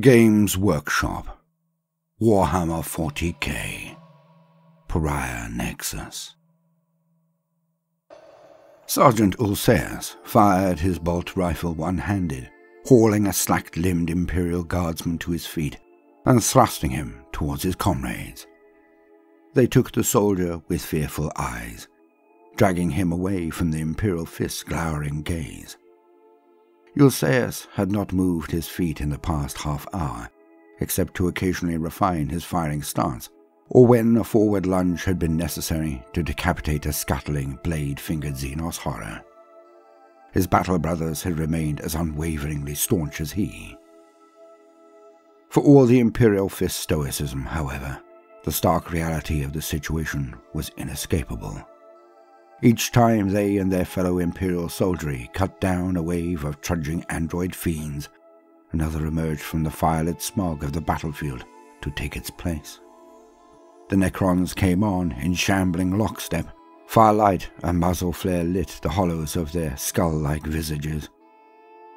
Games Workshop, Warhammer 40k, Pariah Nexus. Sergeant Ulceus fired his bolt rifle one-handed, hauling a slack-limbed Imperial Guardsman to his feet and thrusting him towards his comrades. They took the soldier with fearful eyes, dragging him away from the Imperial Fist's glowering gaze. Ulceus had not moved his feet in the past half hour, except to occasionally refine his firing stance, or when a forward lunge had been necessary to decapitate a scuttling, blade-fingered Xenos horror. His battle brothers had remained as unwaveringly staunch as he. For all the Imperial Fist stoicism, however, the stark reality of the situation was inescapable. Each time they and their fellow Imperial soldiery cut down a wave of trudging android fiends, another emerged from the firelit smog of the battlefield to take its place. The Necrons came on in shambling lockstep. Firelight and muzzle flare lit the hollows of their skull-like visages.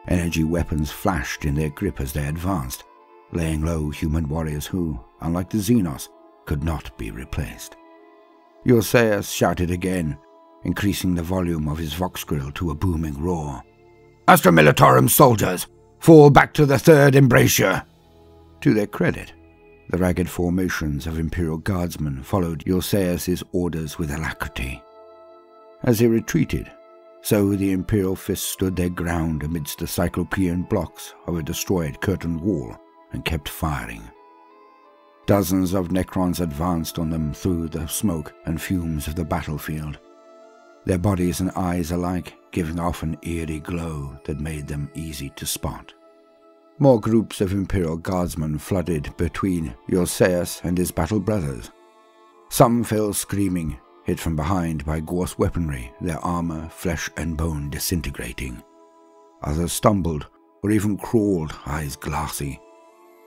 Energy weapons flashed in their grip as they advanced, laying low human warriors who, unlike the Xenos, could not be replaced. Ulceus shouted again, increasing the volume of his vox grill to a booming roar. Astra Militarum soldiers, fall back to the third embrasure! To their credit, the ragged formations of Imperial Guardsmen followed Ulceus's orders with alacrity. As he retreated, so the Imperial fists stood their ground amidst the cyclopean blocks of a destroyed curtain wall and kept firing. Dozens of Necrons advanced on them through the smoke and fumes of the battlefield, their bodies and eyes alike giving off an eerie glow that made them easy to spot. More groups of Imperial Guardsmen flooded between Ulceus and his battle brothers. Some fell screaming, hit from behind by Gauss weaponry, their armor, flesh and bone disintegrating. Others stumbled, or even crawled, eyes glassy,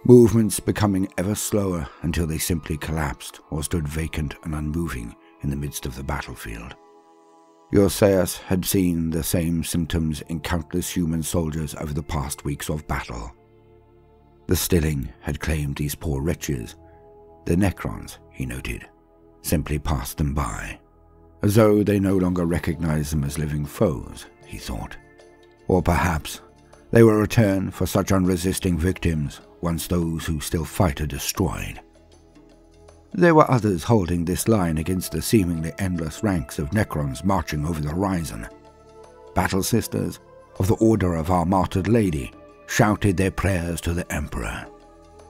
movements becoming ever slower until they simply collapsed or stood vacant and unmoving in the midst of the battlefield. Ulceus had seen the same symptoms in countless human soldiers over the past weeks of battle. The stilling had claimed these poor wretches. The Necrons, he noted, simply passed them by, as though they no longer recognized them as living foes, he thought. Or perhaps they were return for such unresisting victims once those who still fight are destroyed. There were others holding this line against the seemingly endless ranks of Necrons marching over the horizon. Battle Sisters of the Order of Our Martyred Lady shouted their prayers to the Emperor.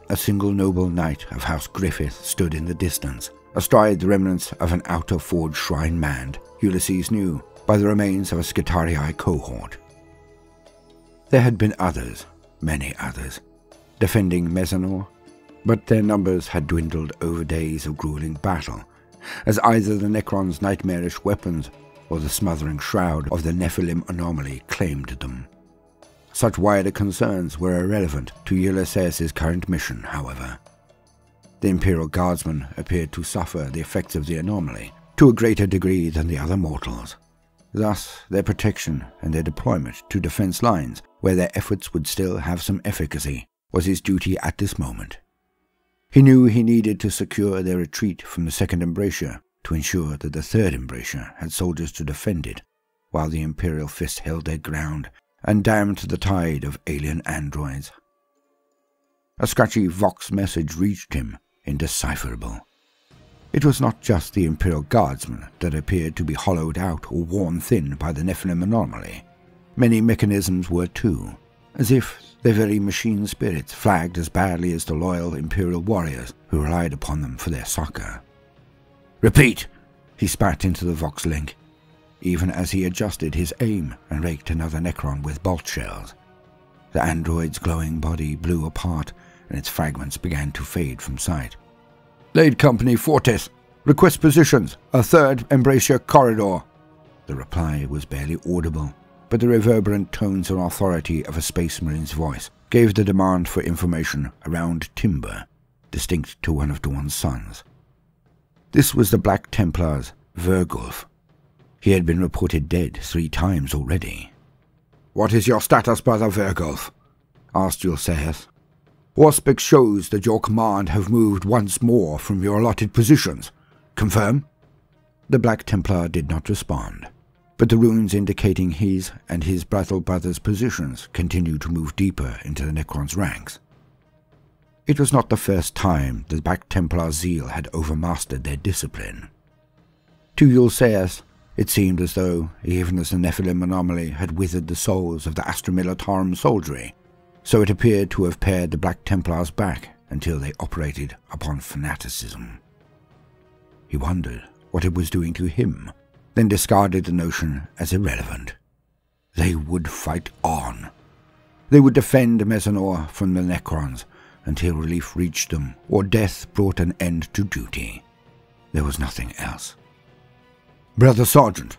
A single noble knight of House Griffith stood in the distance, astride the remnants of an outer forge shrine manned, Ulceus knew, by the remains of a Skitarii cohort. There had been others, many others, defending Mezanor but their numbers had dwindled over days of grueling battle, as either the Necron's nightmarish weapons or the smothering shroud of the Nephilim anomaly claimed them. Such wider concerns were irrelevant to Ulceus' current mission, however. The Imperial Guardsmen appeared to suffer the effects of the anomaly to a greater degree than the other mortals. Thus, their protection and their deployment to defense lines, where their efforts would still have some efficacy, was his duty at this moment. He knew he needed to secure their retreat from the second embrasure to ensure that the third embrasure had soldiers to defend it, while the Imperial Fist held their ground and dammed the tide of alien androids. A scratchy Vox message reached him, indecipherable. It was not just the Imperial Guardsmen that appeared to be hollowed out or worn thin by the Nephilim anomaly. Many mechanisms were too, as if their very machine spirits flagged as badly as the loyal Imperial warriors who relied upon them for their succor. Repeat! He spat into the Vox link, even as he adjusted his aim and raked another Necron with bolt shells. The android's glowing body blew apart and its fragments began to fade from sight. Lade Company Fortis, request positions, a third embrasure corridor. The reply was barely audible but the reverberant tones and authority of a space marine's voice gave the demand for information around timber, distinct to one of Dorn's sons. This was the Black Templar's Vergulf. He had been reported dead three times already. What is your status, Brother Vergulf? asked Ulceus. Auspex shows that your command have moved once more from your allotted positions. Confirm? The Black Templar did not respond, but the runes indicating his and his Brattle brothers' positions continued to move deeper into the Necron's ranks. It was not the first time the Black Templar's zeal had overmastered their discipline. To Ulceus, it seemed as though, even as the Nephilim anomaly had withered the souls of the Astra Militarum soldiery, so it appeared to have pared the Black Templars back until they operated upon fanaticism. He wondered what it was doing to him, then discarded the notion as irrelevant. They would fight on. They would defend Mezzanor from the Necrons until relief reached them or death brought an end to duty. There was nothing else. Brother Sergeant,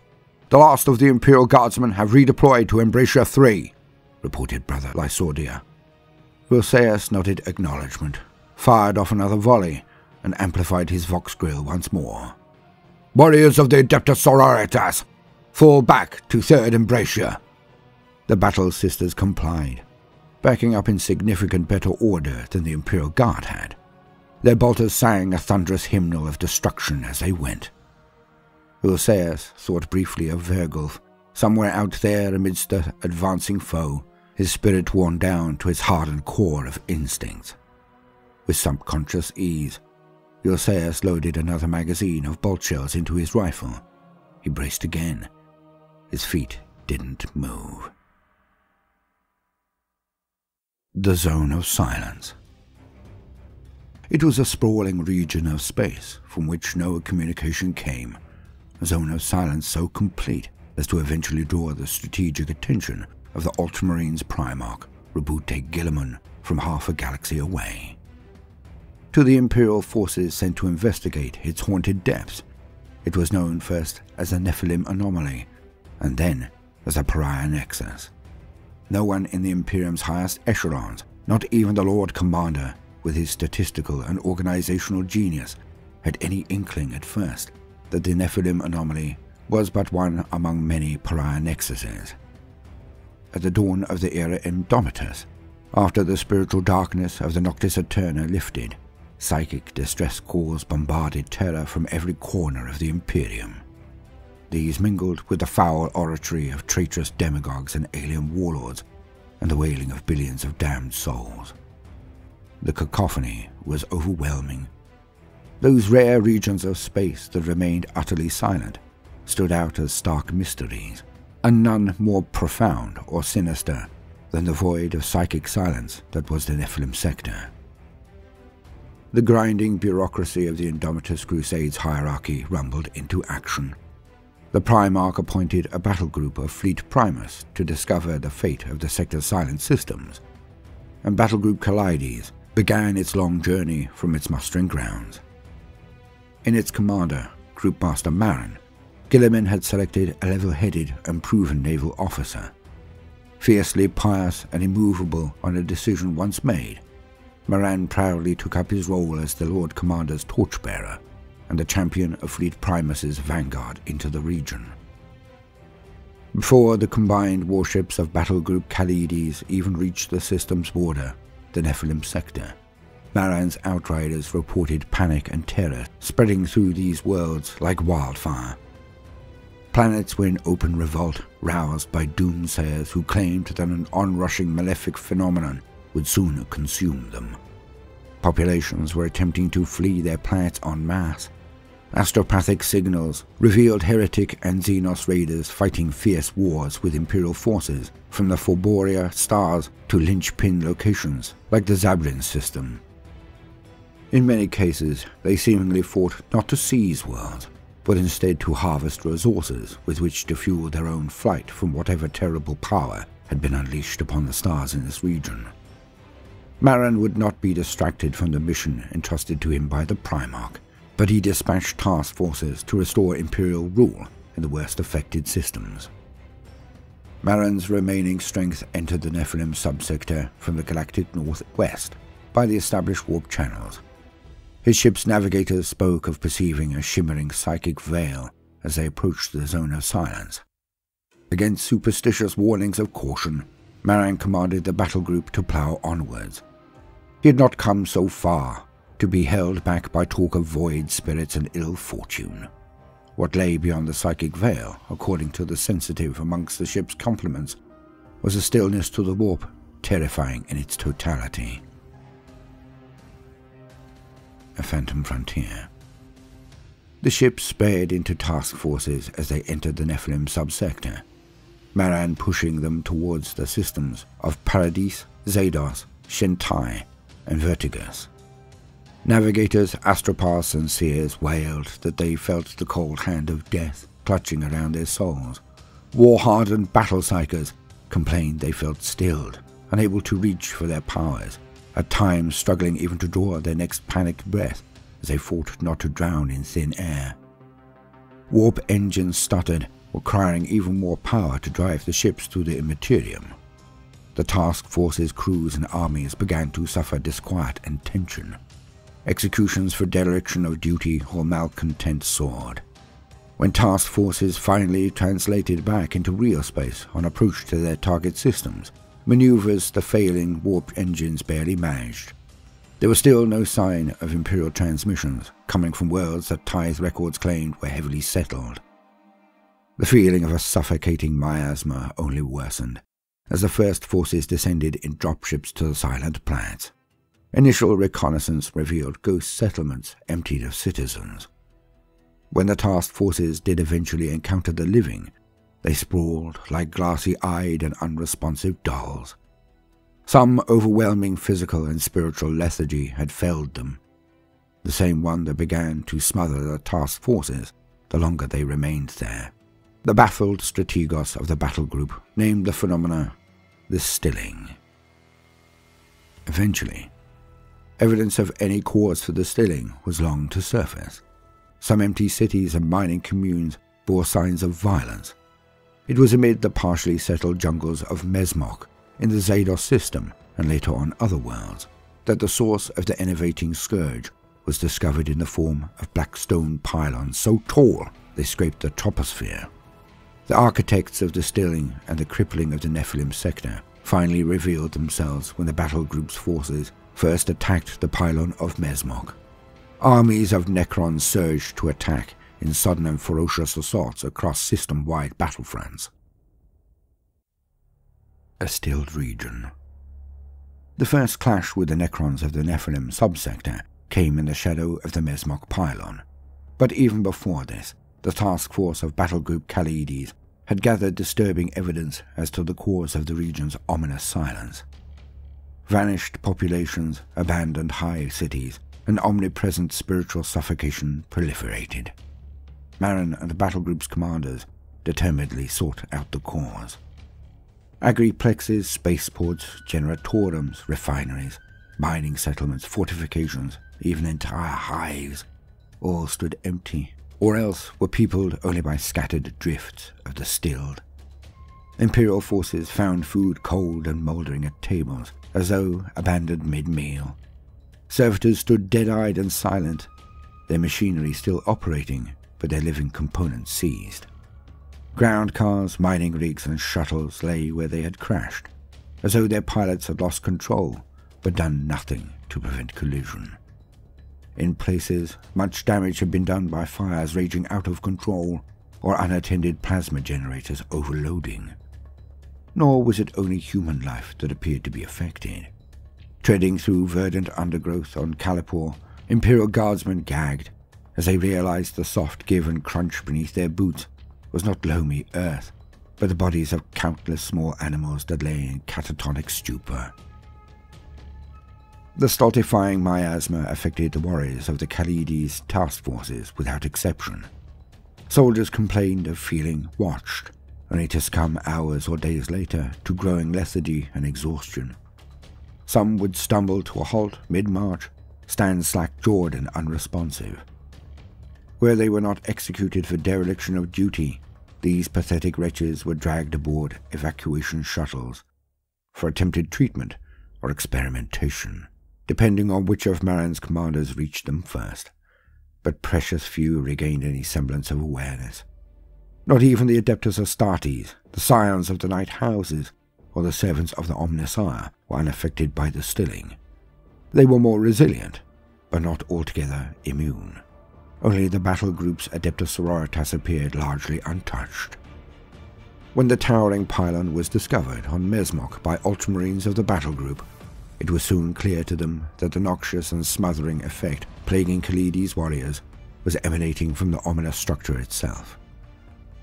the last of the Imperial Guardsmen have redeployed to Embracia 3, reported Brother Lysordia. Ulceus nodded acknowledgement, fired off another volley, and amplified his vox grill once more. Warriors of the Adeptus Sororitas, fall back to Third Embrasure. The Battle Sisters complied, backing up in significant better order than the Imperial Guard had. Their bolters sang a thunderous hymnal of destruction as they went. Ulceus thought briefly of Vergulf, somewhere out there amidst the advancing foe, his spirit worn down to its hardened core of instinct. With subconscious ease, Ulceus loaded another magazine of bolt shells into his rifle. He braced again. His feet didn't move. The Zone of Silence. It was a sprawling region of space from which no communication came, a zone of silence so complete as to eventually draw the strategic attention of the Ultramarines Primarch, Roboute Guilliman, from half a galaxy away. To the Imperial forces sent to investigate its haunted depths, it was known first as a Nephilim anomaly, and then as a pariah nexus. No one in the Imperium's highest echelons, not even the Lord Commander, with his statistical and organizational genius, had any inkling at first that the Nephilim anomaly was but one among many pariah nexuses at the dawn of the era Indomitus, after the spiritual darkness of the Noctis Aeterna lifted. Psychic distress calls bombarded terror from every corner of the Imperium. These mingled with the foul oratory of traitorous demagogues and alien warlords, and the wailing of billions of damned souls. The cacophony was overwhelming. Those rare regions of space that remained utterly silent stood out as stark mysteries, and none more profound or sinister than the void of psychic silence that was the Nephilim sector. The grinding bureaucracy of the Indomitus Crusades hierarchy rumbled into action. The Primarch appointed a battle group of Fleet Primus to discover the fate of the sector's silent systems, and Battle Group began its long journey from its mustering grounds. In its commander, Group Master Marin, Guilliman had selected a level-headed and proven naval officer. Fiercely pious and immovable on a decision once made, Marin proudly took up his role as the Lord Commander's torchbearer and the champion of Fleet Primus's vanguard into the region. Before the combined warships of Battle Group Kalides even reached the system's border, the Nephilim sector, Marin's outriders reported panic and terror spreading through these worlds like wildfire. Planets were in open revolt, roused by doomsayers who claimed that an onrushing malefic phenomenon would soon consume them. Populations were attempting to flee their planets en masse. Astropathic signals revealed heretic and Xenos raiders fighting fierce wars with Imperial forces from the Forboria stars to linchpin locations like the Zabrin system. In many cases, they seemingly fought not to seize worlds, but instead to harvest resources with which to fuel their own flight from whatever terrible power had been unleashed upon the stars in this region. Marin would not be distracted from the mission entrusted to him by the Primarch, but he dispatched task forces to restore Imperial rule in the worst affected systems. Marin's remaining strength entered the Nephilim subsector from the galactic northwest by the established warp channels his ship's navigators spoke of perceiving a shimmering psychic veil as they approached the zone of silence. Against superstitious warnings of caution, Marin commanded the battle group to plow onwards. He had not come so far to be held back by talk of void spirits and ill fortune. What lay beyond the psychic veil, according to the sensitive amongst the ship's complements, was a stillness to the warp, terrifying in its totality. A phantom frontier. The ship sped into task forces as they entered the Nephilim subsector, Maran pushing them towards the systems of Paradis, Zados, Shentai, and Vertigus. Navigators, astropaths, and seers wailed that they felt the cold hand of death clutching around their souls. War-hardened battle psykers complained they felt stilled, unable to reach for their powers, at times struggling even to draw their next panicked breath as they fought not to drown in thin air. Warp engines stuttered, requiring even more power to drive the ships through the immaterium. The task force's crews and armies began to suffer disquiet and tension. Executions for dereliction of duty or malcontent soared. When task forces finally translated back into real space on approach to their target systems, maneuvers the failing warp engines barely managed. There was still no sign of Imperial transmissions coming from worlds that Tithe records claimed were heavily settled. The feeling of a suffocating miasma only worsened as the first forces descended in dropships to the silent planets. Initial reconnaissance revealed ghost settlements emptied of citizens. When the task forces did eventually encounter the living, they sprawled like glassy-eyed and unresponsive dolls. Some overwhelming physical and spiritual lethargy had felled them, the same one that began to smother the task forces the longer they remained there. The baffled strategos of the battle group named the phenomena the stilling. Eventually, evidence of any cause for the stilling was long to surface. Some empty cities and mining communes bore signs of violence, it was amid the partially settled jungles of Mesmok in the Zados system and later on other worlds that the source of the enervating scourge was discovered in the form of black stone pylons so tall they scraped the troposphere. The architects of the stilling and the crippling of the Nephilim sector finally revealed themselves when the battle group's forces first attacked the pylon of Mesmok. Armies of Necrons surged to attack in sudden and ferocious assaults across system-wide battlefronts. A stilled region. The first clash with the Necrons of the Nephilim subsector came in the shadow of the Mesmok pylon, but even before this, the task force of Battle Group Kalides had gathered disturbing evidence as to the cause of the region's ominous silence. Vanished populations, abandoned hive cities, and omnipresent spiritual suffocation proliferated. Marin and the battle group's commanders determinedly sought out the cause. Agriplexes, spaceports, generatoriums, refineries, mining settlements, fortifications, even entire hives, all stood empty, or else were peopled only by scattered drifts of the stilled. Imperial forces found food cold and mouldering at tables, as though abandoned mid-meal. Servitors stood dead-eyed and silent, their machinery still operating, but their living components seized. Ground cars, mining rigs, and shuttles lay where they had crashed, as though their pilots had lost control but done nothing to prevent collision. In places, much damage had been done by fires raging out of control or unattended plasma generators overloading. Nor was it only human life that appeared to be affected. Treading through verdant undergrowth on Calipor, Imperial Guardsmen gagged as they realized the soft give and crunch beneath their boots was not loamy earth, but the bodies of countless small animals that lay in catatonic stupor. The stultifying miasma affected the warriors of the Kalides task forces without exception. Soldiers complained of feeling watched, only to succumb hours or days later to growing lethargy and exhaustion. Some would stumble to a halt mid-march, stand slack-jawed and unresponsive, where they were not executed for dereliction of duty, these pathetic wretches were dragged aboard evacuation shuttles for attempted treatment or experimentation, depending on which of Maran's commanders reached them first. But precious few regained any semblance of awareness. Not even the Adeptus Astartes, the scions of the Knight Houses, or the servants of the Omnissiah were unaffected by the stilling. They were more resilient, but not altogether immune. Only the battle group's Adeptus Sororitas appeared largely untouched. When the towering pylon was discovered on Mesmok by ultramarines of the battle group, it was soon clear to them that the noxious and smothering effect plaguing Khalid's warriors was emanating from the ominous structure itself.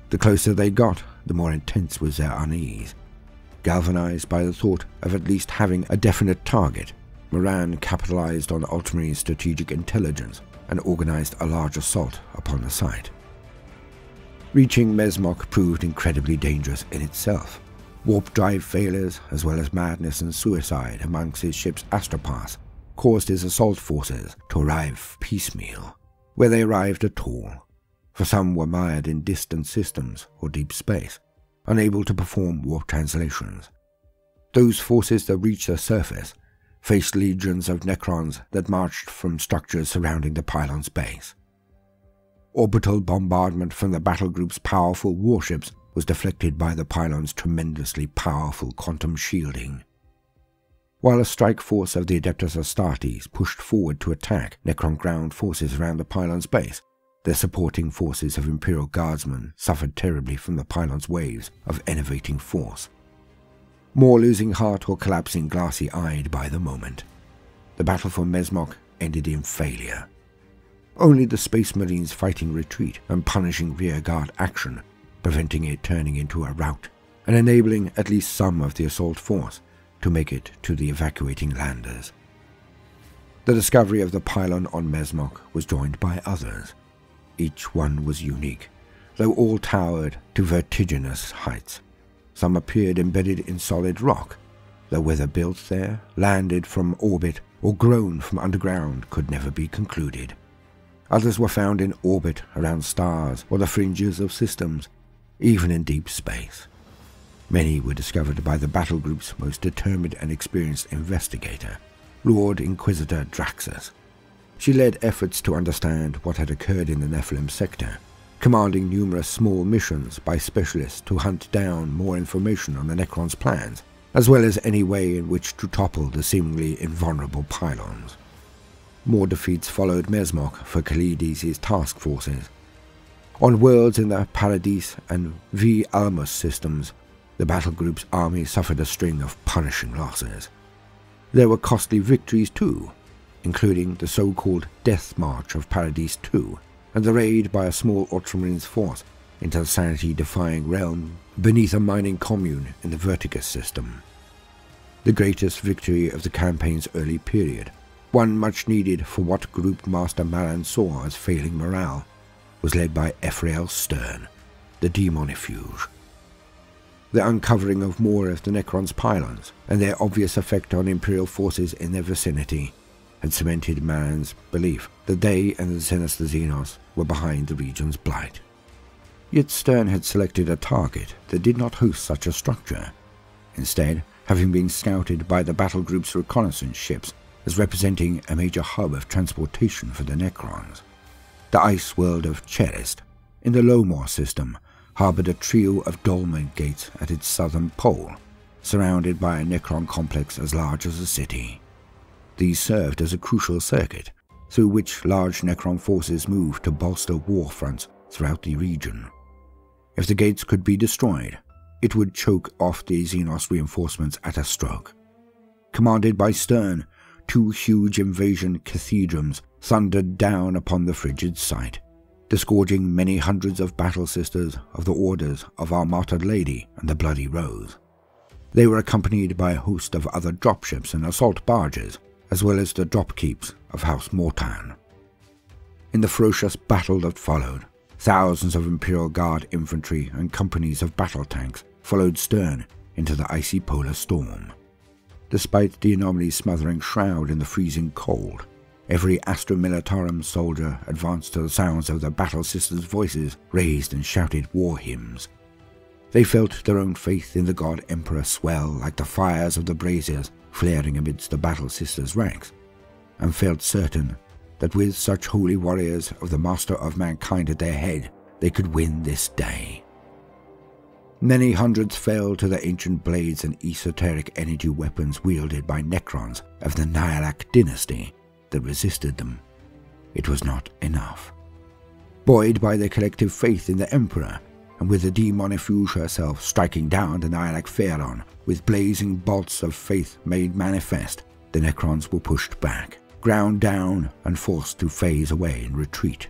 The closer they got, the more intense was their unease. Galvanized by the thought of at least having a definite target, Moran capitalized on Ultramarine strategic intelligence and organized a large assault upon the site. Reaching Mesmok proved incredibly dangerous in itself. Warp drive failures, as well as madness and suicide amongst his ship's astropaths, caused his assault forces to arrive piecemeal, where they arrived at all, for some were mired in distant systems or deep space, unable to perform warp translations. Those forces that reached the surface faced legions of Necrons that marched from structures surrounding the pylon's base. Orbital bombardment from the battle group's powerful warships was deflected by the pylon's tremendously powerful quantum shielding. While a strike force of the Adeptus Astartes pushed forward to attack Necron ground forces around the pylon's base, the supporting forces of Imperial Guardsmen suffered terribly from the pylon's waves of enervating force. More losing heart or collapsing glassy-eyed by the moment. The battle for Mesmok ended in failure. Only the Space Marines fighting retreat and punishing rearguard action, preventing it turning into a rout, and enabling at least some of the assault force to make it to the evacuating landers. The discovery of the pylon on Mesmok was joined by others. Each one was unique, though all towered to vertiginous heights. Some appeared embedded in solid rock, though whether built there, landed from orbit, or grown from underground could never be concluded. Others were found in orbit around stars or the fringes of systems, even in deep space. Many were discovered by the battle group's most determined and experienced investigator, Lord Inquisitor Draxus. She led efforts to understand what had occurred in the Nephilim sector, commanding numerous small missions by specialists to hunt down more information on the Necron's plans, as well as any way in which to topple the seemingly invulnerable pylons. More defeats followed Mesmok for Kalides' task forces. On worlds in the Paradis and V Almus systems, the battle group's army suffered a string of punishing losses. There were costly victories too, including the so-called Death March of Paradis II and the raid by a small Ultramarines force into the sanity-defying realm beneath a mining commune in the Vertigus system. The greatest victory of the campaign's early period one much needed for what Group Master Maran saw as failing morale, was led by Ephrael Stern, the Daemonifuge. The uncovering of more of the Necron's pylons and their obvious effect on Imperial forces in their vicinity had cemented man's belief that they and the sinister Xenos were behind the region's blight. Yet Stern had selected a target that did not host such a structure. Instead, having been scouted by the battle group's reconnaissance ships as representing a major hub of transportation for the Necrons. The ice world of Cherist, in the Lomor system, harbored a trio of dolmen gates at its southern pole, surrounded by a Necron complex as large as a city. These served as a crucial circuit through which large Necron forces moved to bolster war fronts throughout the region. If the gates could be destroyed, it would choke off the Xenos reinforcements at a stroke. Commanded by Stern, two huge invasion cathedrals thundered down upon the frigid site, disgorging many hundreds of battle sisters of the orders of our martyred lady and the bloody rose. They were accompanied by a host of other dropships and assault barges, as well as the dropkeeps of House Mortan. In the ferocious battle that followed, thousands of Imperial Guard infantry and companies of battle tanks followed stern into the icy polar storm. Despite the anomaly's smothering shroud in the freezing cold, every Astra Militarum soldier advanced to the sounds of the battle sisters' voices raised and shouted war hymns. They felt their own faith in the god Emperor swell like the fires of the braziers flaring amidst the battle sisters' ranks, and felt certain that with such holy warriors of the Master of Mankind at their head, they could win this day. Many hundreds fell to the ancient blades and esoteric energy weapons wielded by Necrons of the Nihilakh dynasty that resisted them. It was not enough. Buoyed by their collective faith in the Emperor, and with the Daemonifuge herself striking down the Nihilakh Phaeron with blazing bolts of faith made manifest, the Necrons were pushed back, ground down, and forced to phase away in retreat.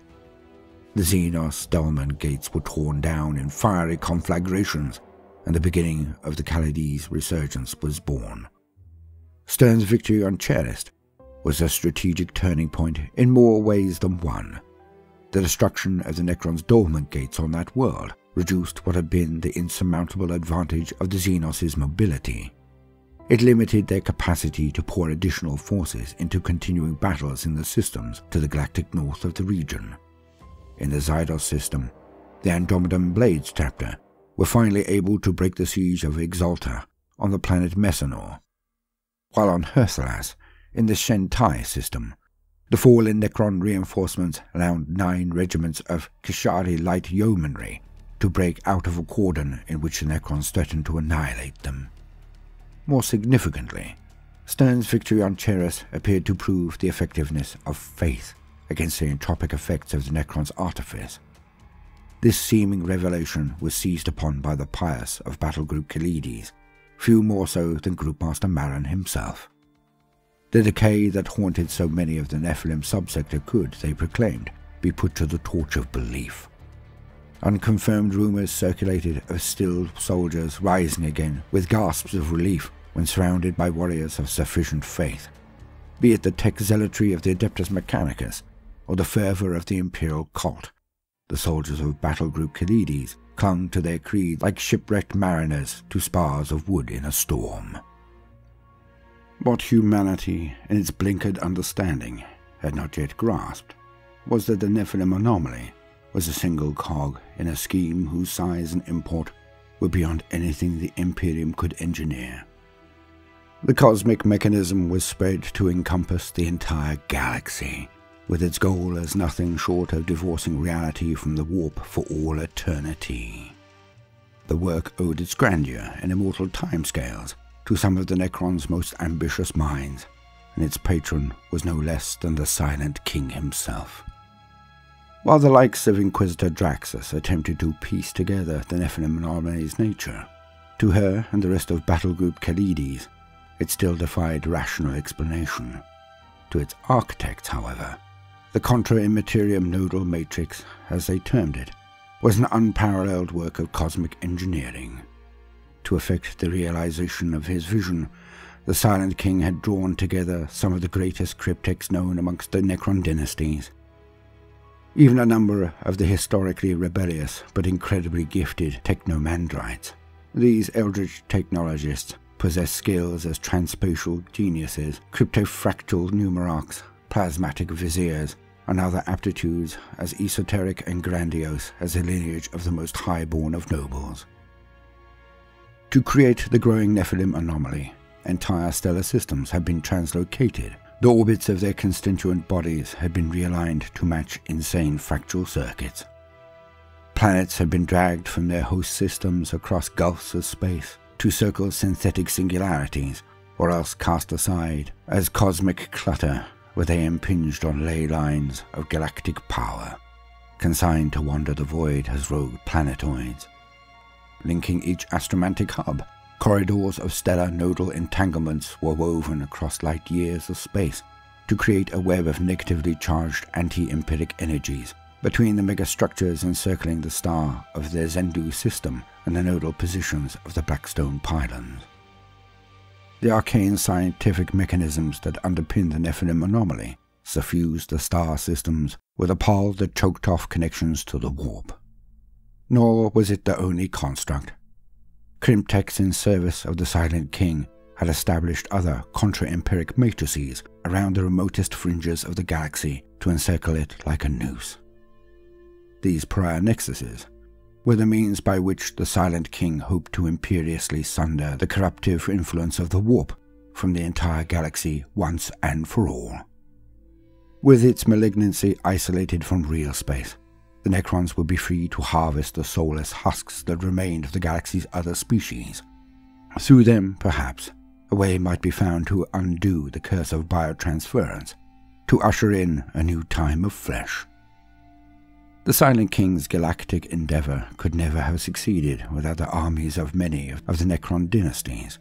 The Xenos dolmen gates were torn down in fiery conflagrations, and the beginning of the Kalides' resurgence was born. Stern's victory on Cherest was a strategic turning point in more ways than one. The destruction of the Necron's dolmen gates on that world reduced what had been the insurmountable advantage of the Xenos' mobility. It limited their capacity to pour additional forces into continuing battles in the systems to the galactic north of the region in the Zydos system, the Andromedan Blades chapter were finally able to break the siege of Exalta on the planet Messenor, while on Herthalas, in the Shentai system, the fallen Necron reinforcements allowed nine regiments of Kishari light yeomanry to break out of a cordon in which the Necrons threatened to annihilate them. More significantly, Stern's victory on Cherest appeared to prove the effectiveness of faith against the entropic effects of the Necron's artifice. This seeming revelation was seized upon by the pious of Battle Group Kalides, few more so than Groupmaster Marin himself. The decay that haunted so many of the Nephilim subsector could, they proclaimed, be put to the torch of belief. Unconfirmed rumors circulated of still soldiers rising again with gasps of relief when surrounded by warriors of sufficient faith, be it the tech zealotry of the Adeptus Mechanicus or the fervour of the imperial cult. The soldiers of Battle Group Kalides clung to their creed like shipwrecked mariners to spars of wood in a storm. What humanity, in its blinkered understanding, had not yet grasped was that the Nephilim anomaly was a single cog in a scheme whose size and import were beyond anything the Imperium could engineer. The cosmic mechanism was spread to encompass the entire galaxy, with its goal as nothing short of divorcing reality from the warp for all eternity. The work owed its grandeur and immortal timescales to some of the Necron's most ambitious minds, and its patron was no less than the Silent King himself. While the likes of Inquisitor Draxus attempted to piece together the Nephilim anomaly's nature, to her and the rest of Battle Group Kalides, it still defied rational explanation. To its architects, however, the Contra Immaterium Nodal Matrix, as they termed it, was an unparalleled work of cosmic engineering. To effect the realization of his vision, the Silent King had drawn together some of the greatest crypteks known amongst the Necron dynasties. Even a number of the historically rebellious but incredibly gifted technomandrites. These eldritch technologists possess skills as transspatial geniuses, cryptofractal numerarchs, plasmatic viziers, and other aptitudes as esoteric and grandiose as the lineage of the most high-born of nobles. To create the growing Nephilim anomaly, entire stellar systems had been translocated. The orbits of their constituent bodies had been realigned to match insane fractal circuits. Planets had been dragged from their host systems across gulfs of space to circle synthetic singularities, or else cast aside as cosmic clutter where they impinged on ley lines of galactic power, consigned to wander the void as rogue planetoids. Linking each astromantic hub, corridors of stellar nodal entanglements were woven across light years of space to create a web of negatively charged anti-empiric energies between the megastructures encircling the star of their Zendu system and the nodal positions of the Blackstone pylons. The arcane scientific mechanisms that underpin the Nephilim anomaly suffused the star systems with a pall that choked off connections to the warp. Nor was it the only construct. Crypteks in service of the Silent King had established other contra-empiric matrices around the remotest fringes of the galaxy to encircle it like a noose. These prior nexuses were the means by which the Silent King hoped to imperiously sunder the corruptive influence of the warp from the entire galaxy once and for all. With its malignancy isolated from real space, the Necrons would be free to harvest the soulless husks that remained of the galaxy's other species. Through them, perhaps, a way might be found to undo the curse of biotransference, to usher in a new time of flesh. The Silent King's galactic endeavor could never have succeeded without the armies of many of the Necron dynasties.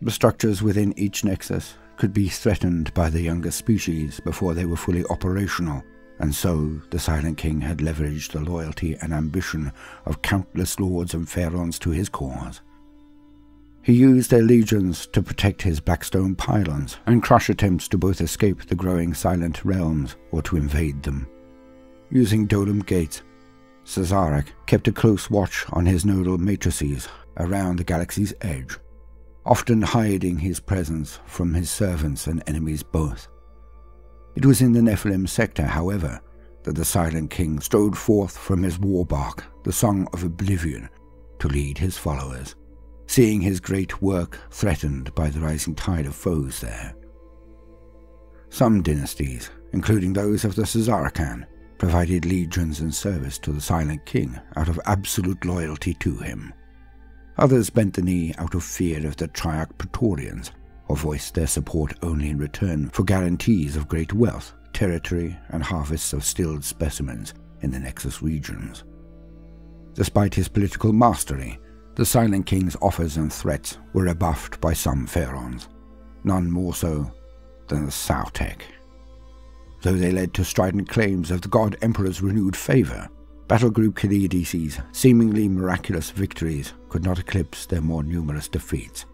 The structures within each nexus could be threatened by the younger species before they were fully operational, and so the Silent King had leveraged the loyalty and ambition of countless lords and pharaohs to his cause. He used their legions to protect his Blackstone pylons and crush attempts to both escape the growing Silent Realms or to invade them. Using Dolmen Gates, Szarekh kept a close watch on his nodal matrices around the galaxy's edge often hiding his presence from his servants and enemies both. It was in the Nephilim sector, however, that the Silent King strode forth from his war bark, the Song of Oblivion, to lead his followers, seeing his great work threatened by the rising tide of foes there. Some dynasties, including those of the Szarekhan, provided legions and service to the Silent King out of absolute loyalty to him. Others bent the knee out of fear of the Triarch Praetorians, or voiced their support only in return for guarantees of great wealth, territory, and harvests of stilled specimens in the Nexus regions. Despite his political mastery, the Silent King's offers and threats were rebuffed by some pharaohs, none more so than the Sautekh. Though they led to strident claims of the God Emperor's renewed favour, Battle Group Kalides' seemingly miraculous victories could not eclipse their more numerous defeats.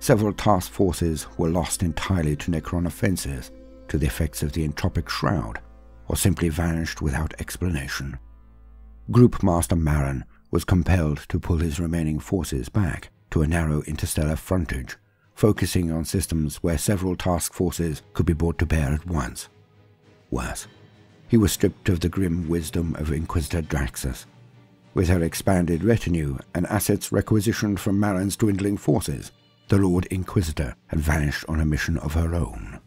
Several task forces were lost entirely to Necron offences, to the effects of the Entropic Shroud, or simply vanished without explanation. Group Master Marin was compelled to pull his remaining forces back to a narrow interstellar frontage, focusing on systems where several task forces could be brought to bear at once. Worse, he was stripped of the grim wisdom of Inquisitor Draxus. With her expanded retinue and assets requisitioned from Marin's dwindling forces, the Lord Inquisitor had vanished on a mission of her own.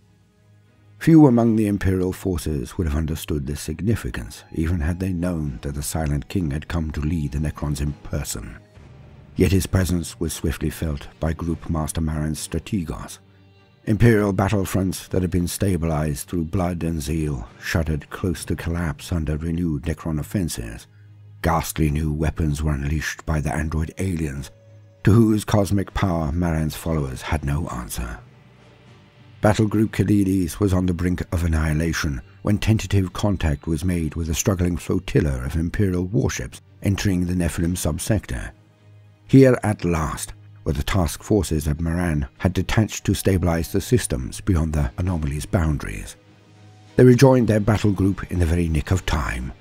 Few among the Imperial forces would have understood this significance, even had they known that the Silent King had come to lead the Necrons in person. Yet his presence was swiftly felt by Group Master Marin's strategos, Imperial battlefronts that had been stabilized through blood and zeal shuddered close to collapse under renewed Necron offenses. Ghastly new weapons were unleashed by the android aliens, to whose cosmic power Maran's followers had no answer. Battlegroup Kalides was on the brink of annihilation when tentative contact was made with a struggling flotilla of Imperial warships entering the Nephilim subsector. Here at last, where the task forces of Maran had detached to stabilize the systems beyond the anomaly's boundaries. They rejoined their battle group in the very nick of time.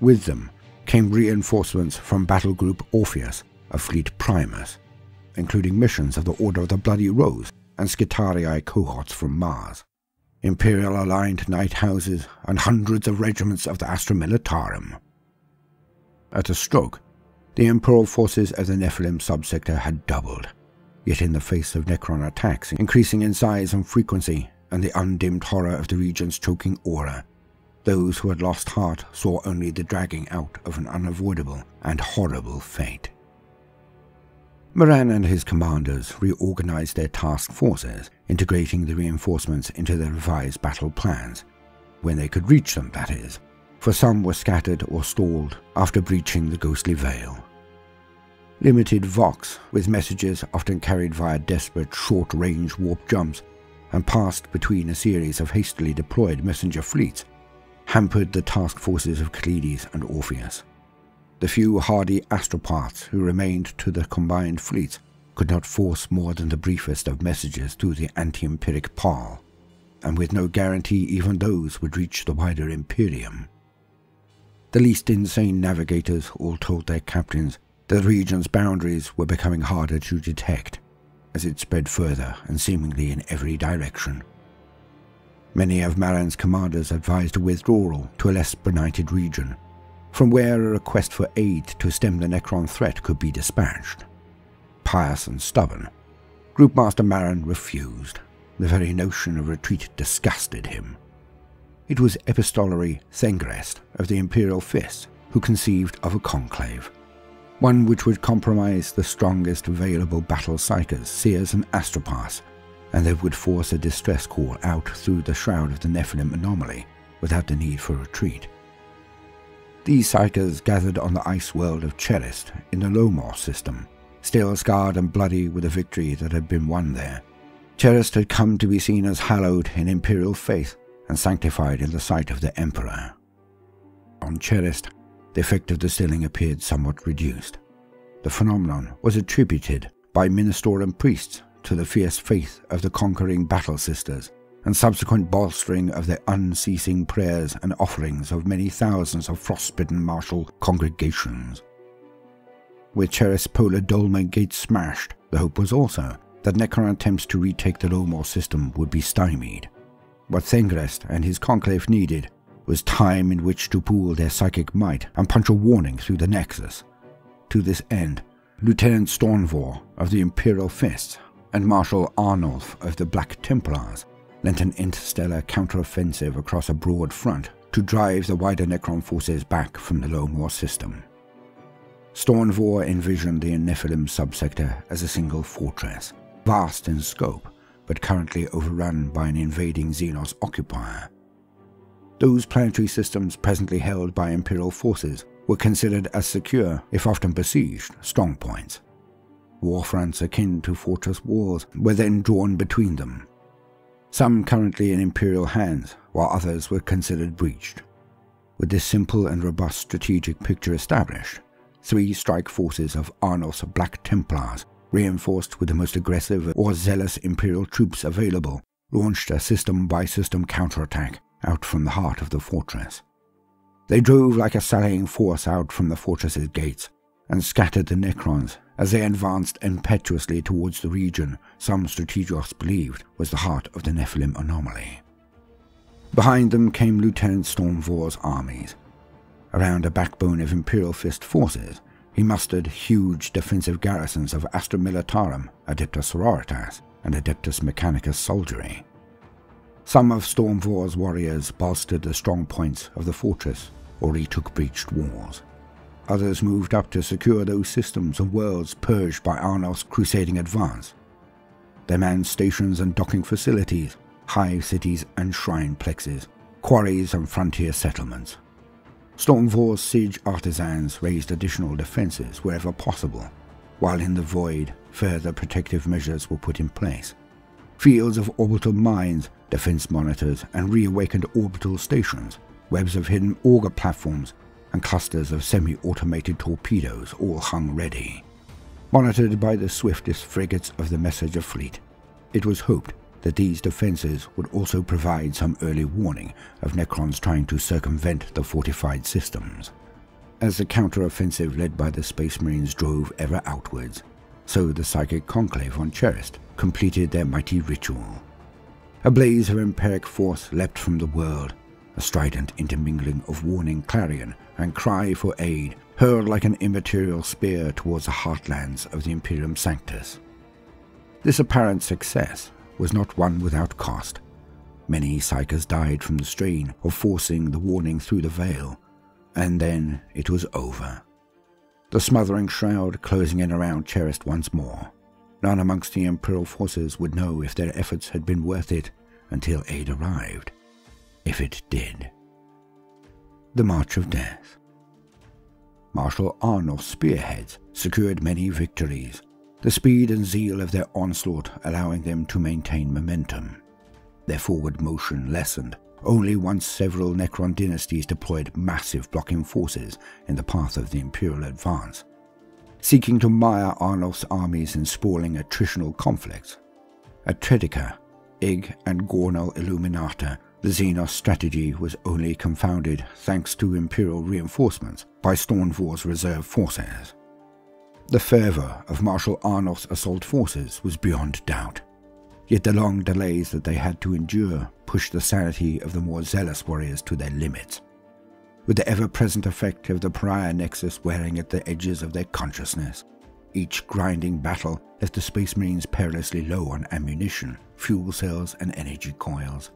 With them came reinforcements from battle group Orpheus of Fleet Primus, including missions of the Order of the Bloody Rose and Skitarii cohorts from Mars, Imperial aligned knight houses, and hundreds of regiments of the Astra Militarum. At a stroke, the Imperial forces of the Nephilim subsector had doubled, yet in the face of Necron attacks increasing in size and frequency and the undimmed horror of the region's choking aura, those who had lost heart saw only the dragging out of an unavoidable and horrible fate. Moran and his commanders reorganized their task forces, integrating the reinforcements into their revised battle plans, when they could reach them, that is, for some were scattered or stalled after breaching the ghostly veil. Limited Vox, with messages often carried via desperate short-range warp jumps and passed between a series of hastily deployed messenger fleets, hampered the task forces of Kalides and Orpheus. The few hardy astropaths who remained to the combined fleets could not force more than the briefest of messages through the anti-empiric pall, and with no guarantee even those would reach the wider Imperium. The least insane navigators all told their captains that the region's boundaries were becoming harder to detect as it spread further and seemingly in every direction. Many of Maran's commanders advised a withdrawal to a less benighted region, from where a request for aid to stem the Necron threat could be dispatched. Pious and stubborn, Groupmaster Maran refused. The very notion of retreat disgusted him. It was epistolary Thengrest of the Imperial Fist who conceived of a conclave, one which would compromise the strongest available battle psykers, seers, and astropaths, and that would force a distress call out through the shroud of the Nephilim anomaly without the need for retreat. These psykers gathered on the ice world of Cherist in the Lomor system, still scarred and bloody with the victory that had been won there. Cherist had come to be seen as hallowed in imperial faith and sanctified in the sight of the Emperor. On Cherist, the effect of the stilling appeared somewhat reduced. The phenomenon was attributed by Ministorum priests to the fierce faith of the conquering battle sisters and subsequent bolstering of their unceasing prayers and offerings of many thousands of frostbitten martial congregations. With Cherist polar dolmen gates smashed, the hope was also that Necron attempts to retake the Lomor system would be stymied. What Thengrest and his conclave needed was time in which to pool their psychic might and punch a warning through the Nexus. To this end, Lieutenant Stornvor of the Imperial Fists and Marshal Arnulf of the Black Templars lent an interstellar counteroffensive across a broad front to drive the wider Necron forces back from the Lomor system. Stornvor envisioned the Nephilim subsector as a single fortress, vast in scope, but currently overrun by an invading Xenos occupier. Those planetary systems presently held by Imperial forces were considered as secure, if often besieged, strongpoints. War fronts akin to fortress walls were then drawn between them, some currently in Imperial hands, while others were considered breached. With this simple and robust strategic picture established, three strike forces of Arnulf's Black Templars, reinforced with the most aggressive or zealous Imperial troops available, launched a system-by-system counterattack out from the heart of the fortress. They drove like a sallying force out from the fortress's gates and scattered the Necrons as they advanced impetuously towards the region some strategos believed was the heart of the Nephilim anomaly. Behind them came Lieutenant Stormvor's armies. Around a backbone of Imperial Fist forces, he mustered huge defensive garrisons of Astra Militarum, Adeptus Sororitas, and Adeptus Mechanicus soldiery. Some of Stormvor's warriors bolstered the strong points of the fortress or retook breached walls. Others moved up to secure those systems and worlds purged by Arnulf's crusading advance. They manned stations and docking facilities, hive cities and shrine plexes, quarries and frontier settlements. Stormvor's siege artisans raised additional defenses wherever possible, while in the void further protective measures were put in place. Fields of orbital mines defense monitors, and reawakened orbital stations, webs of hidden auger platforms, and clusters of semi-automated torpedoes all hung ready. Monitored by the swiftest frigates of the Messenger fleet, it was hoped that these defenses would also provide some early warning of Necrons trying to circumvent the fortified systems. As the counteroffensive led by the Space Marines drove ever outwards, so the Psychic Conclave on Cherist completed their mighty ritual. A blaze of empyric force leapt from the world, a strident intermingling of warning clarion and cry for aid, hurled like an immaterial spear towards the heartlands of the Imperium Sanctus. This apparent success was not one without cost. Many psykers died from the strain of forcing the warning through the veil, and then it was over. The smothering shroud closing in around Cherist once more. None amongst the Imperial forces would know if their efforts had been worth it until aid arrived, if it did. The March of Death. Marshal Arnulf's spearheads secured many victories, the speed and zeal of their onslaught allowing them to maintain momentum. Their forward motion lessened only once several Necron dynasties deployed massive blocking forces in the path of the Imperial advance, seeking to mire Arnulf's armies in sprawling attritional conflicts. At Tredica, Ig and Gornal Illuminata, the Xenos strategy was only confounded thanks to Imperial reinforcements by Stormvor's reserve forces. The fervour of Marshal Arnulf's assault forces was beyond doubt, yet the long delays that they had to endure pushed the sanity of the more zealous warriors to their limits, with the ever-present effect of the Pariah Nexus wearing at the edges of their consciousness. Each grinding battle left the Space Marines perilously low on ammunition, fuel cells, and energy coils.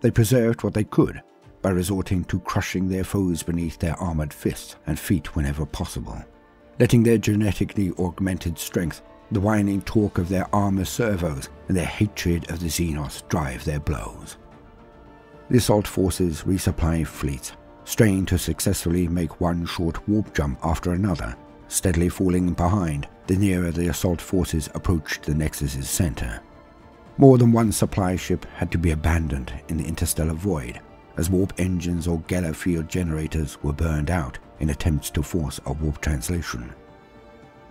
They preserved what they could by resorting to crushing their foes beneath their armored fists and feet whenever possible, letting their genetically augmented strength, the whining torque of their armor servos, and their hatred of the Xenos drive their blows. The assault forces resupply fleets, straining to successfully make one short warp jump after another, steadily falling behind the nearer the assault forces approached the Nexus's center. More than one supply ship had to be abandoned in the interstellar void, as warp engines or Geller field generators were burned out in attempts to force a warp translation.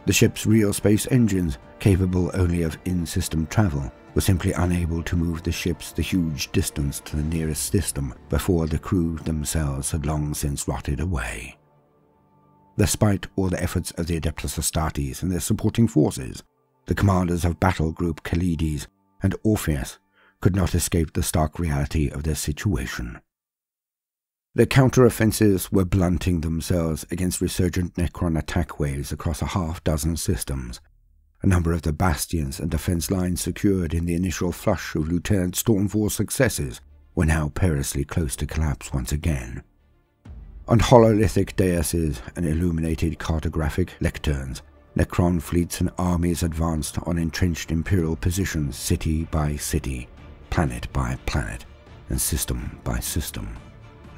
The ship's real space engines, capable only of in-system travel, were simply unable to move the ships the huge distance to the nearest system before the crew themselves had long since rotted away. Despite all the efforts of the Adeptus Astartes and their supporting forces, the commanders of Battle Group Kalides and Orpheus could not escape the stark reality of their situation. The counter-offensives were blunting themselves against resurgent Necron attack waves across a half dozen systems. A number of the bastions and defense lines secured in the initial flush of Lieutenant Stormvor's successes were now perilously close to collapse once again. On hololithic daises and illuminated cartographic lecterns, Necron fleets and armies advanced on entrenched Imperial positions city by city, planet by planet, and system by system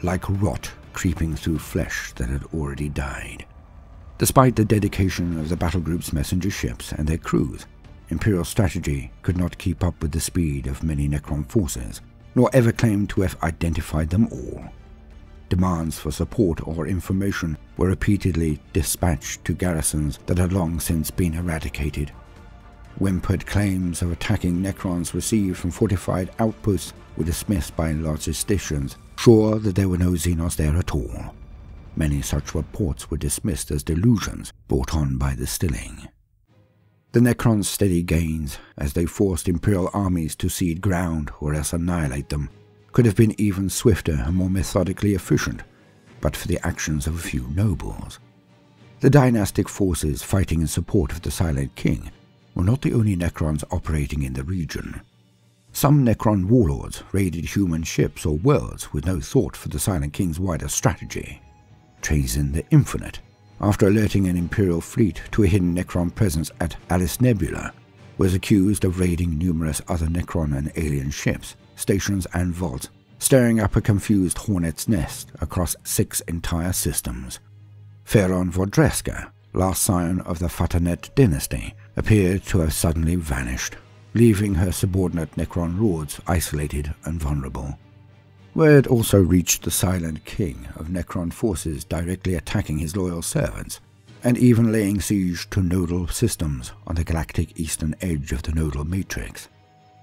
like rot creeping through flesh that had already died. Despite the dedication of the battle group's messenger ships and their crews, Imperial strategy could not keep up with the speed of many Necron forces, nor ever claim to have identified them all. Demands for support or information were repeatedly dispatched to garrisons that had long since been eradicated. Whimpered claims of attacking Necrons received from fortified outposts were dismissed by logisticians sure that there were no Xenos there at all. Many such reports were dismissed as delusions brought on by the stilling. The Necrons' steady gains, as they forced Imperial armies to cede ground or else annihilate them, could have been even swifter and more methodically efficient, but for the actions of a few nobles. The dynastic forces fighting in support of the Silent King were not the only Necrons operating in the region. Some Necron warlords raided human ships or worlds with no thought for the Silent King's wider strategy. Trazyn the Infinite, after alerting an Imperial fleet to a hidden Necron presence at Alice Nebula, was accused of raiding numerous other Necron and alien ships, stations and vaults, stirring up a confused hornet's nest across six entire systems. Phaeron Vodreska, last scion of the Fatanet dynasty, appeared to have suddenly vanished leaving her subordinate Necron lords isolated and vulnerable. Word also reached the Silent King of Necron forces directly attacking his loyal servants, and even laying siege to nodal systems on the galactic eastern edge of the nodal matrix.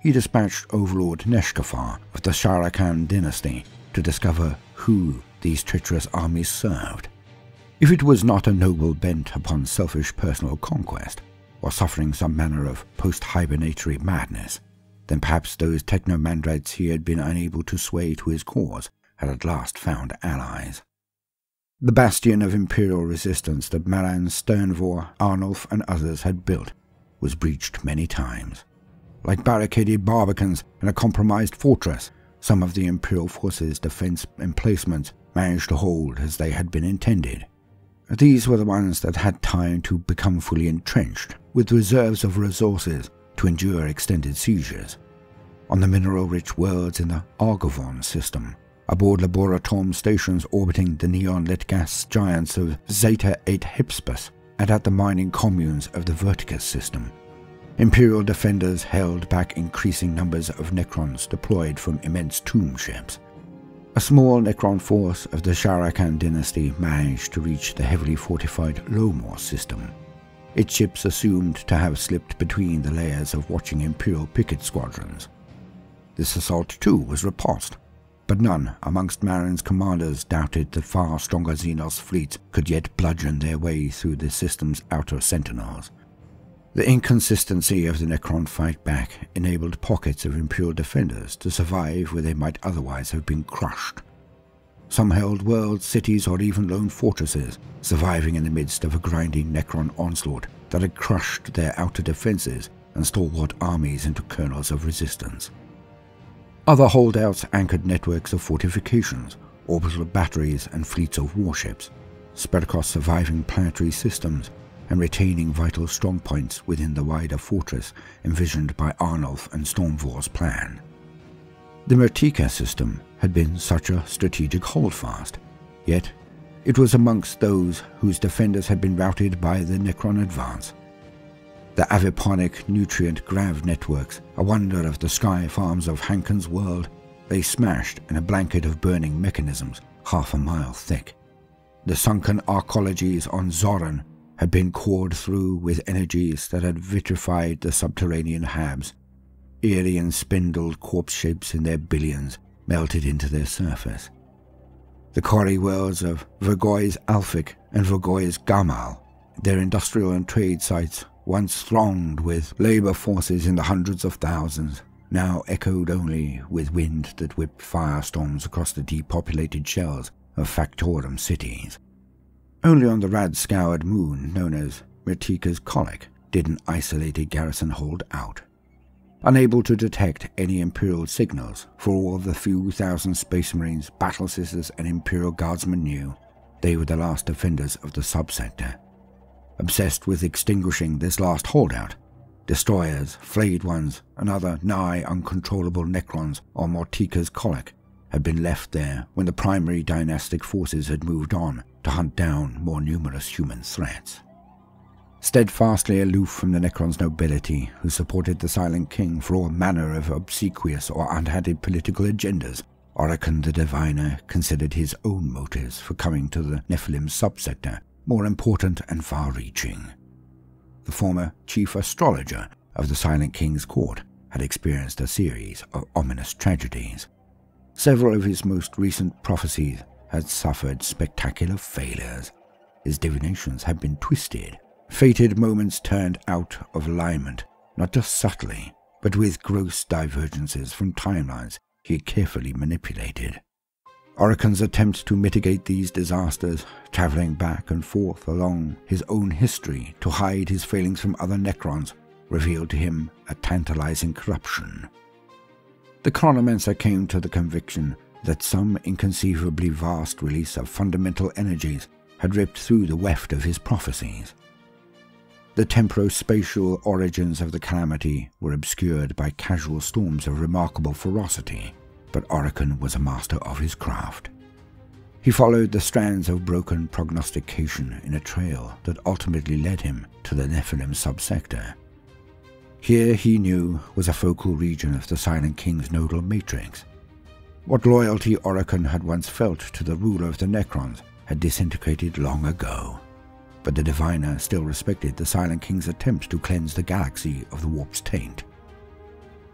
He dispatched Overlord Neshkafar of the Szarekhan dynasty to discover who these treacherous armies served. If it was not a noble bent upon selfish personal conquest, or suffering some manner of post-hibernatory madness, then perhaps those technomandrites he had been unable to sway to his cause had at last found allies. The bastion of imperial resistance that Maran, Sternvor, Arnulf, and others had built was breached many times. Like barricaded barbicans in a compromised fortress, some of the imperial forces' defense emplacements managed to hold as they had been intended. These were the ones that had time to become fully entrenched, with reserves of resources to endure extended seizures. On the mineral-rich worlds in the Argovon system, aboard Laboratom stations orbiting the neon-lit gas giants of Zeta 8 Hypspus, and at the mining communes of the Verticus system. Imperial defenders held back increasing numbers of Necrons deployed from immense tomb ships, a small Necron force of the Szarekhan dynasty managed to reach the heavily fortified Lomor system. Its ships assumed to have slipped between the layers of watching Imperial picket squadrons. This assault too was repulsed, but none amongst Marin's commanders doubted that far stronger Xenos fleets could yet bludgeon their way through the system's outer sentinels. The inconsistency of the Necron fight back enabled pockets of Imperial defenders to survive where they might otherwise have been crushed. Some held worlds, cities, or even lone fortresses, surviving in the midst of a grinding Necron onslaught that had crushed their outer defenses and stalwart armies into kernels of resistance. Other holdouts anchored networks of fortifications, orbital batteries, and fleets of warships, spread across surviving planetary systems and retaining vital strongpoints within the wider fortress envisioned by Arnulf and Stormvor's plan. The Mertika system had been such a strategic holdfast, yet it was amongst those whose defenders had been routed by the Necron advance. The aviponic nutrient grav networks, a wonder of the sky farms of Hankin's world, lay smashed in a blanket of burning mechanisms half a mile thick. The sunken arcologies on Zoran had been cored through with energies that had vitrified the subterranean habs. And spindled corpse shapes in their billions melted into their surface. The quarry worlds of Vergoy's Alphic and Vergoy's Gamal, their industrial and trade sites once thronged with labour forces in the hundreds of thousands, now echoed only with wind that whipped firestorms across the depopulated shells of factotum cities. Only on the rad-scoured moon known as Mertika's Colic did an isolated garrison hold out. Unable to detect any Imperial signals, for all of the few thousand Space Marines, Battle Sisters, and Imperial Guardsmen knew, they were the last defenders of the subsector. Obsessed with extinguishing this last holdout, destroyers, flayed ones, and other nigh uncontrollable Necrons or Mertika's Colic had been left there when the primary dynastic forces had moved on to hunt down more numerous human threats. Steadfastly aloof from the Necron's nobility, who supported the Silent King for all manner of obsequious or unhanded political agendas, Orikan the Diviner considered his own motives for coming to the Nephilim subsector more important and far-reaching. The former chief astrologer of the Silent King's court had experienced a series of ominous tragedies. Several of his most recent prophecies had suffered spectacular failures. His divinations had been twisted, fated moments turned out of alignment, not just subtly, but with gross divergences from timelines he carefully manipulated. Orikan's attempt to mitigate these disasters, travelling back and forth along his own history to hide his failings from other Necrons, revealed to him a tantalizing corruption. The chronomancer came to the conviction that some inconceivably vast release of fundamental energies had ripped through the weft of his prophecies. The temporospatial origins of the calamity were obscured by casual storms of remarkable ferocity but Orikan was a master of his craft. He followed the strands of broken prognostication in a trail that ultimately led him to the Nephilim subsector. Here, he knew, was a focal region of the Silent King's nodal matrix. What loyalty Orikan had once felt to the ruler of the Necrons had disintegrated long ago. But the Diviner still respected the Silent King's attempt to cleanse the galaxy of the warp's taint.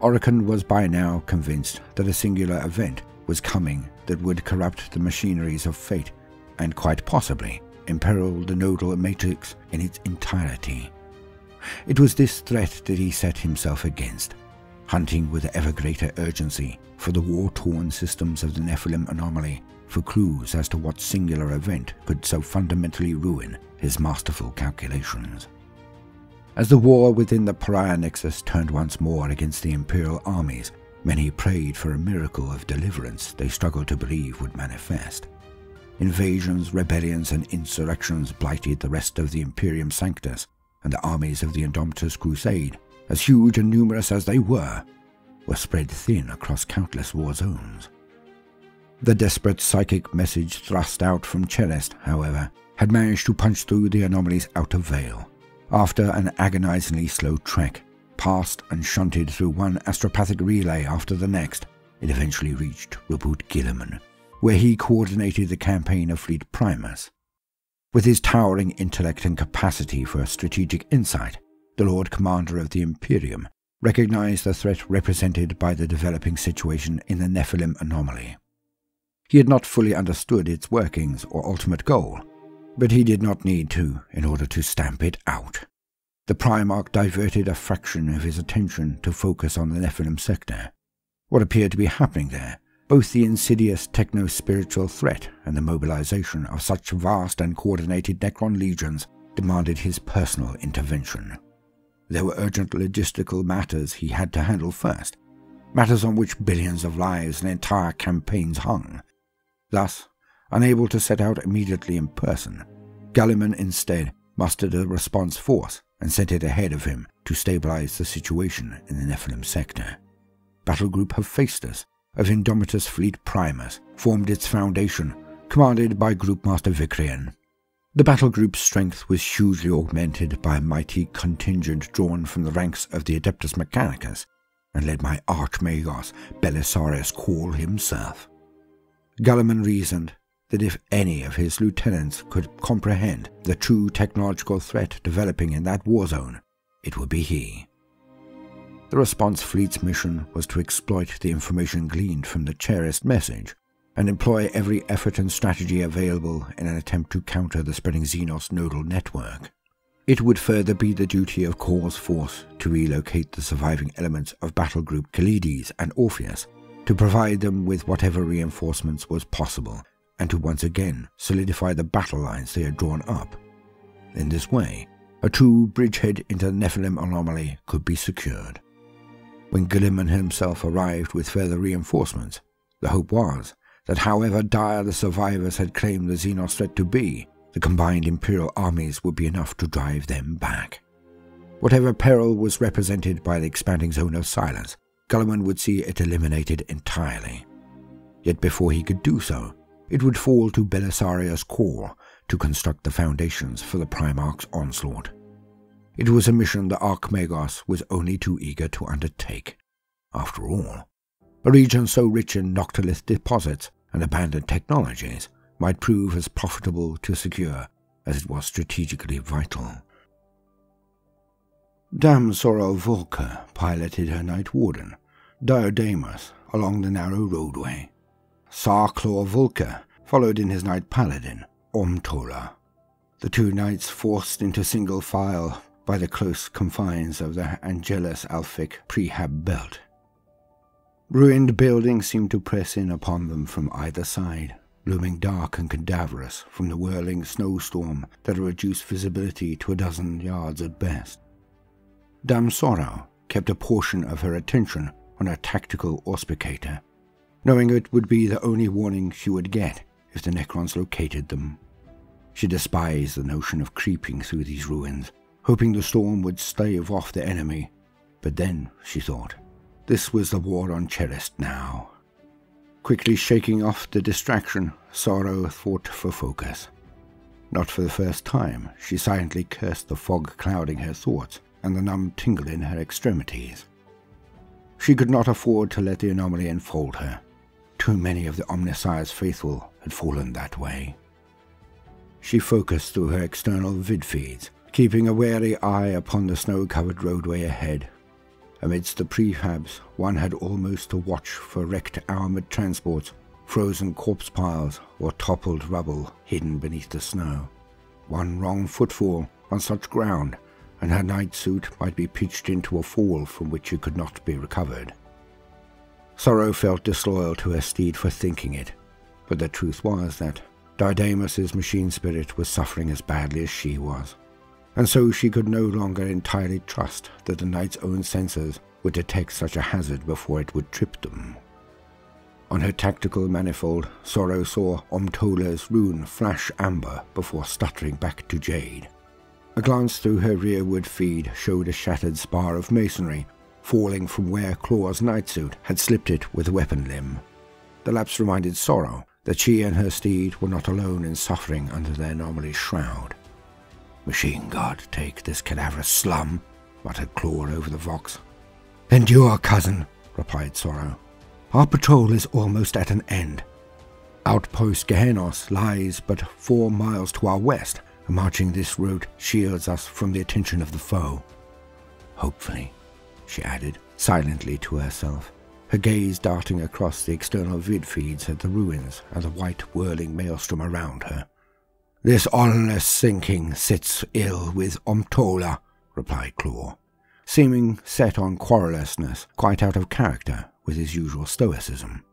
Orikan was by now convinced that a singular event was coming that would corrupt the machineries of fate and quite possibly imperil the nodal matrix in its entirety. It was this threat that he set himself against, hunting with ever greater urgency for the war-torn systems of the Nephilim anomaly for clues as to what singular event could so fundamentally ruin his masterful calculations. As the war within the Pariah Nexus turned once more against the Imperial armies, many prayed for a miracle of deliverance they struggled to believe would manifest. Invasions, rebellions, and insurrections blighted the rest of the Imperium Sanctus, and the armies of the Indomitus Crusade, as huge and numerous as they were, were spread thin across countless war zones. The desperate psychic message thrust out from Cherist, however, had managed to punch through the anomaly's outer veil. After an agonizingly slow trek, passed and shunted through one astropathic relay after the next, it eventually reached Roboute Guilliman, where he coordinated the campaign of Fleet Primus. With his towering intellect and capacity for strategic insight, the Lord Commander of the Imperium recognized the threat represented by the developing situation in the Nephilim anomaly. He had not fully understood its workings or ultimate goal, but he did not need to in order to stamp it out. The Primarch diverted a fraction of his attention to focus on the Nephilim sector. What appeared to be happening there, both the insidious techno-spiritual threat and the mobilization of such vast and coordinated Necron legions, demanded his personal intervention. There were urgent logistical matters he had to handle first, matters on which billions of lives and entire campaigns hung. Thus, unable to set out immediately in person, Guilliman instead mustered a response force and sent it ahead of him to stabilize the situation in the Nephilim sector. Battle Group Hephaestus of Indomitus Fleet Primus formed its foundation, commanded by Group Master Vicrian. The battle group's strength was hugely augmented by a mighty contingent drawn from the ranks of the Adeptus Mechanicus and led by Archmagos Belisarius Cawl himself. Guilliman reasoned that if any of his lieutenants could comprehend the true technological threat developing in that war zone, it would be he. The response fleet's mission was to exploit the information gleaned from the Cherist message and employ every effort and strategy available in an attempt to counter the spreading Xenos nodal network. It would further be the duty of Cawl's force to relocate the surviving elements of Battle Group Kalides and Orpheus to provide them with whatever reinforcements was possible and to once again solidify the battle lines they had drawn up. In this way, a true bridgehead into the Nephilim anomaly could be secured. When Guilliman himself arrived with further reinforcements, the hope was that however dire the survivors had claimed the Xenos threat to be, the combined Imperial armies would be enough to drive them back. Whatever peril was represented by the expanding zone of silence, Guilliman would see it eliminated entirely. Yet before he could do so, it would fall to Belisarius Cawl to construct the foundations for the Primarch's onslaught. It was a mission the Archmagos was only too eager to undertake. After all, a region so rich in noctilith deposits and abandoned technologies might prove as profitable to secure as it was strategically vital. Dam Sorrel Volker piloted her Knight Warden, Diodamus, along the narrow roadway. Sarclaw Volker followed in his knight Paladin, Omtola. The two knights forced into single file by the close confines of the Angelus Alphic prehab belt. Ruined buildings seemed to press in upon them from either side, looming dark and cadaverous from the whirling snowstorm that reduced visibility to a dozen yards at best. Dame Sorrow kept a portion of her attention on her tactical auspicator, knowing it would be the only warning she would get if the Necrons located them. She despised the notion of creeping through these ruins, hoping the storm would stave off the enemy. But then, she thought, this was the war on Cherist now. Quickly shaking off the distraction, Sorrow fought for focus. Not for the first time, she silently cursed the fog clouding her thoughts and the numb tingle in her extremities. She could not afford to let the anomaly enfold her. Too many of the Omnissiah's faithful had fallen that way. She focused through her external vid feeds, keeping a wary eye upon the snow-covered roadway ahead. Amidst the prefabs, one had almost to watch for wrecked armored transports, frozen corpse piles, or toppled rubble hidden beneath the snow. One wrong footfall on such ground, and her knight suit might be pitched into a fall from which it could not be recovered. Sorrow felt disloyal to her steed for thinking it, but the truth was that Diodamus's machine spirit was suffering as badly as she was, and so she could no longer entirely trust that the knight's own sensors would detect such a hazard before it would trip them. On her tactical manifold, Sorrow saw Omtola's rune flash amber before stuttering back to jade. A glance through her rearward feed showed a shattered spar of masonry falling from where Claw's knightsuit had slipped it with a weapon limb. The lapse reminded Sorrow that she and her steed were not alone in suffering under their anomaly's shroud. Machine God, take this cadaverous slum, muttered Claw over the vox. Endure, cousin, replied Sorrow. Our patrol is almost at an end. Outpost Gehenos lies but four miles to our west, and marching this route shields us from the attention of the foe. Hopefully, she added, silently to herself her gaze darting across the external vid feeds at the ruins and the white whirling maelstrom around her. This ominous sinking sits ill with Omtola, replied Claw, seeming set on querulousness, quite out of character with his usual stoicism.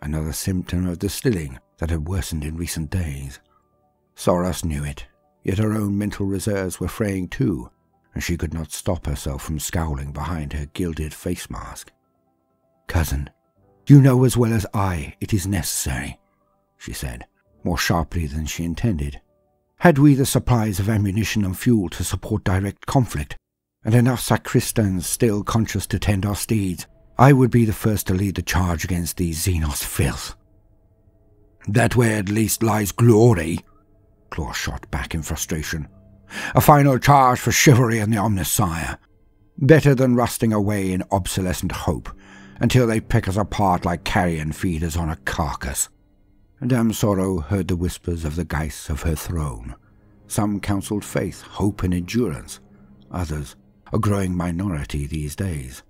Another symptom of the stilling that had worsened in recent days. Soros knew it, yet her own mental reserves were fraying too, and she could not stop herself from scowling behind her gilded face mask. Cousin, you know as well as I it is necessary, she said, more sharply than she intended. Had we the supplies of ammunition and fuel to support direct conflict, and enough sacristans still conscious to tend our steeds, I would be the first to lead the charge against these Xenos filth. That way at least lies glory, Claw shot back in frustration. A final charge for chivalry and the Omnissiah. Better than rusting away in obsolescent hope until they pick us apart like carrion feeders on a carcass. Dame Sorrow heard the whispers of the geist of her throne. Some counselled faith, hope, and endurance. Others, a growing minority these days,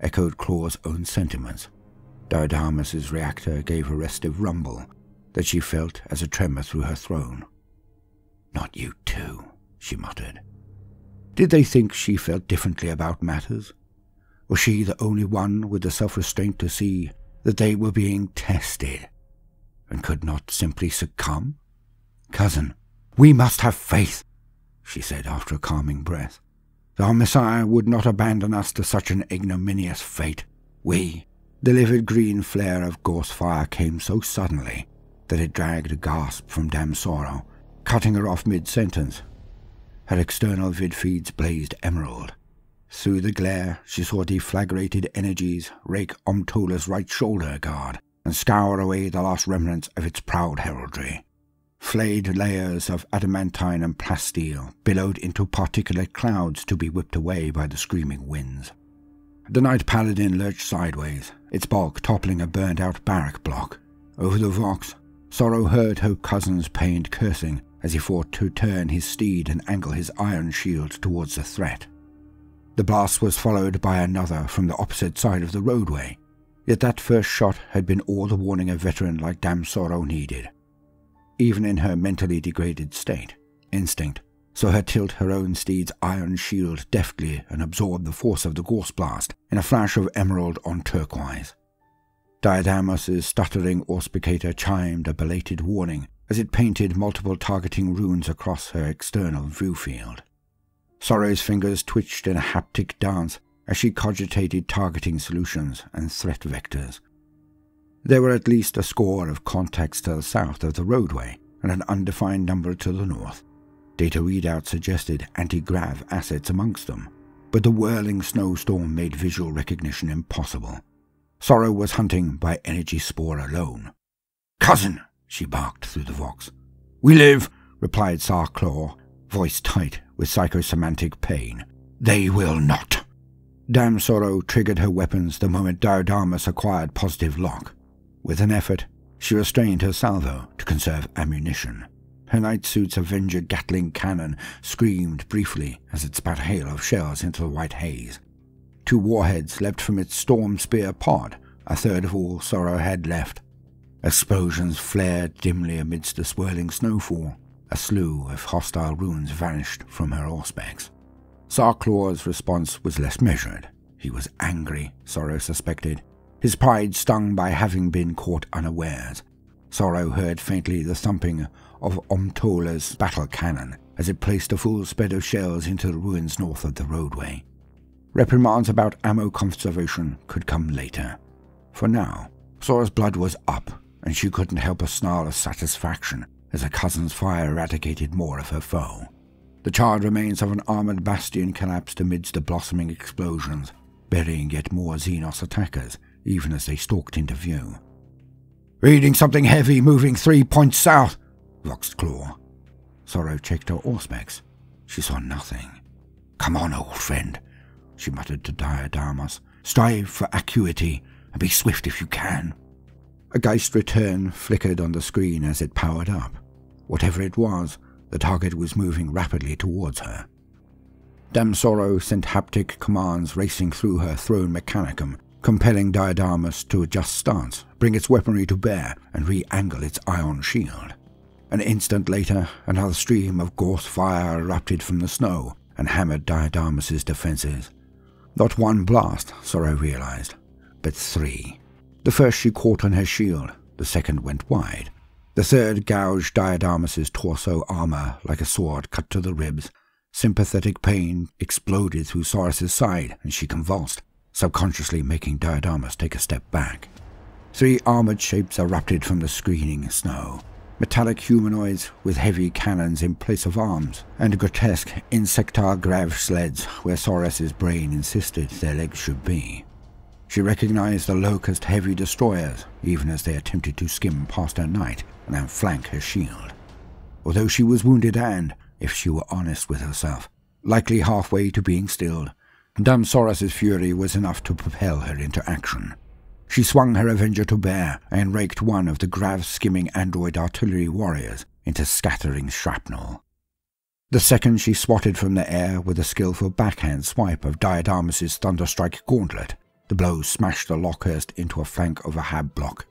echoed Claw's own sentiments. Diadamus's reactor gave a restive rumble that she felt as a tremor through her throne. Not you too, she muttered. Did they think she felt differently about matters? Was she the only one with the self-restraint to see that they were being tested and could not simply succumb? Cousin, we must have faith, she said after a calming breath. Our Messiah would not abandon us to such an ignominious fate. We, the livid green flare of gauss fire came so suddenly that it dragged a gasp from Dame Sorrow, cutting her off mid-sentence. Her external vid feeds blazed emerald, through the glare, she saw deflagrated energies rake Omtola's right shoulder guard and scour away the last remnants of its proud heraldry. Flayed layers of adamantine and plasteel billowed into particulate clouds to be whipped away by the screaming winds. The Knight Paladin lurched sideways, its bulk toppling a burned out barrack block. Over the Vox, Sorrow heard her cousin's pained cursing as he fought to turn his steed and angle his ion shield towards the threat. The blast was followed by another from the opposite side of the roadway, yet that first shot had been all the warning a veteran like Dame needed. Even in her mentally degraded state, instinct saw her tilt her own steed's ion shield deftly and absorb the force of the gauss blast in a flash of emerald on turquoise. Diadamus's stuttering auspicator chimed a belated warning as it painted multiple targeting runes across her external viewfield. Sorrow's fingers twitched in a haptic dance as she cogitated targeting solutions and threat vectors. There were at least a score of contacts to the south of the roadway and an undefined number to the north. Data readout suggested anti-grav assets amongst them, but the whirling snowstorm made visual recognition impossible. Sorrow was hunting by energy spoor alone. Cousin, she barked through the vox. We live, replied Sarclaw, voice tight with psychosemantic pain. They will not. Dame Sorrow triggered her weapons the moment Diadamus acquired positive lock. With an effort, she restrained her salvo to conserve ammunition. Her knight suit's Avenger Gatling cannon screamed briefly as it spat a hail of shells into the white haze. Two warheads leapt from its storm spear pod, a third of all Sorrow had left. Explosions flared dimly amidst the swirling snowfall. A slew of hostile runes vanished from her auspex. Sarclaw's response was less measured. He was angry, Sorrow suspected, his pride stung by having been caught unawares. Sorrow heard faintly the thumping of Omtola's battle cannon as it placed a full spread of shells into the ruins north of the roadway. Reprimands about ammo conservation could come later. For now, Sora's blood was up, and she couldn't help a snarl of satisfaction as her cousin's fire eradicated more of her foe. The charred remains of an armored bastion collapsed amidst the blossoming explosions, burying yet more Xenos attackers, even as they stalked into view. Reading something heavy moving three points south, voxed Claw. Sorrow checked her auspex. She saw nothing. Come on, old friend, she muttered to Diadamus. Strive for acuity, and be swift if you can. A Geist return flickered on the screen as it powered up. Whatever it was, the target was moving rapidly towards her. Dame Sorrow sent haptic commands racing through her throne mechanicum, compelling Diadamus to adjust stance, bring its weaponry to bear, and re-angle its ion shield. An instant later, another stream of gauss fire erupted from the snow and hammered Diadamus's defenses. Not one blast, Sorrow realized, but three. The first she caught on her shield, the second went wide, the third gouged Diadamus's torso armor like a sword cut to the ribs. Sympathetic pain exploded through Soros's side, and she convulsed. subconsciously making Diadamus take a step back. Three armored shapes erupted from the screening snow. Metallic humanoids with heavy cannons in place of arms, and grotesque insectar grav sleds where Soras's brain insisted their legs should be. She recognized the Lokhust heavy destroyers, even as they attempted to skim past her knight and outflank her shield. Although she was wounded and, if she were honest with herself, likely halfway to being stilled, Dame Soras's fury was enough to propel her into action. She swung her Avenger to bear and raked one of the grav-skimming android artillery warriors into scattering shrapnel. The second she swatted from the air with a skillful backhand swipe of Diadamus's Thunderstrike gauntlet, the blow smashed the Lokhust into a flank of a hab block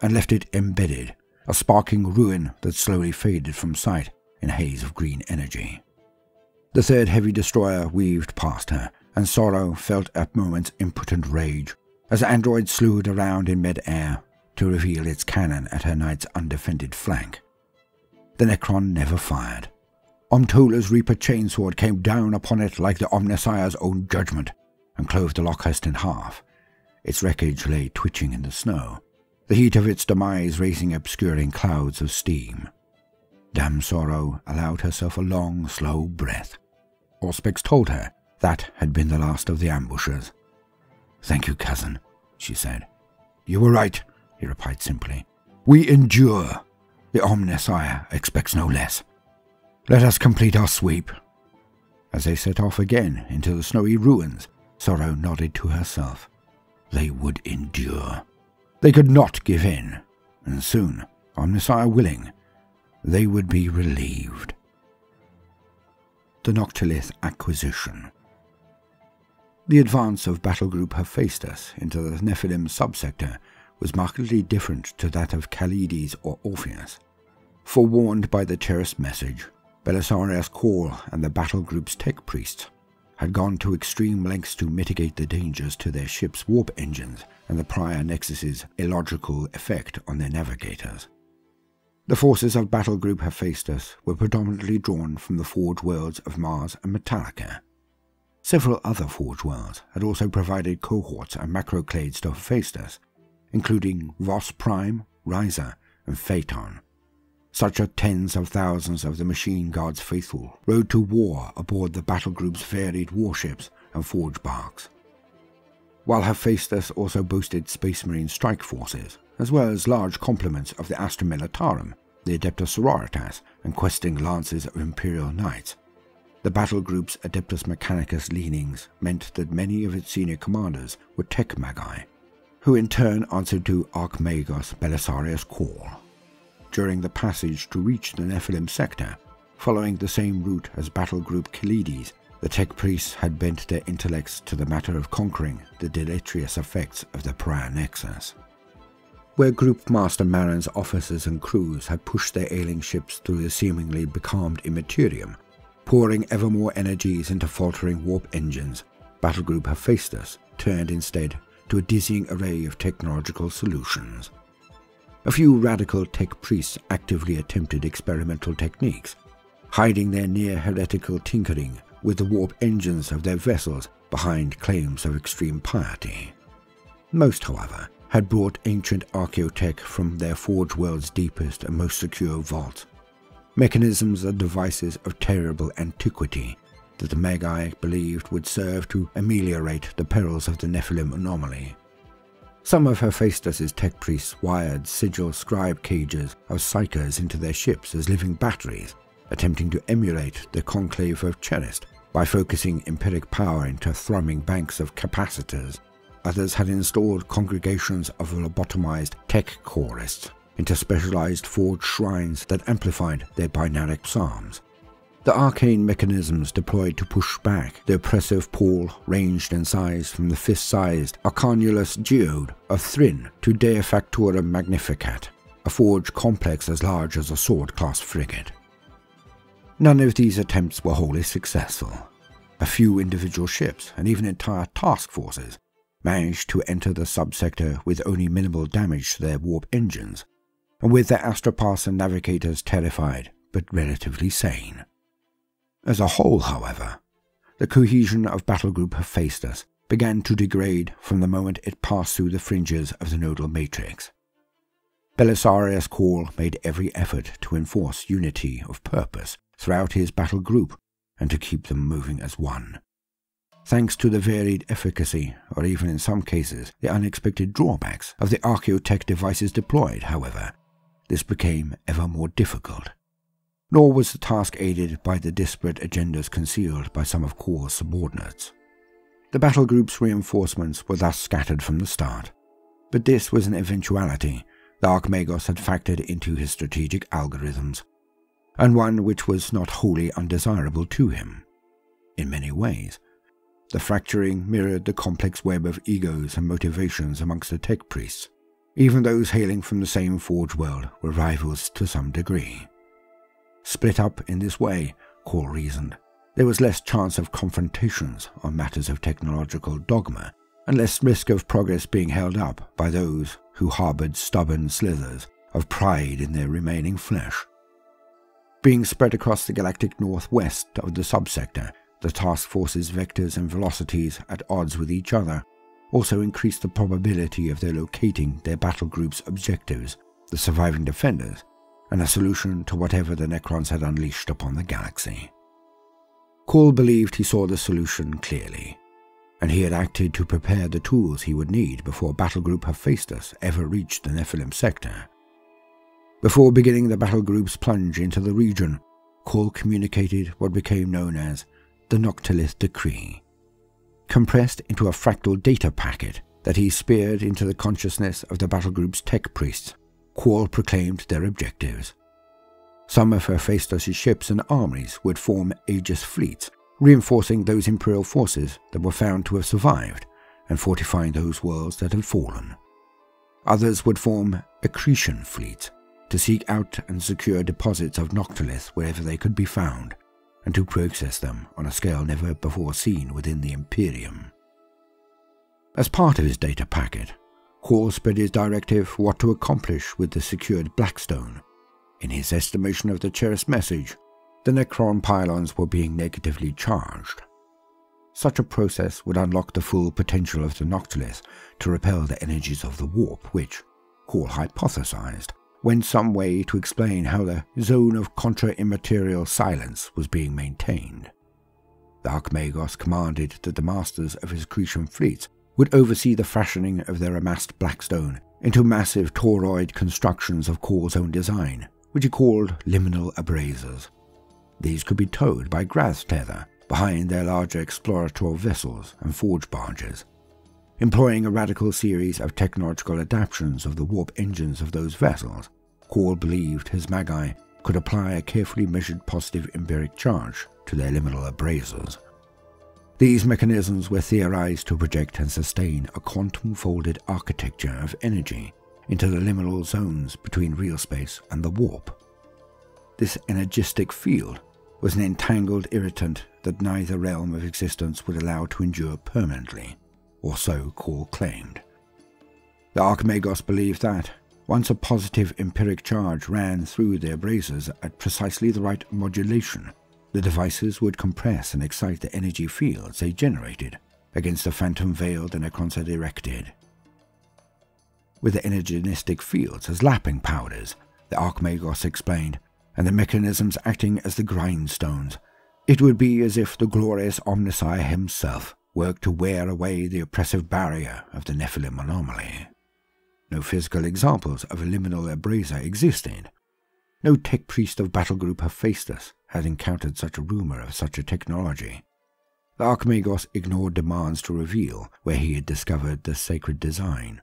and left it embedded, a sparking ruin that slowly faded from sight in a haze of green energy. The third heavy destroyer weaved past her, and Sorrow felt at moments impotent rage as the android slewed around in mid-air to reveal its cannon at her knight's undefended flank. The Necron never fired. Omtola's Reaper chainsword came down upon it like the Omnissiah's own judgment and clove the Lokhust in half, its wreckage lay twitching in the snow, the heat of its demise raising obscuring clouds of steam. Dame Sorrow allowed herself a long, slow breath. Auspex told her that had been the last of the ambushers. Thank you, cousin, she said. You were right, he replied simply. We endure. The Omnissiah expects no less. Let us complete our sweep. As they set off again into the snowy ruins, Sorrow nodded to herself they would endure. They could not give in, and soon, Omnissiah willing, they would be relieved. The Noctilith Acquisition The advance of Battle Group Hephaestus into the Nephilim subsector was markedly different to that of Kalides or Orpheus. Forewarned by the Cherist message, Belisarius Cawl and the Battle Group's tech priests had gone to extreme lengths to mitigate the dangers to their ship's warp engines and the Pariah Nexus's illogical effect on their navigators. The forces of Battle Group Hephaestus were predominantly drawn from the Forge worlds of Mars and Metalica. Several other Forge worlds had also provided cohorts and macroclades to Hephaestus, including Voss Prime, Risa, and Phaeton, such are tens of thousands of the machine guard's faithful rode to war aboard the battle group's varied warships and forge barks. While Hephaestus also boasted Space Marine strike forces, as well as large complements of the Astra Militarum, the Adeptus Sororitas, and questing lances of Imperial Knights, the battle group's Adeptus Mechanicus leanings meant that many of its senior commanders were tech magi, who in turn answered to Archmagos Belisarius Cawl during the passage to reach the Nephilim sector, following the same route as battle group Kalides, the tech priests had bent their intellects to the matter of conquering the deleterious effects of the Pariah Nexus. Where Group Master Marin's officers and crews had pushed their ailing ships through the seemingly becalmed immaterium, pouring ever more energies into faltering warp engines, Battle Group Hephaestus turned instead to a dizzying array of technological solutions. A few radical tech priests actively attempted experimental techniques, hiding their near heretical tinkering with the warp engines of their vessels behind claims of extreme piety. Most, however, had brought ancient archaeotech from their forge world's deepest and most secure vaults, mechanisms and devices of terrible antiquity that the Magi believed would serve to ameliorate the perils of the Nephilim anomaly. Some of Hephaestus's tech priests wired sigil scribe cages of psykers into their ships as living batteries, attempting to emulate the conclave of Cherist by focusing empyric power into thrumming banks of capacitors. Others had installed congregations of lobotomized tech chorists into specialized forged shrines that amplified their binaric psalms. The arcane mechanisms deployed to push back the oppressive pall ranged in size from the fist-sized Arcanulus geode of Thrin to Dea Factorum Magnificat, a forge complex as large as a sword-class frigate. None of these attempts were wholly successful. A few individual ships, and even entire task forces, managed to enter the subsector with only minimal damage to their warp engines, and with their astropaths and navigators terrified but relatively sane. As a whole, however, the cohesion of Battle Group Hephaestus began to degrade from the moment it passed through the fringes of the nodal matrix. Belisarius Cawl made every effort to enforce unity of purpose throughout his battle group and to keep them moving as one. Thanks to the varied efficacy, or even in some cases the unexpected drawbacks, of the Archaeotech devices deployed, however, this became ever more difficult. Nor was the task aided by the disparate agendas concealed by some of Cawl's subordinates. The battle group's reinforcements were thus scattered from the start, but this was an eventuality the Archmagos had factored into his strategic algorithms, and one which was not wholly undesirable to him. In many ways, the fracturing mirrored the complex web of egos and motivations amongst the tech priests. Even those hailing from the same forge world were rivals to some degree. Split up in this way, Cawl reasoned, there was less chance of confrontations on matters of technological dogma, and less risk of progress being held up by those who harbored stubborn slithers of pride in their remaining flesh. Being spread across the galactic northwest of the subsector, the task force's vectors and velocities at odds with each other also increased the probability of their locating their battle group's objectives, the surviving defenders, and a solution to whatever the Necrons had unleashed upon the galaxy. Cawl believed he saw the solution clearly, and he had acted to prepare the tools he would need before Battle Group Hephaestus ever reached the Nephilim sector. Before beginning the battle group's plunge into the region, Cawl communicated what became known as the Noctilith Decree, compressed into a fractal data packet that he speared into the consciousness of the battle group's tech priests. Cawl proclaimed their objectives. Some of Hephaestus' ships and armies would form Aegis fleets reinforcing those Imperial forces that were found to have survived and fortifying those worlds that had fallen. Others would form accretion fleets to seek out and secure deposits of Noctilith wherever they could be found, and to process them on a scale never before seen within the Imperium. As part of his data packet, Cawl spread his directive what to accomplish with the secured Blackstone. In his estimation of the Cherist message, the Necron pylons were being negatively charged. Such a process would unlock the full potential of the Noctilith to repel the energies of the warp, which, Cawl hypothesized, went some way to explain how the zone of contra-immaterial silence was being maintained. The Archmagos commanded that the masters of his accretion fleets would oversee the fashioning of their amassed Blackstone into massive toroid constructions of Cawl's own design, which he called liminal abrasors. These could be towed by grav tether behind their larger explorator vessels and forge barges. Employing a radical series of technological adaptations of the warp engines of those vessels, Cawl believed his Magi could apply a carefully measured positive empyric charge to their liminal abrasors. These mechanisms were theorized to project and sustain a quantum-folded architecture of energy into the liminal zones between real space and the warp. This energistic field was an entangled irritant that neither realm of existence would allow to endure permanently, or so Cawl claimed. The Archmagos believed that, once a positive empyric charge ran through their abrasors at precisely the right modulation, the devices would compress and excite the energy fields they generated against the phantom veil the Necrons had erected. With the energetic fields as lapping powders, the Archmagos explained, and the mechanisms acting as the grindstones. It would be as if the glorious Omnissiah himself worked to wear away the oppressive barrier of the Nephilim anomaly. No physical examples of a liminal abrasor existed. No tech priest of battle group Hephaestus had encountered such a rumor of such a technology. The Archmagos ignored demands to reveal where he had discovered the sacred design.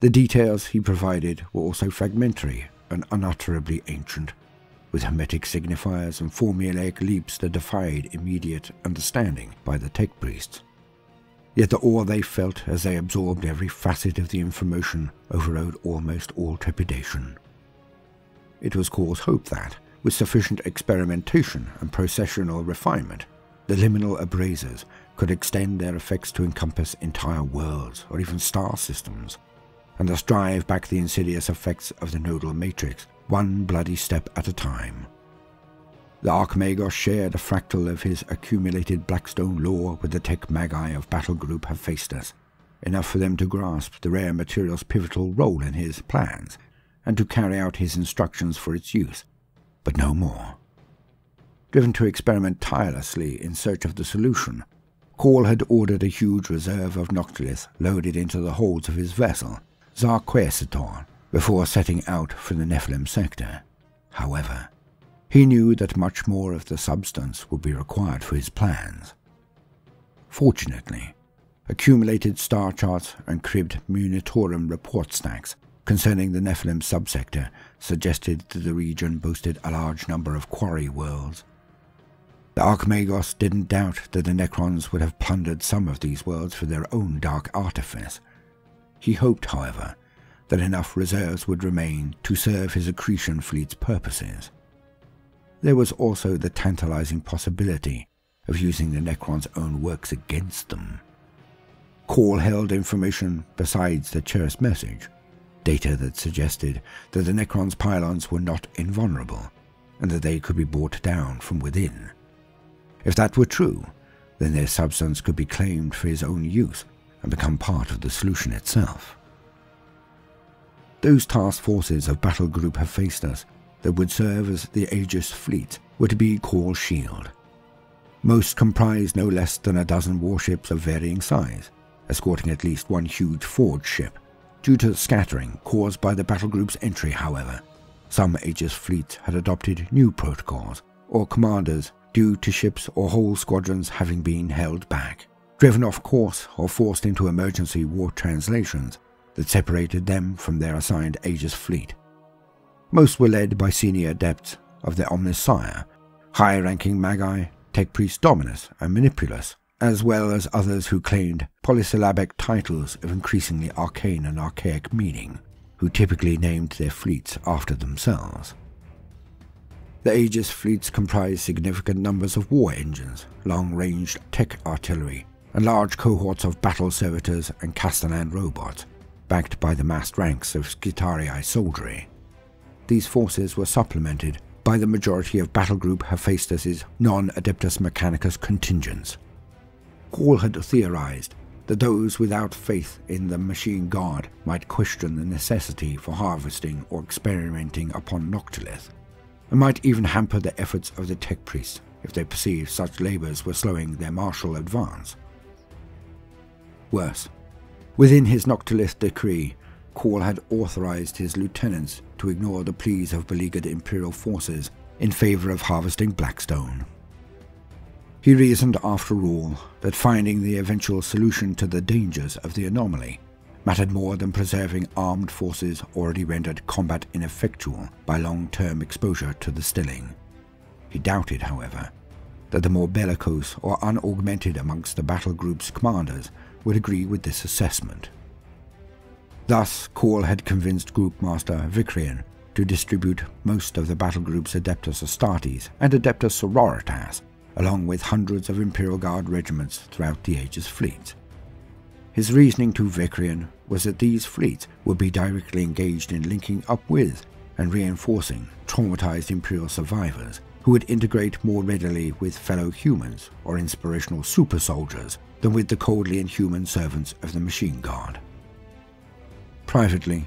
The details he provided were also fragmentary and unutterably ancient with hermetic signifiers and formulaic leaps that defied immediate understanding by the tech priests. Yet the awe they felt as they absorbed every facet of the information overrode almost all trepidation. It was cause hope that, with sufficient experimentation and processional refinement, the liminal abrasors could extend their effects to encompass entire worlds or even star systems, and thus drive back the insidious effects of the nodal matrix one bloody step at a time. The Archimagos shared a fractal of his accumulated Blackstone lore with the Tech Magi of Battle Group Hephaestus, enough for them to grasp the rare material's pivotal role in his plans and to carry out his instructions for its use, but no more. Driven to experiment tirelessly in search of the solution, Cawl had ordered a huge reserve of Noctilith loaded into the holds of his vessel, Zar-Quaesitor, before setting out for the Nephilim sector. However, he knew that much more of the substance would be required for his plans. Fortunately, accumulated star charts and cribbed Munitorum report stacks concerning the Nephilim subsector suggested that the region boasted a large number of quarry worlds. The Archimagos didn't doubt that the Necrons would have plundered some of these worlds for their own dark artifice. He hoped, however, that enough reserves would remain to serve his accretion fleet's purposes. There was also the tantalizing possibility of using the Necron's own works against them. Cawl held information besides the Cherist message, data that suggested that the Necron's pylons were not invulnerable, and that they could be brought down from within. If that were true, then their substance could be claimed for his own use and become part of the solution itself. Those task forces of Battle Group Hephaestus that would serve as the Aegis fleet were to be called Shield. Most comprised no less than a dozen warships of varying size, escorting at least one huge forge ship. Due to scattering caused by the battle group's entry, however, some Aegis fleets had adopted new protocols, or commanders due to ships or whole squadrons having been held back, driven off course or forced into emergency warp translations that separated them from their assigned Aegis fleet. Most were led by senior adepts of the Omnissiah, high-ranking Magi, Tech Priest Dominus, and Manipulus, as well as others who claimed polysyllabic titles of increasingly arcane and archaic meaning, who typically named their fleets after themselves. The Aegis fleets comprised significant numbers of war engines, long-range tech artillery, and large cohorts of battle servitors and Castellan robots, backed by the massed ranks of Skitarii soldiery these forces were supplemented by the majority of Battle Group Hephaestus's non-Adeptus Mechanicus contingents. Cawl had theorized that those without faith in the machine god might question the necessity for harvesting or experimenting upon Noctilith, and might even hamper the efforts of the tech priests if they perceived such labors were slowing their martial advance. Worse, within his Noctilith decree, Cawl had authorized his lieutenants to ignore the pleas of beleaguered Imperial forces in favor of harvesting Blackstone. He reasoned, after all, that finding the eventual solution to the dangers of the anomaly mattered more than preserving armed forces already rendered combat ineffectual by long-term exposure to the stilling. He doubted, however, that the more bellicose or unaugmented amongst the battle group's commanders would agree with this assessment. Thus, Cawl had convinced Group Master Vicrian to distribute most of the battle group's Adeptus Astartes and Adeptus Sororitas, along with hundreds of Imperial Guard regiments throughout the Aegis fleet. His reasoning to Vicrian was that these fleets would be directly engaged in linking up with and reinforcing traumatized Imperial survivors who would integrate more readily with fellow humans or inspirational super soldiers than with the coldly inhuman servants of the Machine Guard. Privately,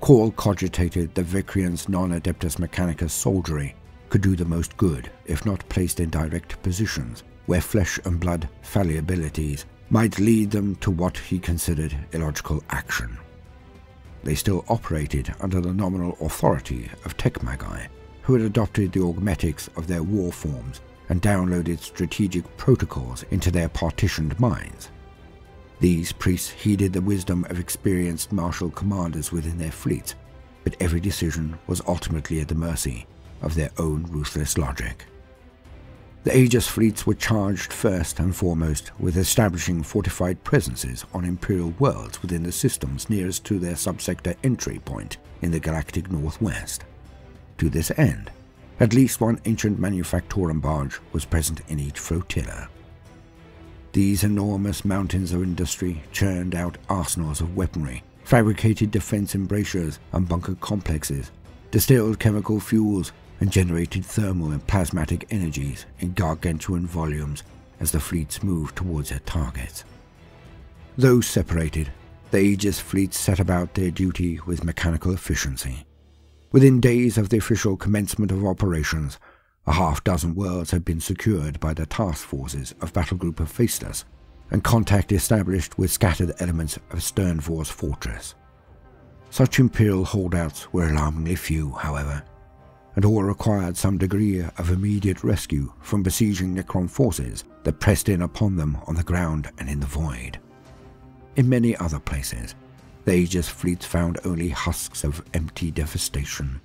Cawl cogitated that Vicrian's non-Adeptus Mechanicus soldiery could do the most good if not placed in direct positions where flesh and blood fallibilities might lead them to what he considered illogical action. They still operated under the nominal authority of Tech Magi, who had adopted the augmetics of their war forms and downloaded strategic protocols into their partitioned minds. These priests heeded the wisdom of experienced martial commanders within their fleet, but every decision was ultimately at the mercy of their own ruthless logic. The Aegis fleets were charged first and foremost with establishing fortified presences on Imperial worlds within the systems nearest to their subsector entry point in the galactic northwest. To this end, at least one ancient manufactorum barge was present in each flotilla. These enormous mountains of industry churned out arsenals of weaponry, fabricated defense embrasures and bunker complexes, distilled chemical fuels, and generated thermal and plasmatic energies in gargantuan volumes as the fleets moved towards their targets. Though separated, the Aegis fleets set about their duty with mechanical efficiency. Within days of the official commencement of operations, a half dozen worlds had been secured by the task forces of Battle Group Hephaestus, and contact established with scattered elements of Stormvor's fortress. Such Imperial holdouts were alarmingly few, however, and all required some degree of immediate rescue from besieging Necron forces that pressed in upon them on the ground and in the void. In many other places, the Aegis fleets found only husks of empty devastation.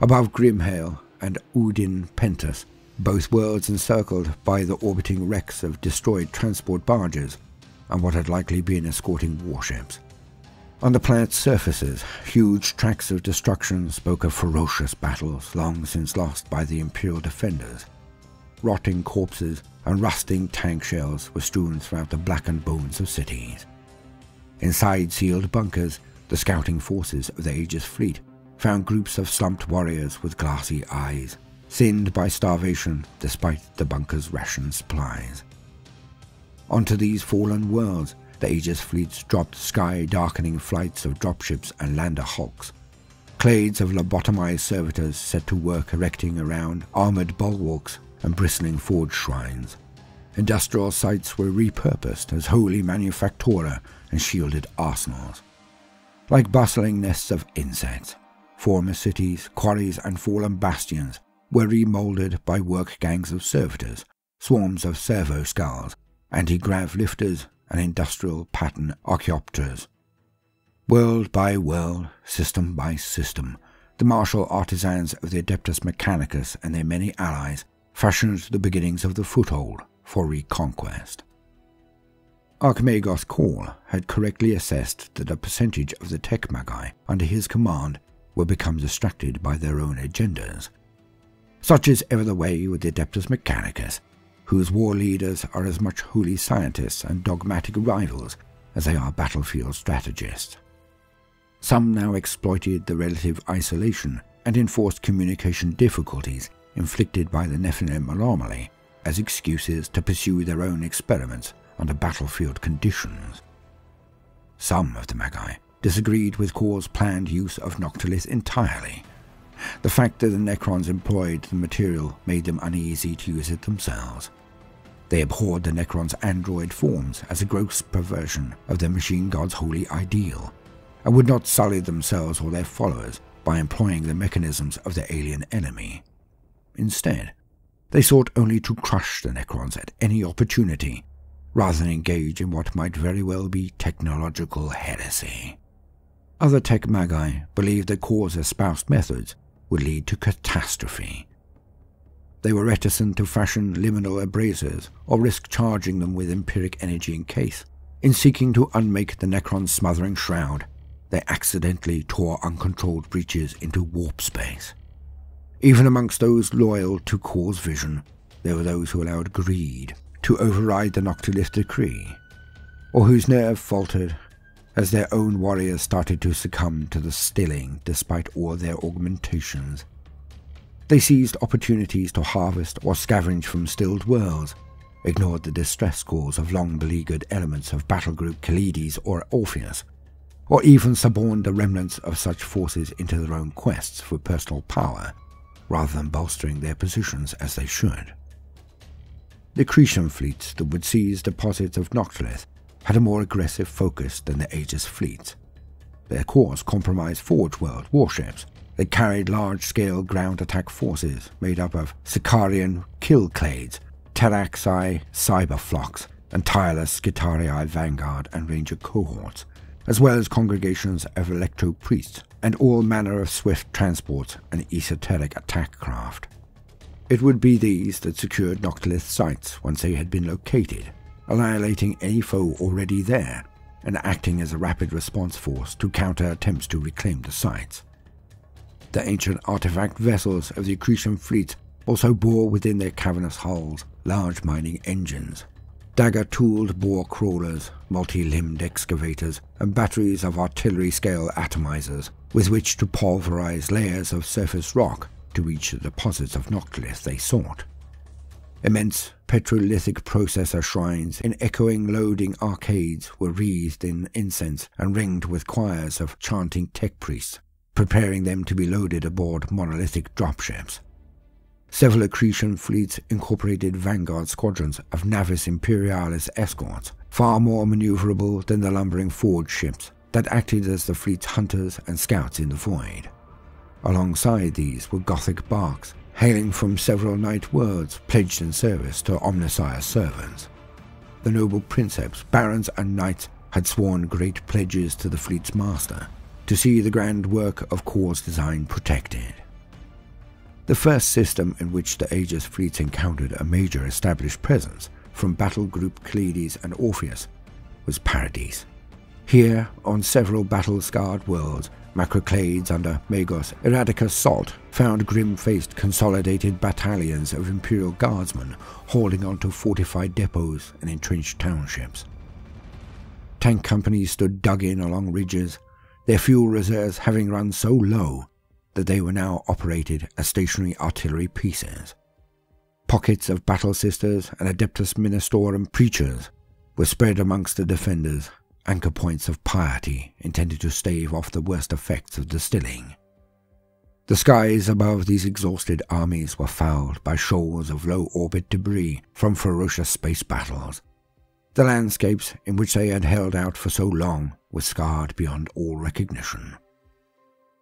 Above Grimhail and Udin Pentus, both worlds encircled by the orbiting wrecks of destroyed transport barges and what had likely been escorting warships. On the planet's surfaces, huge tracts of destruction spoke of ferocious battles long since lost by the Imperial defenders. Rotting corpses and rusting tank shells were strewn throughout the blackened bones of cities. Inside sealed bunkers, the scouting forces of the Aegis fleet found groups of slumped warriors with glassy eyes, thinned by starvation despite the bunker's ration supplies. Onto these fallen worlds, the Aegis fleets dropped sky-darkening flights of dropships and lander hulks. Clades of lobotomized servitors set to work erecting around armored bulwarks and bristling forge shrines. Industrial sites were repurposed as holy manufactura and shielded arsenals. Like bustling nests of insects, former cities, quarries, and fallen bastions were remolded by work gangs of servitors, swarms of servo skulls, anti-grav lifters, and industrial pattern archaeopteras. World by world, system by system, the martial artisans of the Adeptus Mechanicus and their many allies fashioned the beginnings of the foothold for reconquest. Archimagos Cawl had correctly assessed that a percentage of the tech magi under his command will become distracted by their own agendas. Such is ever the way with the Adeptus Mechanicus, whose war leaders are as much holy scientists and dogmatic rivals as they are battlefield strategists. Some now exploited the relative isolation and enforced communication difficulties inflicted by the Nephilim anomaly as excuses to pursue their own experiments under battlefield conditions. Some of the Magi disagreed with Cawl's planned use of Noctilith entirely. The fact that the Necrons employed the material made them uneasy to use it themselves. They abhorred the Necrons' android forms as a gross perversion of their machine god's holy ideal, and would not sully themselves or their followers by employing the mechanisms of the alien enemy. Instead, they sought only to crush the Necrons at any opportunity, rather than engage in what might very well be technological heresy. Other tech magi believed that Cawl's espoused methods would lead to catastrophe. They were reticent to fashion liminal abrasors or risk charging them with empyric energy in case. In seeking to unmake the Necron's smothering shroud, they accidentally tore uncontrolled breaches into warp space. Even amongst those loyal to Cawl's vision, there were those who allowed greed to override the Noctilith decree, or whose nerve faltered as their own warriors started to succumb to the stilling despite all their augmentations. They seized opportunities to harvest or scavenge from stilled worlds, ignored the distress calls of long beleaguered elements of battle group Kalides or Orpheus, or even suborned the remnants of such forces into their own quests for personal power rather than bolstering their positions as they should. The accretion fleets that would seize deposits of Noctilith had a more aggressive focus than the Aegis fleets. Their course compromised Forge World warships that carried large-scale ground attack forces made up of Sicarian killclades, Pteraxii cyberflocks, and tireless Skitarii vanguard and ranger cohorts, as well as congregations of electro priests and all manner of swift transports and esoteric attack craft. It would be these that secured Noctilith sites once they had been located, annihilating any foe already there and acting as a rapid response force to counter attempts to reclaim the sites. The ancient artifact vessels of the Accretion fleet also bore within their cavernous hulls large mining engines. dagger-tooled bore crawlers, multi-limbed excavators, and batteries of artillery-scale atomizers with which to pulverize layers of surface rock to reach the deposits of noctilith they sought. Immense petrolithic processor shrines in echoing loading arcades were wreathed in incense and ringed with choirs of chanting tech priests, preparing them to be loaded aboard monolithic dropships. Several accretion fleets incorporated vanguard squadrons of Navis Imperialis escorts, far more maneuverable than the lumbering forge ships that acted as the fleet's hunters and scouts in the void. Alongside these were Gothic barks, hailing from several knight worlds pledged in service to Omnissiah's servants. The noble princeps, barons, and knights had sworn great pledges to the fleet's master to see the grand work of Cawl's design protected. The first system in which the Aegis fleets encountered a major established presence from battle group Kalides and Orpheus was Paradis. Here, on several battle-scarred worlds, Macroclades under Magos Eradicus Salt found grim-faced consolidated battalions of Imperial Guardsmen holding onto fortified depots and entrenched townships. Tank companies stood dug in along ridges, their fuel reserves having run so low that they were now operated as stationary artillery pieces. Pockets of battle sisters and Adeptus Ministorum preachers were spread amongst the defenders, anchor points of piety intended to stave off the worst effects of distilling. The skies above these exhausted armies were fouled by shoals of low orbit debris from ferocious space battles. The landscapes in which they had held out for so long were scarred beyond all recognition.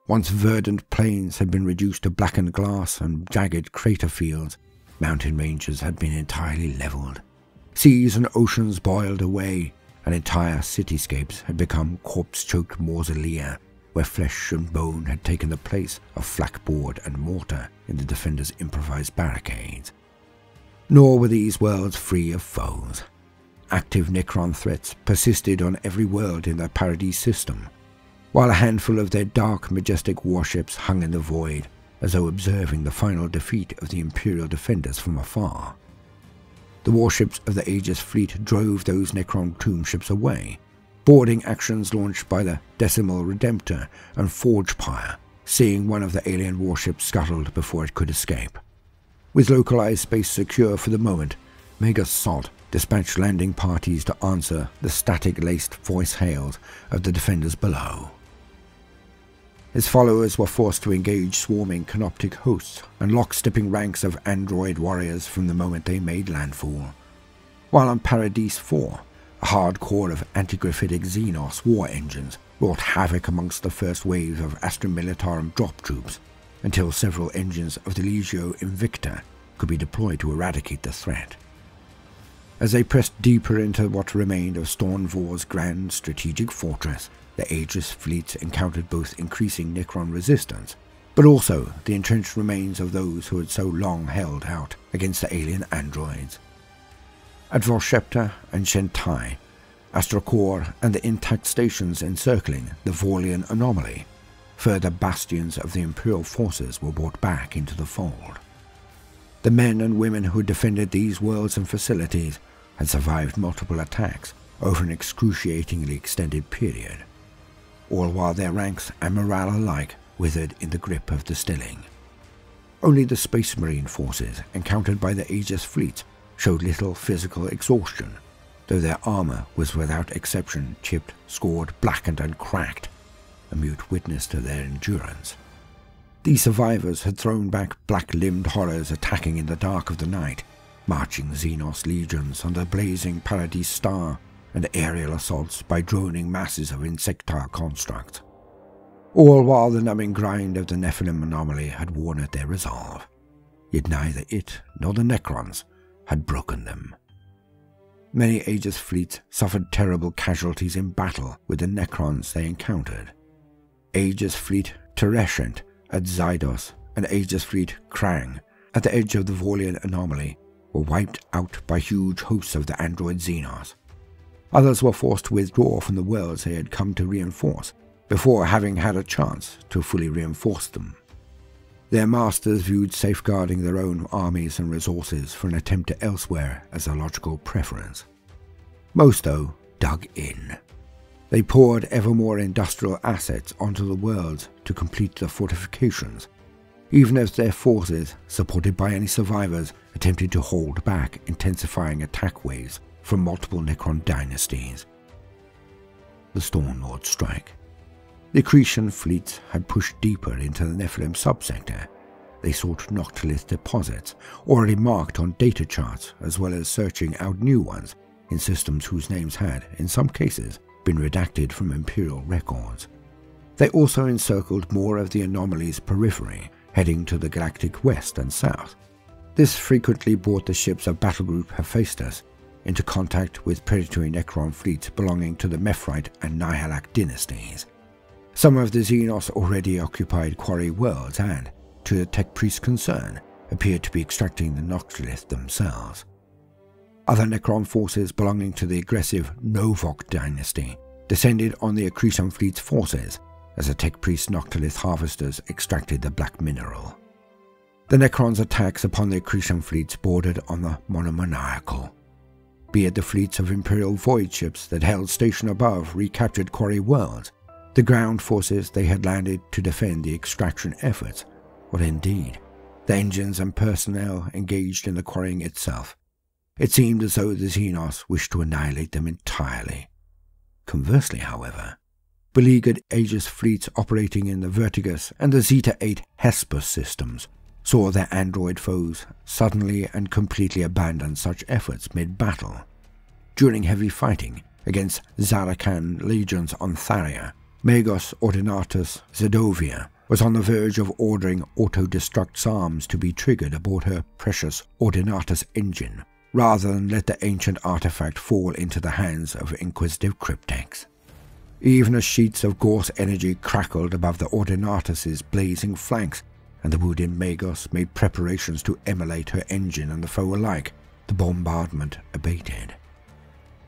Once verdant plains had been reduced to blackened glass and jagged crater fields, mountain ranges had been entirely leveled. Seas and oceans boiled away, and entire cityscapes had become corpse-choked mausolea, where flesh and bone had taken the place of flakboard and mortar in the defenders' improvised barricades. Nor were these worlds free of foes. Active Necron threats persisted on every world in the Paradis system, while a handful of their dark, majestic warships hung in the void, as though observing the final defeat of the Imperial defenders from afar. The warships of the Aegis fleet drove those Necron tomb ships away, boarding actions launched by the Decimal Redemptor and Forgepire, seeing one of the alien warships scuttled before it could escape. With localized space secure for the moment, Magos Salt dispatched landing parties to answer the static-laced voice hails of the defenders below. His followers were forced to engage swarming canoptek hosts and lock-stepping ranks of android warriors from the moment they made landfall. While on Paradis 4, a hard core of anti-gravitic Xenos war engines wrought havoc amongst the first wave of Astra Militarum drop troops, until several engines of the Legio Invicta could be deployed to eradicate the threat. As they pressed deeper into what remained of Stormvor's grand strategic fortress, the Aegis fleets encountered both increasing Necron resistance, but also the entrenched remains of those who had so long held out against the alien androids. At Vorshepta and Shentai, Astrokor and the intact stations encircling the Vorlian anomaly, further bastions of the Imperial forces were brought back into the fold. The men and women who defended these worlds and facilities had survived multiple attacks over an excruciatingly extended period all while their ranks and morale alike withered in the grip of the stilling. Only the Space Marine forces encountered by the Aegis fleet showed little physical exhaustion, though their armor was without exception chipped, scored, blackened, and cracked, a mute witness to their endurance. These survivors had thrown back black-limbed horrors attacking in the dark of the night, marching Xenos legions under blazing Paradis star and aerial assaults by droning masses of insectile construct. all while the numbing grind of the Nephilim anomaly had worn at their resolve. Yet neither it nor the Necrons had broken them. Many Aegis fleets suffered terrible casualties in battle with the Necrons they encountered. Aegis fleet Tereshant at Zydos and Aegis fleet Krang at the edge of the Vorlian anomaly were wiped out by huge hosts of the android Xenos. Others were forced to withdraw from the worlds they had come to reinforce, before having had a chance to fully reinforce them. Their masters viewed safeguarding their own armies and resources for an attempt elsewhere as a logical preference. Most, though, dug in. They poured ever more industrial assets onto the worlds to complete the fortifications, even as their forces, supported by any survivors, attempted to hold back intensifying attack waves from multiple Necron dynasties. The Stormlord strike. The Accretion fleets had pushed deeper into the Nephilim subsector. They sought Noctilith deposits, already marked on data charts, as well as searching out new ones in systems whose names had, in some cases, been redacted from Imperial records. They also encircled more of the anomaly's periphery, heading to the galactic west and south. This frequently brought the ships of Battlegroup Hephaestus into contact with predatory Necron fleets belonging to the Mephrite and Nihilak dynasties. Some of the Xenos already occupied Quarry worlds and, to the tech priest's concern, appeared to be extracting the Noctilith themselves. Other Necron forces belonging to the aggressive Novokh dynasty descended on the Accretion fleet's forces as the tech priest Noctilith harvesters extracted the black mineral. The Necron's attacks upon the Accretion fleets bordered on the monomaniacal. Be it the fleets of Imperial void ships that held station above recaptured quarry worlds, the ground forces they had landed to defend the extraction efforts, or indeed, the engines and personnel engaged in the quarrying itself. It seemed as though the Xenos wished to annihilate them entirely. Conversely, however, beleaguered Aegis fleets operating in the Vertigus and the Zeta 8 Hesper systems saw their android foes suddenly and completely abandon such efforts mid-battle. During heavy fighting against Szarekhan legions on Tharia, Magos Ordinatus Zedovia was on the verge of ordering auto-destruct arms to be triggered aboard her precious Ordinatus engine, rather than let the ancient artifact fall into the hands of inquisitive crypteks even as sheets of gauss energy crackled above the Ordinatus's blazing flanks, and the wounded Magos made preparations to immolate her engine and the foe alike, the bombardment abated.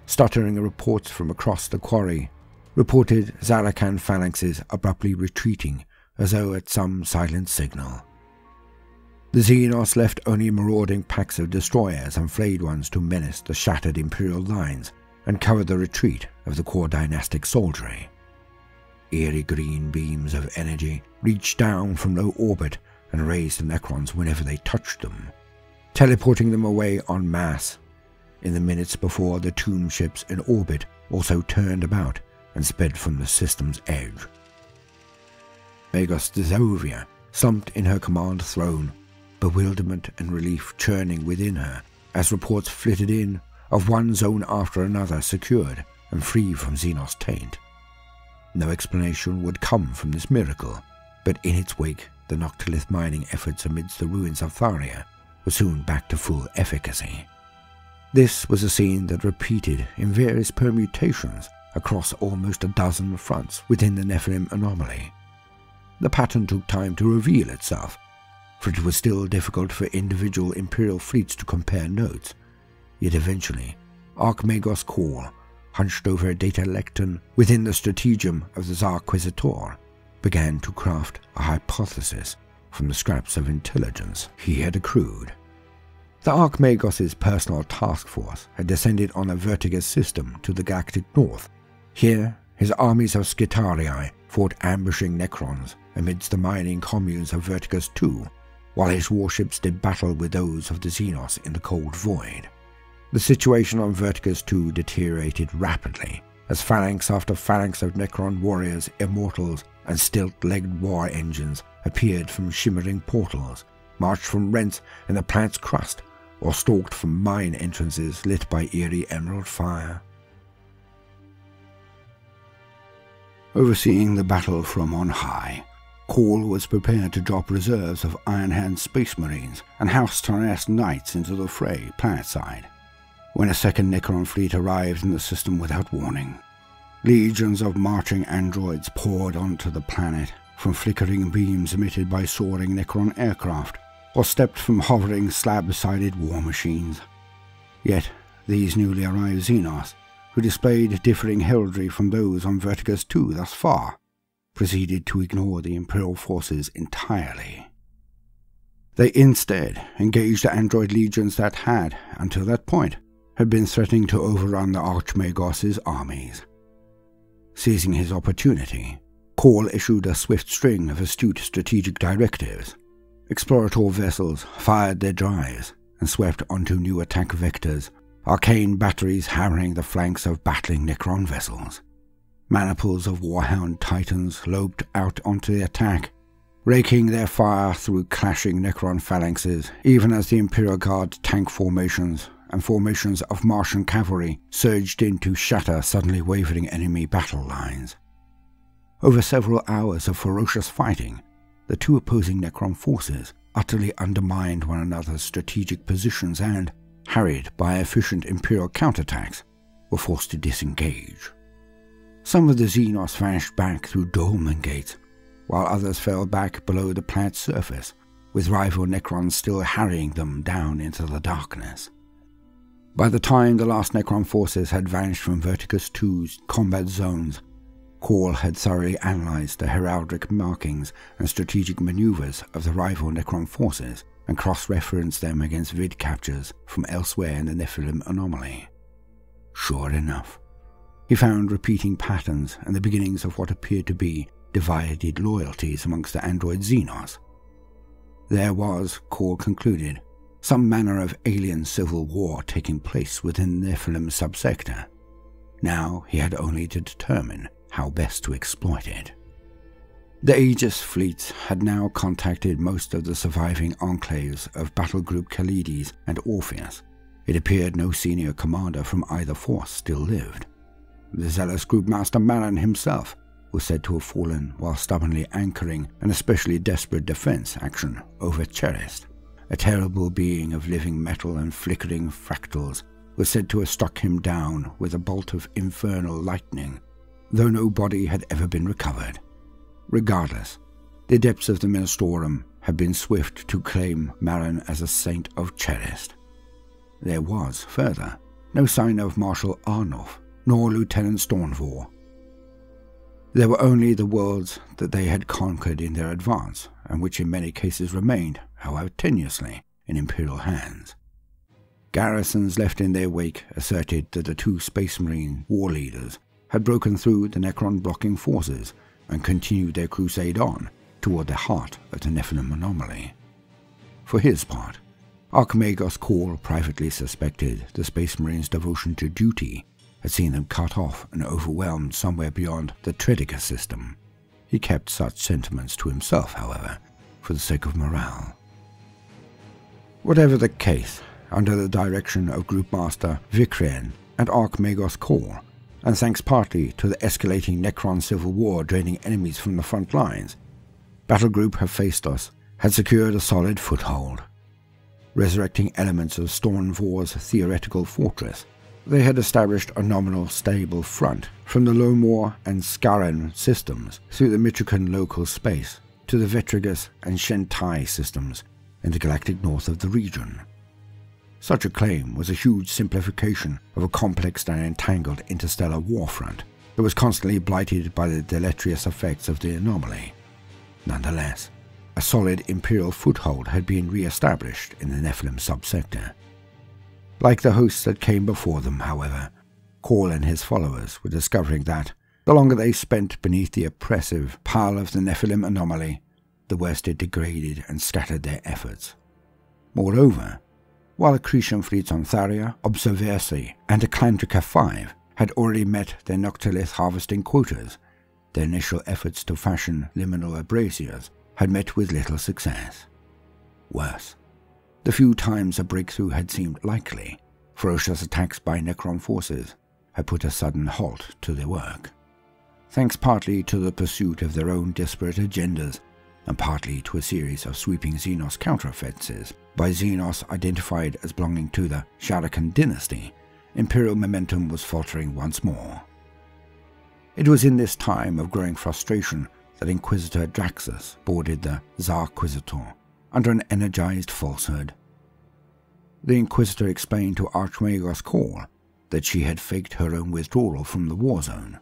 Stuttering reports from across the quarry reported Szarekhan phalanxes abruptly retreating as though at some silent signal. The Xenos left only marauding packs of destroyers and flayed ones to menace the shattered Imperial lines, and cover the retreat of the core dynastic soldiery. Eerie green beams of energy reached down from low orbit and raised the Necrons whenever they touched them, teleporting them away en masse. In the minutes before the tomb ships in orbit also turned about and sped from the system's edge. Magos Zedovia slumped in her command throne, bewilderment and relief churning within her as reports flitted in of one zone after another secured and free from Xenos taint. No explanation would come from this miracle, but in its wake the Noctilith mining efforts amidst the ruins of Tharia were soon back to full efficacy. This was a scene that repeated in various permutations across almost a dozen fronts within the Nephilim anomaly. The pattern took time to reveal itself, for it was still difficult for individual Imperial fleets to compare notes, Yet eventually, Archmagos Cawl, hunched over a data lectern within the strategium of the Zar-Quaesitor, began to craft a hypothesis from the scraps of intelligence he had accrued. The Archmagos' personal task force had descended on a Vertigus system to the galactic north. Here, his armies of Skitarii fought ambushing Necrons amidst the mining communes of Vertigus II, while his warships did battle with those of the Xenos in the cold void. The situation on Vertigus 2 deteriorated rapidly, as phalanx after phalanx of Necron warriors, immortals, and stilt-legged war engines appeared from shimmering portals, marched from rents in the planet's crust, or stalked from mine entrances lit by eerie emerald fire. Overseeing the battle from on high, Cawl was prepared to drop reserves of Iron Hand Space Marines and House Taranis Knights into the fray planetside when a second Necron fleet arrived in the system without warning. Legions of marching androids poured onto the planet from flickering beams emitted by soaring Necron aircraft or stepped from hovering slab-sided war machines. Yet these newly arrived Xenos, who displayed differing heraldry from those on Vertigus II thus far, proceeded to ignore the Imperial forces entirely. They instead engaged the android legions that had, until that point, had been threatening to overrun the Archmagos' armies. Seizing his opportunity, Cawl issued a swift string of astute strategic directives. Explorator vessels fired their drives and swept onto new attack vectors, arcane batteries hammering the flanks of battling Necron vessels. Maniples of Warhound Titans loped out onto the attack, raking their fire through clashing Necron phalanxes, even as the Imperial Guard tank formations and formations of Martian cavalry surged in to shatter suddenly wavering enemy battle lines. Over several hours of ferocious fighting, the two opposing Necron forces utterly undermined one another's strategic positions and, harried by efficient Imperial counterattacks, were forced to disengage. Some of the Xenos vanished back through dolmen gates, while others fell back below the planet's surface, with rival Necrons still harrying them down into the darkness. By the time the last Necron forces had vanished from Vertigus II's combat zones, Cawl had thoroughly analyzed the heraldic markings and strategic maneuvers of the rival Necron forces and cross-referenced them against vid captures from elsewhere in the Nephilim anomaly. Sure enough, he found repeating patterns and the beginnings of what appeared to be divided loyalties amongst the android Xenos. There was, Cawl concluded, some manner of alien civil war taking place within the Nephilim subsector. Now he had only to determine how best to exploit it. The Aegis fleet had now contacted most of the surviving enclaves of Battle Group Kalides and Orpheus. It appeared no senior commander from either force still lived. The zealous Group Master himself was said to have fallen while stubbornly anchoring an especially desperate defense action over Cherist a terrible being of living metal and flickering fractals, was said to have struck him down with a bolt of infernal lightning, though no body had ever been recovered. Regardless, the adepts of the Ministorum had been swift to claim Marin as a saint of Cherist. There was, further, no sign of Marshal Arnoff nor Lieutenant Stormvor. There were only the worlds that they had conquered in their advance, and which in many cases remained, however tenuously, in Imperial hands. Garrisons left in their wake asserted that the two Space Marine war leaders had broken through the Necron blocking forces and continued their crusade on toward the heart of the Nephilim anomaly. For his part, Archmagos Cawl privately suspected the Space Marines' devotion to duty had seen them cut off and overwhelmed somewhere beyond the Tredica system. He kept such sentiments to himself, however, for the sake of morale. Whatever the case, under the direction of Group Master Vikren and Archmagos Cawl, and thanks partly to the escalating Necron civil war draining enemies from the front lines, Battle Group Hephaestus had secured a solid foothold. Resurrecting elements of Stormvor's theoretical fortress, they had established a nominal stable front from the Lomor and Skaren systems through the Mitrican local space to the Vetrigus and Shentai systems in the galactic north of the region. Such a claim was a huge simplification of a complex and entangled interstellar warfront that was constantly blighted by the deleterious effects of the anomaly. Nonetheless, a solid Imperial foothold had been re-established in the Nephilim subsector. Like the hosts that came before them, however, Cawl and his followers were discovering that, the longer they spent beneath the oppressive pall of the Nephilim anomaly, the worse it degraded and scattered their efforts. Moreover, while Accretion fleets on Tharia, Observersi, and Atlantica 5 had already met their Noctilith harvesting quotas, their initial efforts to fashion liminal abrasors had met with little success. Worse, the few times a breakthrough had seemed likely, ferocious attacks by Necron forces had put a sudden halt to their work. Thanks partly to the pursuit of their own desperate agendas and partly to a series of sweeping Xenos counteroffensives by Xenos identified as belonging to the Szarekhan dynasty, Imperial momentum was faltering once more. It was in this time of growing frustration that Inquisitor Draxus boarded the Zar-Quaesitor under an energized falsehood. The Inquisitor explained to Archmagos Cawl that she had faked her own withdrawal from the war zone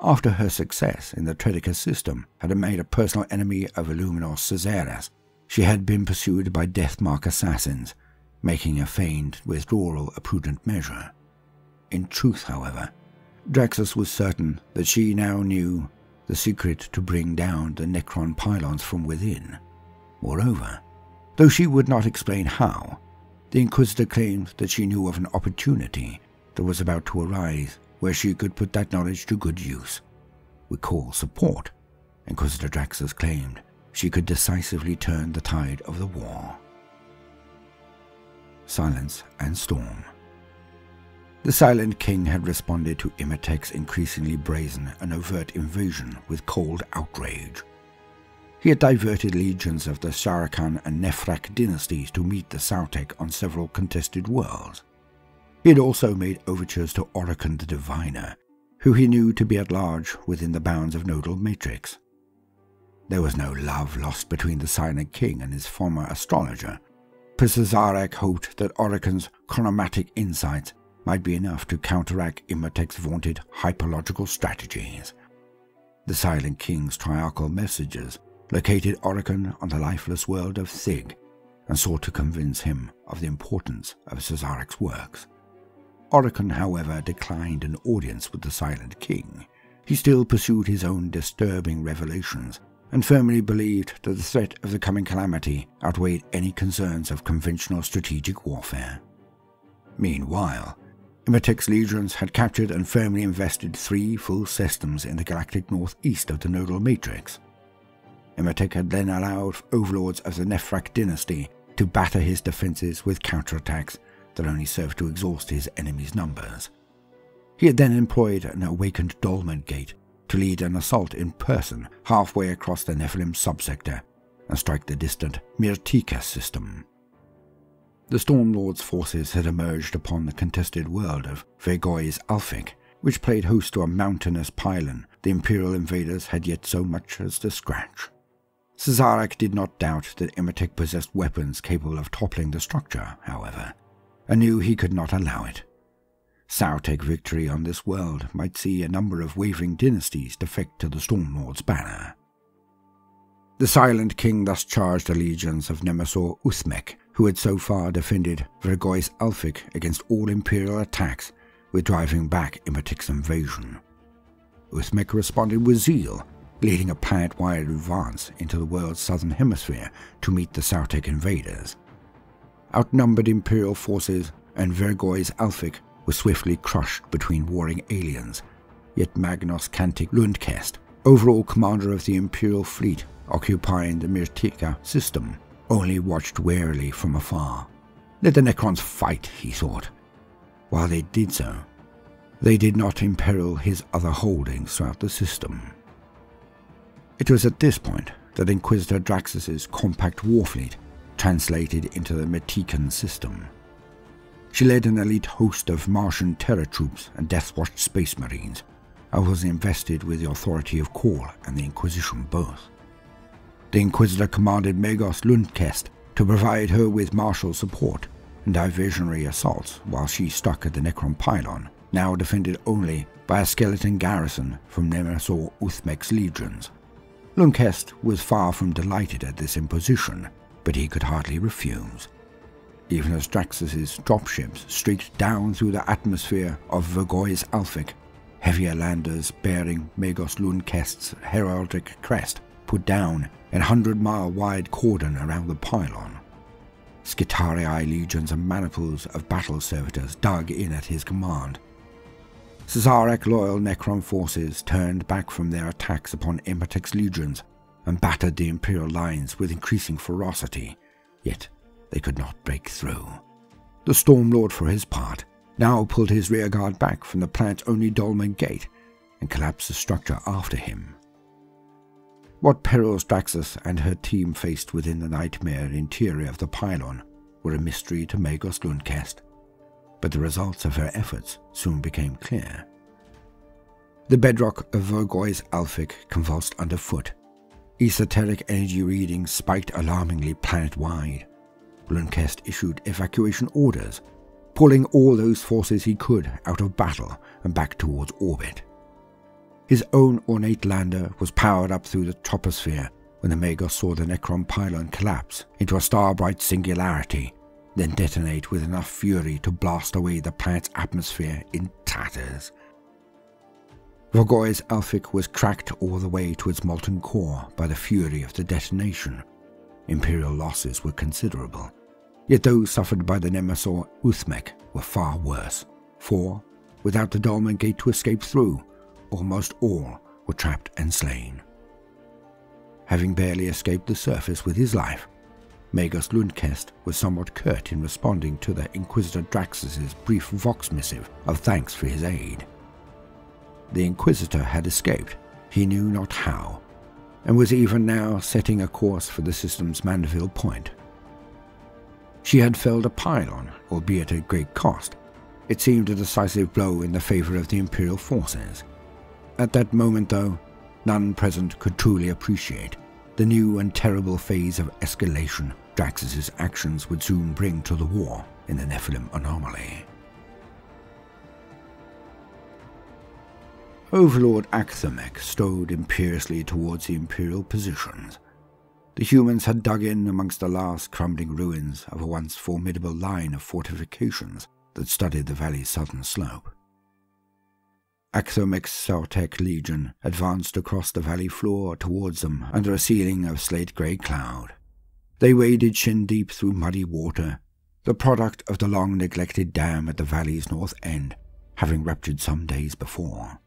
after her success in the Tredica system had made a personal enemy of Illuminor Szeras, she had been pursued by Deathmark assassins, making a feigned withdrawal a prudent measure. In truth, however, Draxus was certain that she now knew the secret to bring down the Necron pylons from within. Moreover, though she would not explain how, the Inquisitor claimed that she knew of an opportunity that was about to arise where she could put that knowledge to good use. With Cawl support, Inquisitor Draxus claimed she could decisively turn the tide of the war silence, and storm. The Silent King had responded to Imotekh's increasingly brazen and overt invasion with cold outrage. He had diverted legions of the Sarkhan and Nephrekh dynasties to meet the Sautekh on several contested worlds. He had also made overtures to Orikan the Diviner, who he knew to be at large within the bounds of Nodal Matrix. There was no love lost between the Silent King and his former astrologer, Pisazarek hoped that Orikan's chronomatic insights might be enough to counteract Imotekh's vaunted hyperlogical strategies. The Silent King's triarchal messengers located Orikan on the lifeless world of Thig and sought to convince him of the importance of Szarekh's works. Orikan, however, declined an audience with the Silent King. He still pursued his own disturbing revelations and firmly believed that the threat of the coming calamity outweighed any concerns of conventional strategic warfare. Meanwhile, Imotekh's legions had captured and firmly invested three full systems in the galactic northeast of the nodal matrix. Imotekh had then allowed overlords of the Nephrekh dynasty to batter his defenses with counterattacks that only served to exhaust his enemy's numbers. He had then employed an awakened Dolmen Gate to lead an assault in person halfway across the Nephilim subsector and strike the distant Mirtika system. The Stormlord's forces had emerged upon the contested world of Vergois Alphic, which played host to a mountainous pylon the Imperial invaders had yet so much as to scratch. Szarekh did not doubt that Imotekh possessed weapons capable of toppling the structure, however, and knew he could not allow it. Sautekh victory on this world might see a number of wavering dynasties defect to the Stormlord's banner. The Silent King thus charged the legions of Nemesor Uthmek, who had so far defended Vergois Alphic against all Imperial attacks, with driving back Imotekh's invasion. Uthmek responded with zeal, leading a planet-wide advance into the world's southern hemisphere to meet the Sautekh invaders. Outnumbered Imperial forces and Vergois Alphic were swiftly crushed between warring aliens, yet Magnus Cantic Lundkest, overall commander of the Imperial fleet occupying the Mirtika system, only watched warily from afar. Let the Necrons fight, he thought. While they did so, they did not imperil his other holdings throughout the system. It was at this point that Inquisitor Draxus's compact warfleet translated into the Metican system. She led an elite host of Martian terror troops and Deathwatch space marines, and was invested with the authority of Cawl and the Inquisition both. The Inquisitor commanded Magos Lundkest to provide her with martial support and diversionary assaults while she stuck at the Necron pylon, now defended only by a skeleton garrison from Nemesor Uthmek's legions. Lundkest was far from delighted at this imposition, but he could hardly refuse even as Draxus's dropships streaked down through the atmosphere of Vergois Alphic, heavier landers bearing Magos Lundkest's heraldic crest put down a hundred-mile-wide cordon around the pylon. Skitarii legions and maniples of battle servitors dug in at his command. Szarekh loyal Necron forces turned back from their attacks upon Imotekh's legions and battered the Imperial lines with increasing ferocity, yet they could not break through. The Stormlord, for his part, now pulled his rearguard back from the planet's only dolmen gate and collapsed the structure after him. What perils Draxus and her team faced within the nightmare interior of the pylon were a mystery to Magos Lundkest, but the results of her efforts soon became clear. The bedrock of Vergois Alphic convulsed underfoot. Esoteric energy readings spiked alarmingly planet-wide. Lundkest issued evacuation orders, pulling all those forces he could out of battle and back towards orbit. His own ornate lander was powered up through the troposphere when the Magos saw the Necron pylon collapse into a star-bright singularity then detonate with enough fury to blast away the planet's atmosphere in tatters. Vogoy's Alphic was cracked all the way to its molten core by the fury of the detonation. Imperial losses were considerable, yet those suffered by the Nemesor Uthmek were far worse, for, without the Dolmen Gate to escape through, almost all were trapped and slain. Having barely escaped the surface with his life, Magos Lundkest was somewhat curt in responding to the Inquisitor Draxus's brief vox missive of thanks for his aid. The Inquisitor had escaped, he knew not how, and was even now setting a course for the system's Mandeville Point. She had felled a pylon, albeit at great cost. It seemed a decisive blow in the favor of the Imperial forces. At that moment, though, none present could truly appreciate the new and terrible phase of escalation Draxus's actions would soon bring to the war in the Nephilim anomaly. Overlord Akthamec strode imperiously towards the Imperial positions. The humans had dug in amongst the last crumbling ruins of a once formidable line of fortifications that studded the valley's southern slope. Akthamec's Sautekh Legion advanced across the valley floor towards them under a ceiling of slate-grey cloud. They waded shin-deep through muddy water, the product of the long-neglected dam at the valley's north end, having ruptured some days before.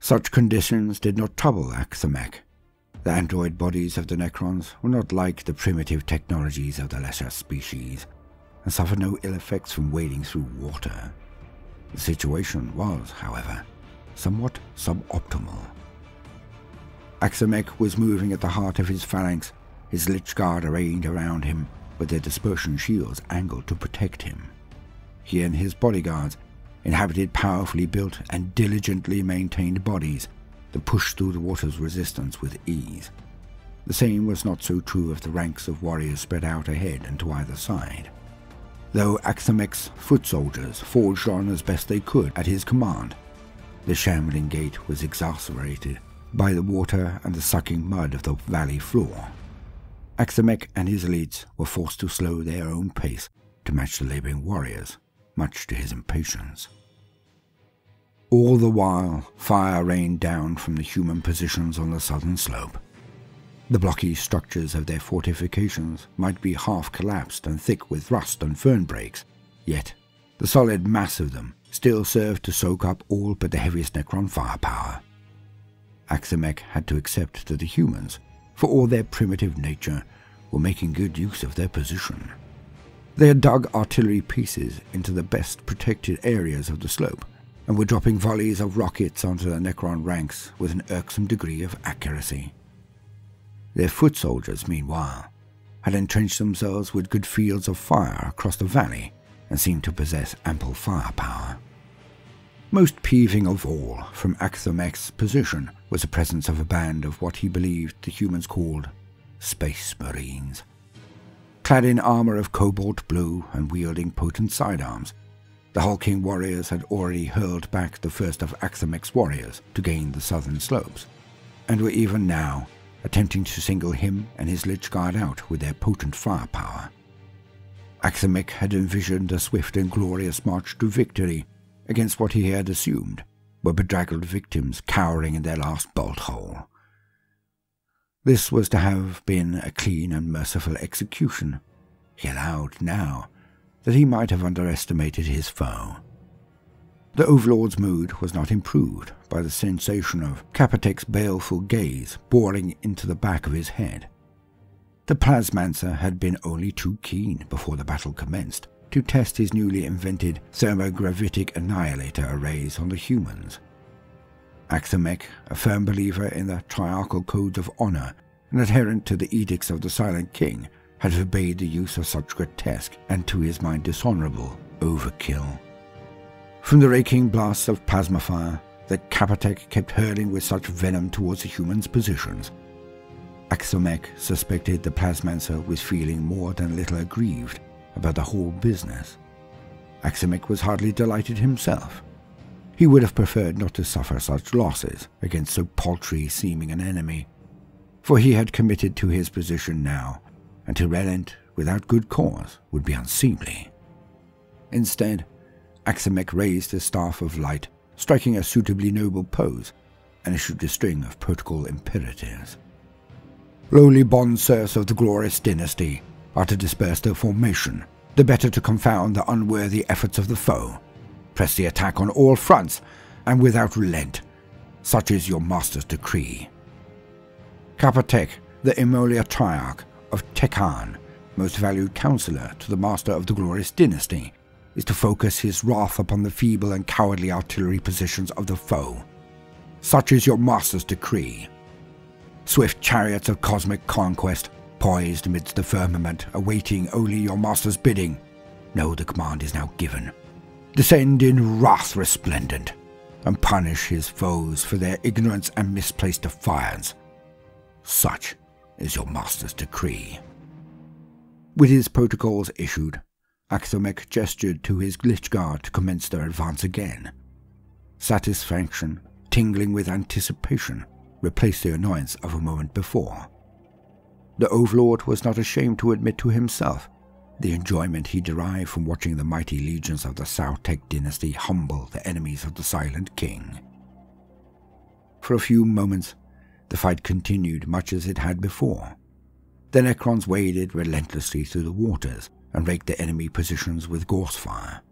Such conditions did not trouble Akthamec. The android bodies of the Necrons were not like the primitive technologies of the lesser species, and suffered no ill effects from wading through water. The situation was, however, somewhat suboptimal. Akthamec was moving at the heart of his phalanx, his Lich Guard arrayed around him, with their dispersion shields angled to protect him. He and his bodyguards inhabited powerfully built and diligently maintained bodies that pushed through the water's resistance with ease. The same was not so true of the ranks of warriors spread out ahead and to either side though Akthamec's foot soldiers forged on as best they could at his command. The shambling gait was exacerbated by the water and the sucking mud of the valley floor. Akthamec and his elites were forced to slow their own pace to match the laboring warriors, much to his impatience. All the while, fire rained down from the human positions on the southern slope. The blocky structures of their fortifications might be half collapsed and thick with rust and fern breaks, yet the solid mass of them still served to soak up all but the heaviest Necron firepower. Akthamec had to accept that the humans, for all their primitive nature, were making good use of their position. They had dug artillery pieces into the best protected areas of the slope, and were dropping volleys of rockets onto the Necron ranks with an irksome degree of accuracy. Their foot soldiers, meanwhile, had entrenched themselves with good fields of fire across the valley and seemed to possess ample firepower. Most peeving of all from Akthamec's position was the presence of a band of what he believed the humans called Space Marines. Clad in armor of cobalt blue and wielding potent sidearms, the hulking warriors had already hurled back the first of Akthamec's warriors to gain the southern slopes, and were even now attempting to single him and his Lich Guard out with their potent firepower. Akthamec had envisioned a swift and glorious march to victory against what he had assumed were bedraggled victims cowering in their last bolt hole. This was to have been a clean and merciful execution. He allowed now that he might have underestimated his foe. The Overlord's mood was not improved by the sensation of Kapotec's baleful gaze boring into the back of his head. The Plasmancer had been only too keen before the battle commenced to test his newly invented thermogravitic annihilator arrays on the humans. Akthamec, a firm believer in the triarchal codes of honor and adherent to the edicts of the Silent King, had forbade the use of such grotesque and to his mind dishonorable overkill. From the raking blasts of plasma fire that Kapotec kept hurling with such venom towards the humans' positions, Akthamec suspected the Plasmancer was feeling more than a little aggrieved about the whole business. Akthamec was hardly delighted himself. He would have preferred not to suffer such losses against so paltry seeming an enemy, for he had committed to his position now, and to relent without good cause would be unseemly. Instead, Axamec raised his staff of light, striking a suitably noble pose, and issued a string of protocol imperatives. Lowly bond serfs of the glorious dynasty are to disperse their formation, the better to confound the unworthy efforts of the foe. Press the attack on all fronts, and without relent. Such is your master's decree. Kapatek, the Emolia Triarch of Tekhan, most valued counselor to the master of the glorious dynasty, is to focus his wrath upon the feeble and cowardly artillery positions of the foe. Such is your master's decree. Swift chariots of cosmic conquest, poised amidst the firmament, awaiting only your master's bidding. Know the command is now given. Descend in wrath resplendent, and punish his foes for their ignorance and misplaced defiance. Such is your master's decree. With his protocols issued, Axomech gestured to his Lich Guard to commence their advance again. Satisfaction, tingling with anticipation, replaced the annoyance of a moment before. The Overlord was not ashamed to admit to himself the enjoyment he derived from watching the mighty legions of the Sautekh dynasty humble the enemies of the Silent King. For a few moments, the fight continued much as it had before. The Necrons waded relentlessly through the waters and raked the enemy positions with gauss fire.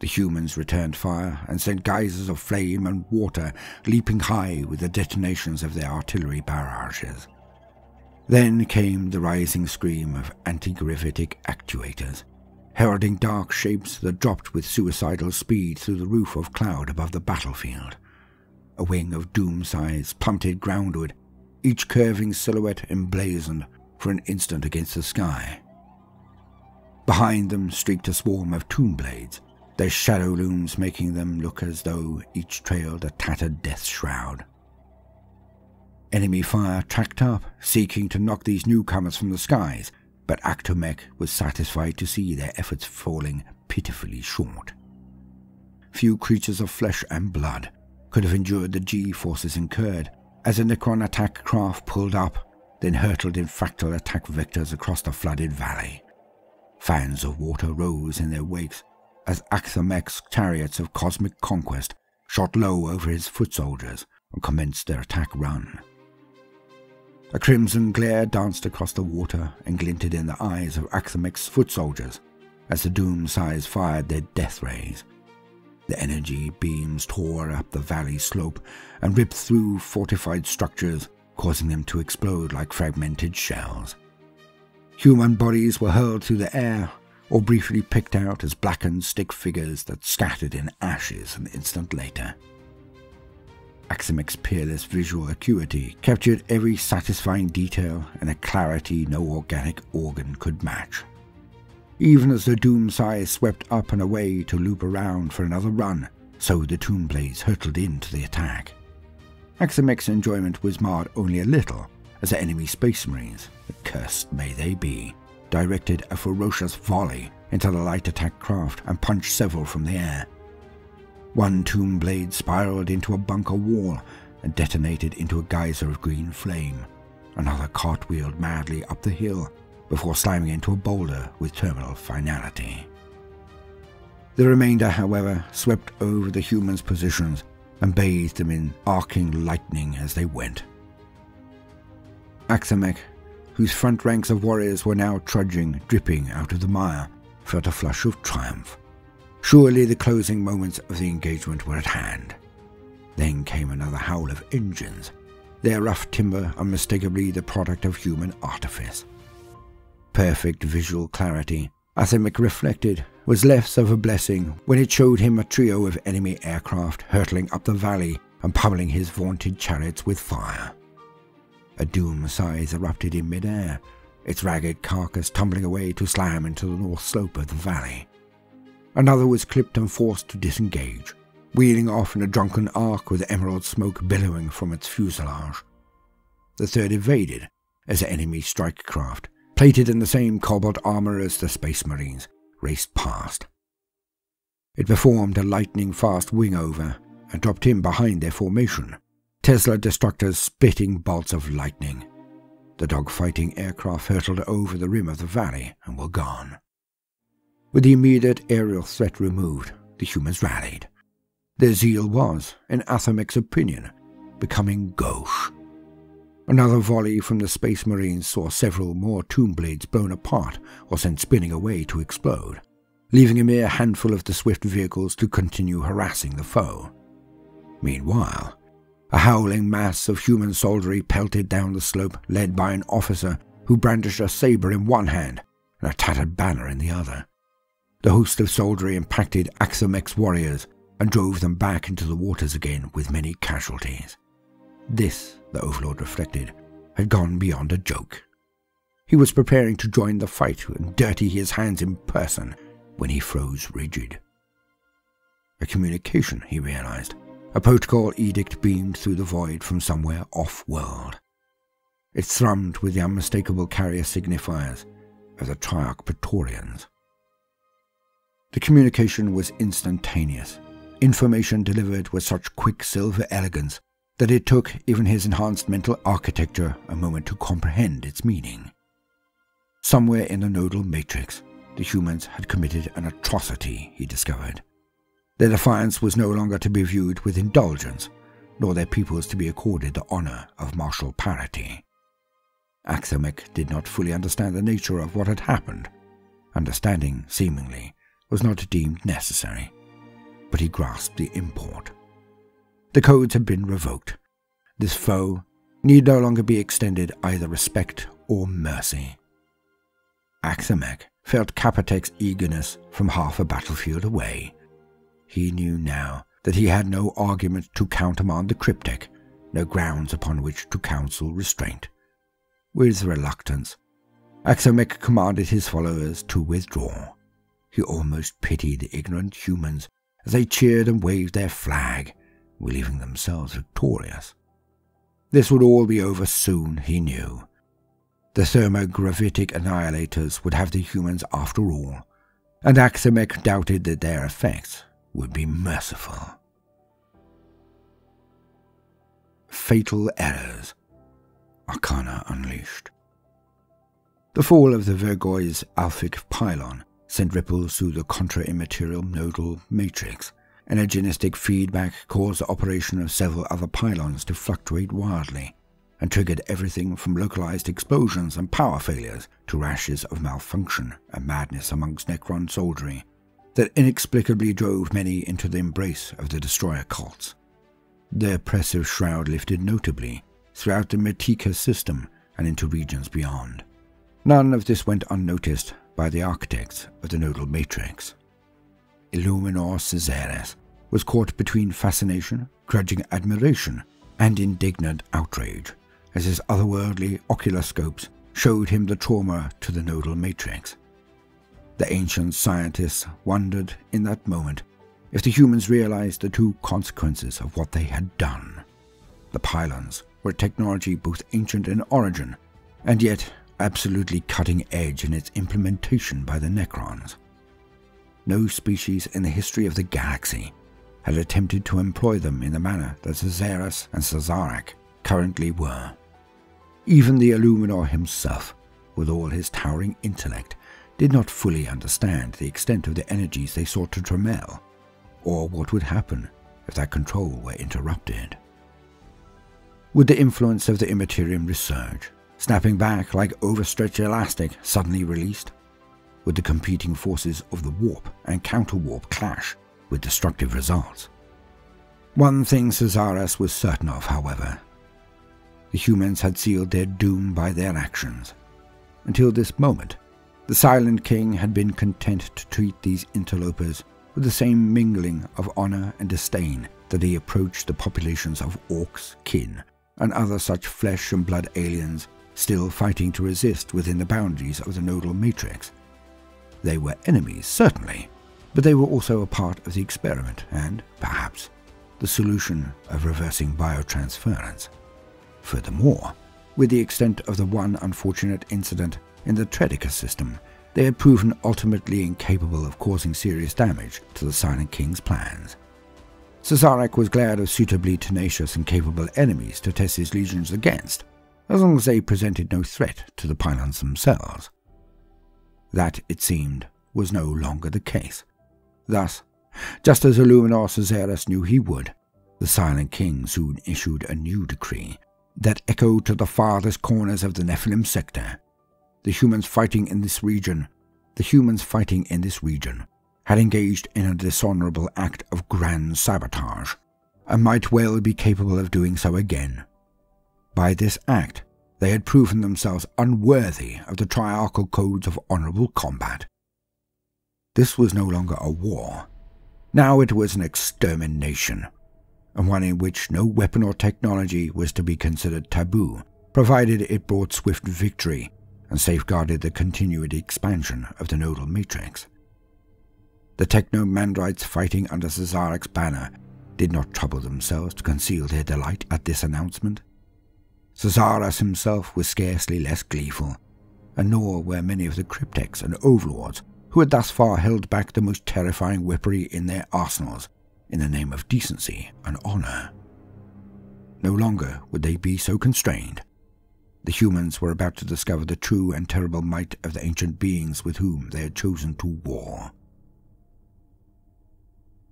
The humans returned fire and sent geysers of flame and water leaping high with the detonations of their artillery barrages. Then came the rising scream of anti-gravitic actuators, heralding dark shapes that dropped with suicidal speed through the roof of cloud above the battlefield. A wing of Doom Scythes plummeted groundward, each curving silhouette emblazoned for an instant against the sky. Behind them streaked a swarm of tomb blades, their shadow looms making them look as though each trailed a tattered death shroud. Enemy fire tracked up, seeking to knock these newcomers from the skies, but Aktomech was satisfied to see their efforts falling pitifully short. Few creatures of flesh and blood could have endured the G-forces incurred as a Necron attack craft pulled up then hurtled in fractal attack vectors across the flooded valley. Fans of water rose in their wakes as Axamek's chariots of cosmic conquest shot low over his foot soldiers and commenced their attack run. A crimson glare danced across the water and glinted in the eyes of Axamek's foot soldiers as the Doom Scythes fired their death rays. The energy beams tore up the valley slope and ripped through fortified structures causing them to explode like fragmented shells. Human bodies were hurled through the air or briefly picked out as blackened stick figures that scattered in ashes an instant later. Aximic's peerless visual acuity captured every satisfying detail in a clarity no organic organ could match. Even as the Doom Scythes swept up and away to loop around for another run, so the tomb blades hurtled into the attack. Axamek's enjoyment was marred only a little as the enemy space marines, cursed may they be, directed a ferocious volley into the light attack craft and punched several from the air. One tomb blade spiraled into a bunker wall and detonated into a geyser of green flame. Another cartwheeled madly up the hill before slamming into a boulder with terminal finality. The remainder, however, swept over the humans' positions and bathed them in arcing lightning as they went. Axamech, whose front ranks of warriors were now trudging, dripping out of the mire, felt a flush of triumph. Surely the closing moments of the engagement were at hand. Then came another howl of engines, their rough timber unmistakably the product of human artifice. Perfect visual clarity, Axamech reflected, was less of a blessing when it showed him a trio of enemy aircraft hurtling up the valley and pummeling his vaunted chariots with fire. A Doom Scythe erupted in midair, its ragged carcass tumbling away to slam into the north slope of the valley. Another was clipped and forced to disengage, wheeling off in a drunken arc with emerald smoke billowing from its fuselage. The third evaded as enemy strike craft, plated in the same cobalt armor as the Space Marines, raced past. It performed a lightning fast wing over and dropped in behind their formation, Tesla destructors spitting bolts of lightning. The dog-fighting aircraft hurtled over the rim of the valley and were gone. With the immediate aerial threat removed, the humans rallied. Their zeal was, in Athamek's opinion, becoming gauche. Another volley from the Space Marines saw several more tomb blades blown apart or sent spinning away to explode, leaving a mere handful of the swift vehicles to continue harassing the foe. Meanwhile, a howling mass of human soldiery pelted down the slope, led by an officer who brandished a saber in one hand and a tattered banner in the other. The host of soldiery impacted Axomek's warriors and drove them back into the waters again with many casualties. This, the Overlord reflected, had gone beyond a joke. He was preparing to join the fight and dirty his hands in person when he froze rigid. A communication, he realized. A protocol edict beamed through the void from somewhere off-world. It thrummed with the unmistakable carrier signifiers of the Triarch Praetorians. The communication was instantaneous, information delivered with such quicksilver elegance that it took even his enhanced mental architecture a moment to comprehend its meaning. Somewhere in the nodal matrix, the humans had committed an atrocity, he discovered. Their defiance was no longer to be viewed with indulgence, nor their peoples to be accorded the honor of martial parity. Axomek did not fully understand the nature of what had happened. Understanding, seemingly, was not deemed necessary, but he grasped the import. The codes had been revoked. This foe need no longer be extended either respect or mercy. Axomek felt Kapatek's eagerness from half a battlefield away. He knew now that he had no argument to countermand the cryptek, no grounds upon which to counsel restraint. With reluctance, Axomek commanded his followers to withdraw. He almost pitied the ignorant humans as they cheered and waved their flag, believing themselves victorious. This would all be over soon, he knew. The thermogravitic annihilators would have the humans after all, and Axomek doubted that their effects would be merciful. Fatal Errors Arcana Unleashed The fall of the Virgoi's Alphic pylon sent ripples through the contra-immaterial nodal matrix, Energetic feedback caused the operation of several other pylons to fluctuate wildly and triggered everything from localized explosions and power failures to rashes of malfunction and madness amongst Necron soldiery that inexplicably drove many into the embrace of the destroyer cults. The oppressive shroud lifted notably throughout the Metika system and into regions beyond. None of this went unnoticed by the architects of the nodal matrix. Illuminor Szeras was caught between fascination, grudging admiration, and indignant outrage, as his otherworldly oculoscopes showed him the trauma to the nodal matrix. The ancient scientists wondered in that moment if the humans realized the two consequences of what they had done. The pylons were technology both ancient in origin, and yet absolutely cutting edge in its implementation by the Necrons no species in the history of the galaxy had attempted to employ them in the manner that Szeras and Szarekh currently were. Even the Illuminor himself, with all his towering intellect, did not fully understand the extent of the energies they sought to trammel, or what would happen if that control were interrupted. Would the influence of the Immaterium resurge, snapping back like overstretched elastic suddenly released? would the competing forces of the warp and counter-warp clash with destructive results. One thing Szeras was certain of, however. The humans had sealed their doom by their actions. Until this moment, the Silent King had been content to treat these interlopers with the same mingling of honor and disdain that he approached the populations of orcs, kin, and other such flesh and blood aliens still fighting to resist within the boundaries of the nodal matrix they were enemies, certainly, but they were also a part of the experiment and, perhaps, the solution of reversing biotransference. Furthermore, with the extent of the one unfortunate incident in the Tredica system, they had proven ultimately incapable of causing serious damage to the Silent King's plans. Szarekh was glad of suitably tenacious and capable enemies to test his legions against, as long as they presented no threat to the pylons themselves. That, it seemed, was no longer the case. Thus, just as Illuminor Szeras knew he would, the Silent King soon issued a new decree that echoed to the farthest corners of the Nephilim sector. The humans fighting in this region, the humans fighting in this region, had engaged in a dishonorable act of grand sabotage, and might well be capable of doing so again. By this act, they had proven themselves unworthy of the triarchal codes of honorable combat. This was no longer a war. Now it was an extermination, and one in which no weapon or technology was to be considered taboo, provided it brought swift victory and safeguarded the continued expansion of the nodal matrix. The technomandrites fighting under Szarekh's banner did not trouble themselves to conceal their delight at this announcement. Szeras himself was scarcely less gleeful, and nor were many of the crypteks and overlords who had thus far held back the most terrifying weaponry in their arsenals in the name of decency and honour. No longer would they be so constrained. The humans were about to discover the true and terrible might of the ancient beings with whom they had chosen to war.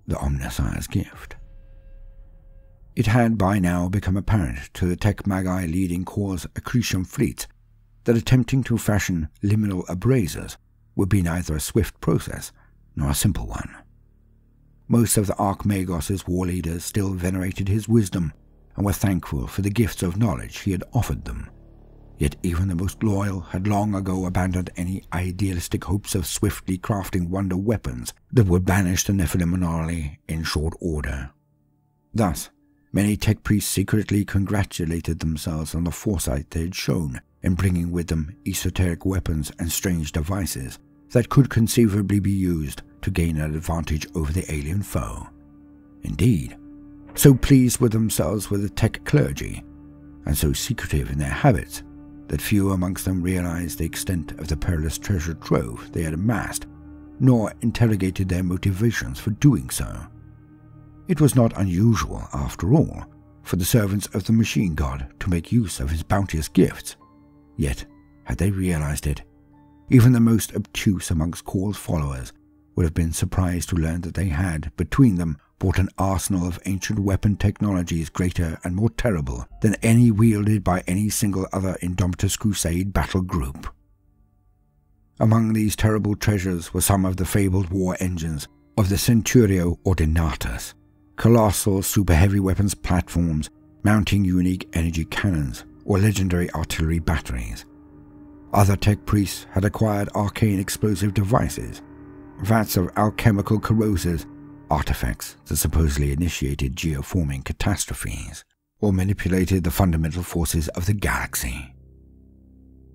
The Omnissiah's gift. It had by now become apparent to the Tech Magi leading Cawl's accretion fleet that attempting to fashion liminal abrasors would be neither a swift process nor a simple one. Most of the Archmagos' war leaders still venerated his wisdom and were thankful for the gifts of knowledge he had offered them. Yet even the most loyal had long ago abandoned any idealistic hopes of swiftly crafting wonder weapons that would banish the Nephilim in short order. Thus, many tech priests secretly congratulated themselves on the foresight they had shown in bringing with them esoteric weapons and strange devices that could conceivably be used to gain an advantage over the alien foe. Indeed, so pleased with themselves were the tech clergy, and so secretive in their habits, that few amongst them realized the extent of the perilous treasure trove they had amassed, nor interrogated their motivations for doing so. It was not unusual, after all, for the servants of the machine god to make use of his bounteous gifts. Yet, had they realized it, even the most obtuse amongst Cawl's followers would have been surprised to learn that they had, between them, brought an arsenal of ancient weapon technologies greater and more terrible than any wielded by any single other Indomitus Crusade battle group. Among these terrible treasures were some of the fabled war engines of the Centurio Ordinatus, colossal super heavy weapons platforms mounting unique energy cannons or legendary artillery batteries. Other tech priests had acquired arcane explosive devices, vats of alchemical corrosives, artifacts that supposedly initiated geoforming catastrophes, or manipulated the fundamental forces of the galaxy.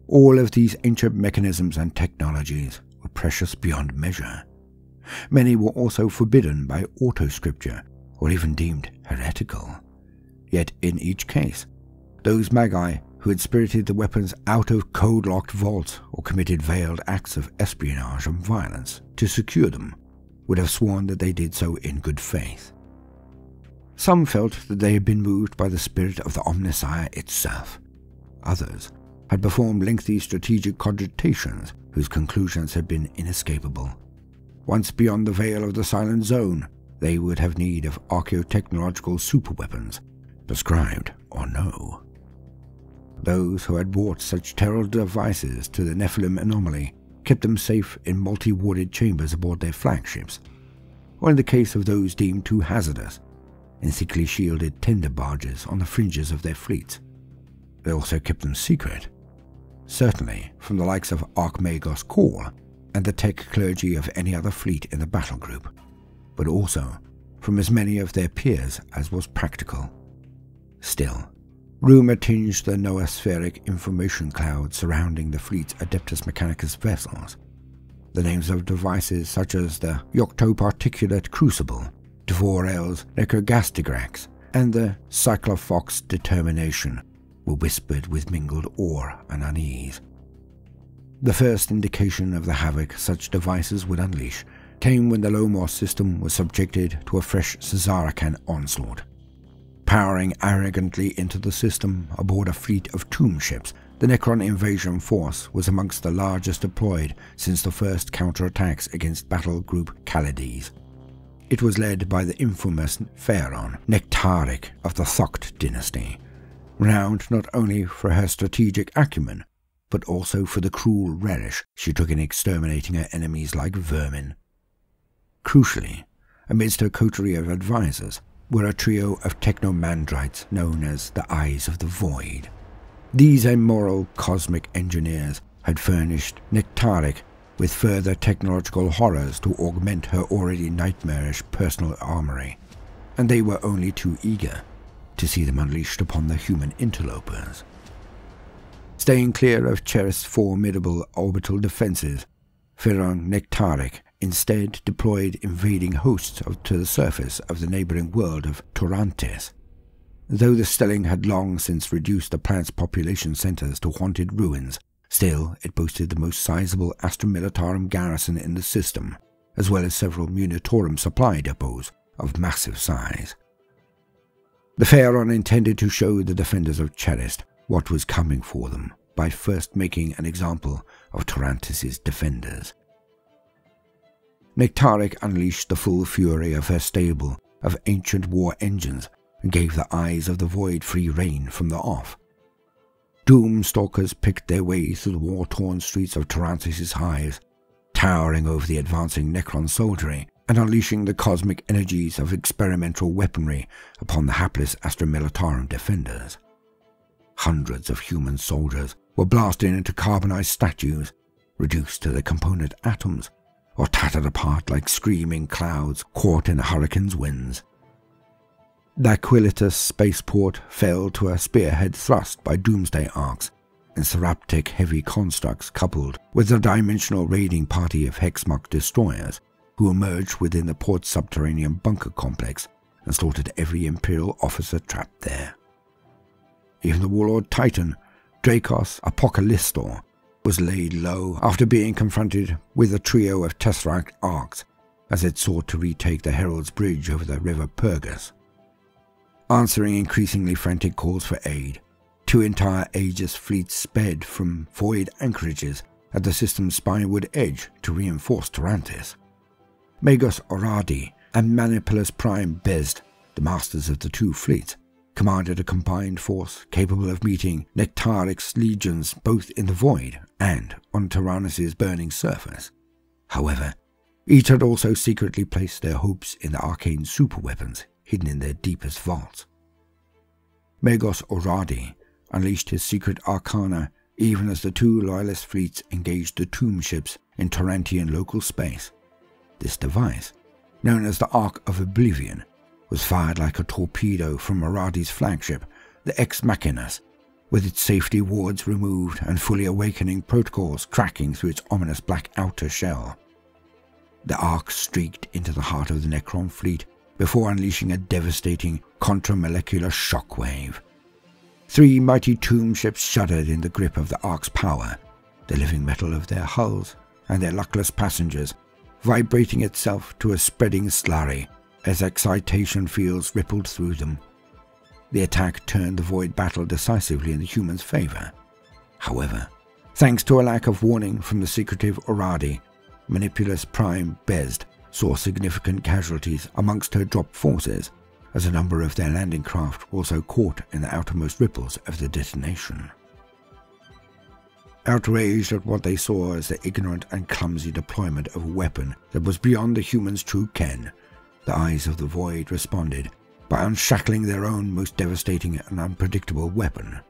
All of these ancient mechanisms and technologies were precious beyond measure. Many were also forbidden by autoscripture or even deemed heretical. Yet in each case, those magi who had spirited the weapons out of code locked vaults or committed veiled acts of espionage and violence to secure them would have sworn that they did so in good faith. Some felt that they had been moved by the spirit of the Omnissiah itself. Others had performed lengthy strategic cogitations whose conclusions had been inescapable. Once beyond the veil of the silent zone, they would have need of archaeotechnological superweapons, prescribed or no. Those who had brought such terrible devices to the Nephilim anomaly kept them safe in multi-warded chambers aboard their flagships, or in the case of those deemed too hazardous, in thickly shielded tender barges on the fringes of their fleets. They also kept them secret, certainly from the likes of Archmagos Cawl and the tech clergy of any other fleet in the battle group, but also from as many of their peers as was practical. Still, Rumour tinged the noospheric information cloud surrounding the fleet's Adeptus Mechanicus vessels. The names of devices such as the Yoctoparticulate Crucible, Dvorel's Necrogastigrax, and the Cyclofox Determination were whispered with mingled awe and unease. The first indication of the havoc such devices would unleash came when the Lomos system was subjected to a fresh Szarekhan onslaught. Powering arrogantly into the system aboard a fleet of tomb ships, the Necron invasion force was amongst the largest deployed since the first counterattacks against battle group Kalides. It was led by the infamous Phaeron, Nectaric of the Thokt dynasty, renowned not only for her strategic acumen, but also for the cruel relish she took in exterminating her enemies like vermin. Crucially, amidst her coterie of advisers were a trio of technomandrites known as the Eyes of the Void. These immoral cosmic engineers had furnished Nectaric with further technological horrors to augment her already nightmarish personal armory, and they were only too eager to see them unleashed upon the human interlopers. Staying clear of Cherist's formidable orbital defenses, Phaeron Nectaric instead deployed invading hosts to the surface of the neighboring world of Turantis. Though the Stilling had long since reduced the planet's population centers to haunted ruins, Still, it boasted the most sizable Astra Militarum garrison in the system, as well as several Munitorum supply depots of massive size. The Phaeron intended to show the defenders of Cherist what was coming for them by first making an example of Turantis' defenders. Nectaric unleashed the full fury of her stable of ancient war engines and gave the eyes of the void free rein from the off. Doomstalkers picked their way through the war-torn streets of Turantis' hive, towering over the advancing Necron soldiery and unleashing the cosmic energies of experimental weaponry upon the hapless Astra Militarum defenders. Hundreds of human soldiers were blasted into carbonized statues, reduced to their component atoms, or tattered apart like screaming clouds caught in a hurricane's winds. The Aquilitas spaceport fell to a spearhead thrust by Doomsday Arks and Seraptek heavy constructs coupled with the dimensional raiding party of Hexmark destroyers who emerged within the port's subterranean bunker complex and slaughtered every Imperial officer trapped there. Even the warlord Titan, Dracos Apocalyptor, was laid low after being confronted with a trio of Tesseract Arks as it sought to retake the Herald's Bridge over the River Purgus answering increasingly frantic calls for aid. Two entire Aegis fleets sped from void anchorages at the system's spineward edge to reinforce Turantis. Magos Oradi and Manipulus Prime Bezd, the masters of the two fleets, commanded a combined force capable of meeting Nectaric's legions both in the void and on Tyrannus' burning surface. However, each had also secretly placed their hopes in the arcane superweapons hidden in their deepest vaults. Magos Oradi unleashed his secret arcana even as the two loyalist fleets engaged the tomb ships in Tarantian local space. This device, known as the Ark of Oblivion, was fired like a torpedo from Oradi's flagship, the Ex Machinus, with its safety wards removed and fully awakening protocols cracking through its ominous black outer shell. The Ark streaked into the heart of the Necron fleet before unleashing a devastating contramolecular shockwave. Three mighty tomb ships shuddered in the grip of the Ark's power, the living metal of their hulls and their luckless passengers vibrating itself to a spreading slurry as excitation fields rippled through them. The attack turned the void battle decisively in the humans' favor. However, thanks to a lack of warning from the secretive Oradi, Manipulus Prime Bezd saw significant casualties amongst her drop forces, as a number of their landing craft were also caught in the outermost ripples of the detonation. Outraged at what they saw as the ignorant and clumsy deployment of a weapon that was beyond the human's true ken, the eyes of the void responded by unshackling their own most devastating and unpredictable weapon.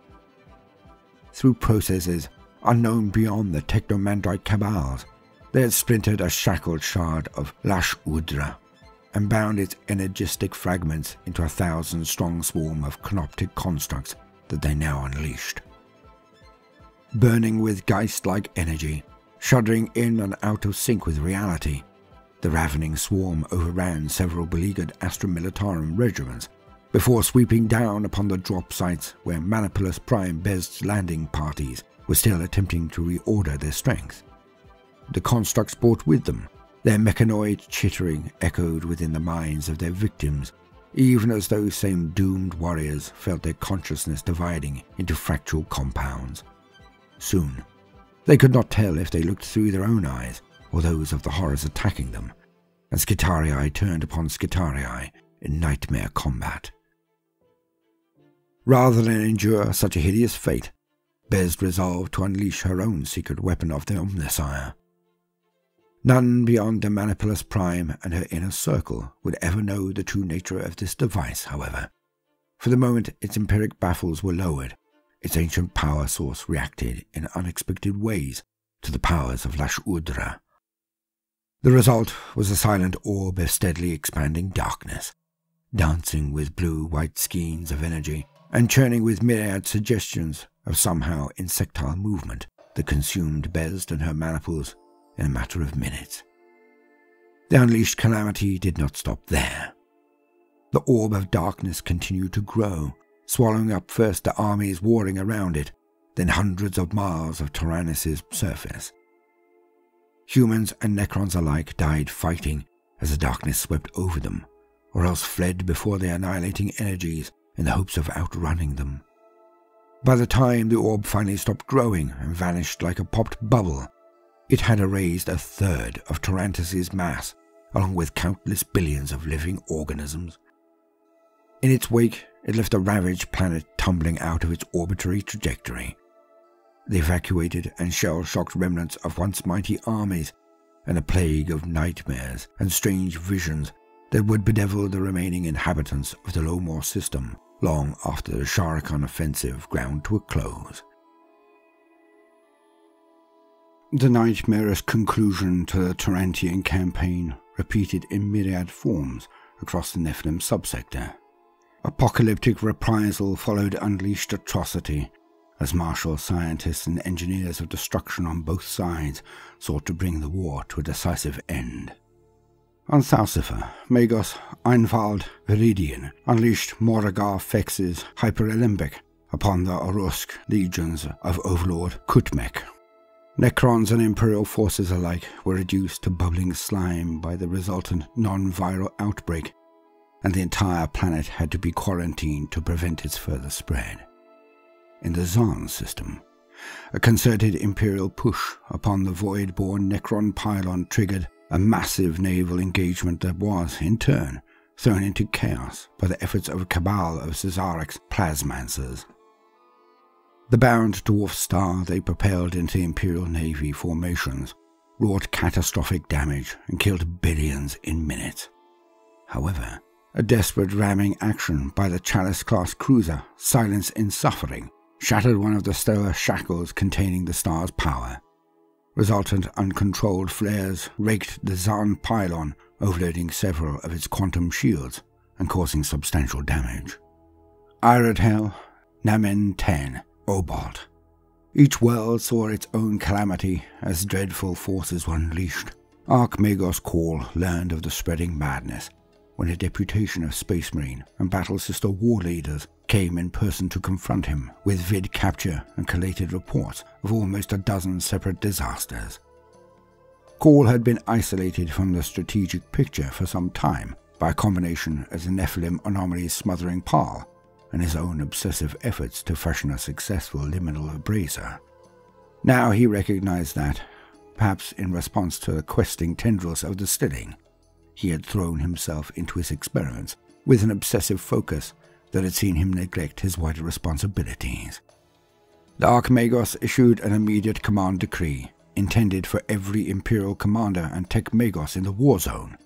Through processes unknown beyond the technomandrite cabals, they had splintered a shackled shard of Lash Udra and bound its energistic fragments into a thousand strong swarm of canoptek constructs that they now unleashed. Burning with Geist like energy, shuddering in and out of sync with reality, the ravening swarm overran several beleaguered Astra Militarum regiments before sweeping down upon the drop sites where Manipulus Prime Bezd's landing parties were still attempting to reorder their strength the constructs brought with them. Their mechanoid chittering echoed within the minds of their victims even as those same doomed warriors felt their consciousness dividing into fractal compounds. Soon, they could not tell if they looked through their own eyes or those of the horrors attacking them, and Skitarii turned upon Skitarii in nightmare combat. Rather than endure such a hideous fate, Bezd resolved to unleash her own secret weapon of the Omnissiah. None beyond the Manipulus Prime and her inner circle would ever know the true nature of this device, however. For the moment its empyric baffles were lowered, its ancient power source reacted in unexpected ways to the powers of Lash Lashudra. The result was a silent orb of steadily expanding darkness, dancing with blue-white skeins of energy and churning with myriad suggestions of somehow insectile movement that consumed Bezd and her maniples in a matter of minutes. The unleashed calamity did not stop there. The orb of darkness continued to grow, swallowing up first the armies warring around it, then hundreds of miles of Tyrannus' surface. Humans and Necrons alike died fighting as the darkness swept over them, or else fled before the annihilating energies in the hopes of outrunning them. By the time the orb finally stopped growing and vanished like a popped bubble, it had erased a third of Tarantus's mass, along with countless billions of living organisms. In its wake, it left a ravaged planet tumbling out of its orbitary trajectory. The evacuated and shell-shocked remnants of once mighty armies, and a plague of nightmares and strange visions that would bedevil the remaining inhabitants of the Lomor system long after the Szarekhan offensive ground to a close. The nightmarish conclusion to the Tarantian campaign repeated in myriad forms across the Nephilim subsector. Apocalyptic reprisal followed unleashed atrocity as martial scientists and engineers of destruction on both sides sought to bring the war to a decisive end. On Thausifer, Magos Einwald Viridian unleashed Moragar Fex's Hyperalembic upon the Orusk legions of Overlord Kutmek Necrons and Imperial forces alike were reduced to bubbling slime by the resultant non-viral outbreak, and the entire planet had to be quarantined to prevent its further spread. In the Zon system, a concerted Imperial push upon the void-born Necron pylon triggered a massive naval engagement that was, in turn, thrown into chaos by the efforts of a cabal of Szarekh's plasmancers. The bound dwarf star they propelled into Imperial Navy formations wrought catastrophic damage and killed billions in minutes. However, a desperate ramming action by the Chalice-class cruiser Silence in Suffering shattered one of the stellar shackles containing the star's power. Resultant uncontrolled flares raked the Zon pylon, overloading several of its quantum shields and causing substantial damage. Iredhel, Namen 10, Obalt. Each world saw its own calamity as dreadful forces were unleashed. Archmagos Cawl learned of the spreading madness when a deputation of Space Marine and Battle Sister war leaders came in person to confront him with vid capture and collated reports of almost a dozen separate disasters. Cawl had been isolated from the strategic picture for some time by a combination of the Nephilim smothering pall and his own obsessive efforts to fashion a successful liminal abrasor. Now he recognized that, perhaps in response to the questing tendrils of the stilling, he had thrown himself into his experiments with an obsessive focus that had seen him neglect his wider responsibilities. The Archmagos issued an immediate command decree intended for every Imperial commander and Tech Magos in the war zone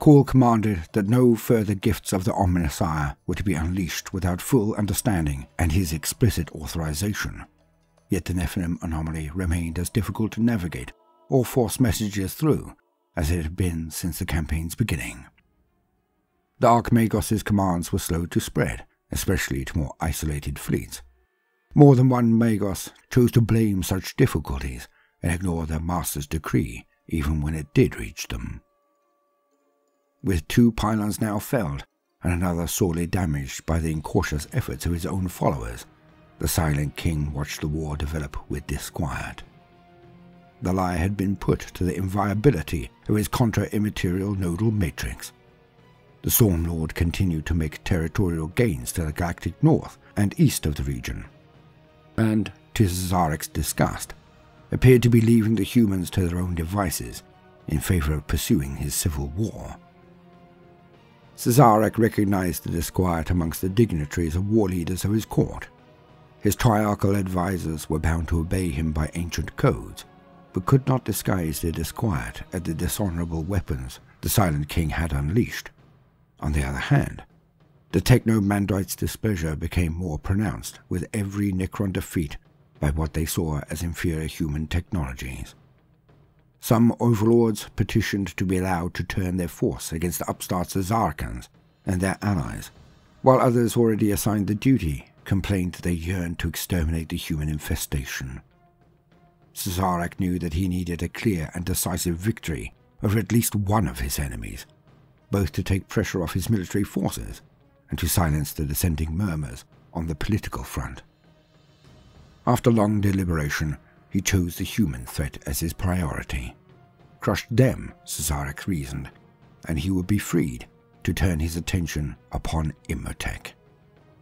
Cawl commanded that no further gifts of the ominous Omnissiah were to be unleashed without full understanding and his explicit authorization. Yet the Nephilim anomaly remained as difficult to navigate or force messages through as it had been since the campaign's beginning. The Archmagos' commands were slow to spread, especially to more isolated fleets. More than one Magos chose to blame such difficulties and ignore their master's decree even when it did reach them with two pylons now felled and another sorely damaged by the incautious efforts of his own followers, the silent king watched the war develop with disquiet. The lie had been put to the inviolability of his contra-immaterial nodal matrix. the Stormlord continued to make territorial gains to the galactic north and east of the region, and, to Szarekh's disgust, appeared to be leaving the humans to their own devices in favor of pursuing his civil war. Szarekh recognized the disquiet amongst the dignitaries and war leaders of his court. His triarchal advisers were bound to obey him by ancient codes, but could not disguise their disquiet at the dishonorable weapons the Silent King had unleashed. On the other hand, the Technomandrite's displeasure became more pronounced with every Necron defeat by what they saw as inferior human technologies. Some overlords petitioned to be allowed to turn their force against the upstart Cesarkans and their allies, while others already assigned the duty complained that they yearned to exterminate the human infestation. Szarekh knew that he needed a clear and decisive victory over at least one of his enemies, both to take pressure off his military forces and to silence the dissenting murmurs on the political front. After long deliberation, he chose the human threat as his priority. Crush them, Szarekh reasoned, and he would be freed to turn his attention upon Imotekh.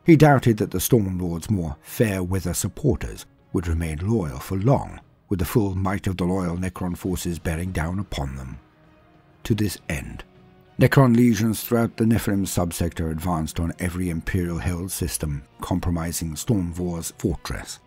He doubted that the Stormlord's more fair-weather supporters would remain loyal for long, with the full might of the loyal Necron forces bearing down upon them. To this end, Necron legions throughout the Nephilim subsector advanced on every Imperial-held system, compromising Stormvor's fortress.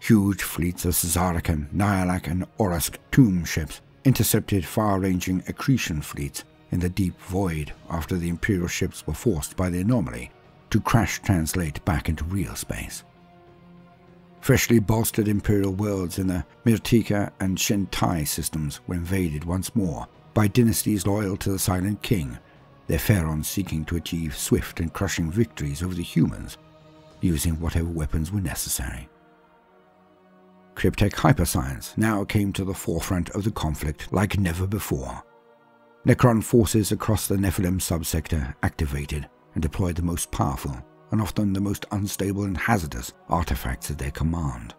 Huge fleets of Szarekhan, Nihilak, and Orusk tomb ships intercepted far-ranging accretion fleets in the deep void after the Imperial ships were forced by the anomaly to crash translate back into real space. Freshly bolstered Imperial worlds in the Mirtika and Shentai systems were invaded once more by dynasties loyal to the Silent King, their pharaohs seeking to achieve swift and crushing victories over the humans, using whatever weapons were necessary. Cryptek hyperscience now came to the forefront of the conflict like never before. Necron forces across the Nephilim subsector activated and deployed the most powerful and often the most unstable and hazardous artifacts at their command.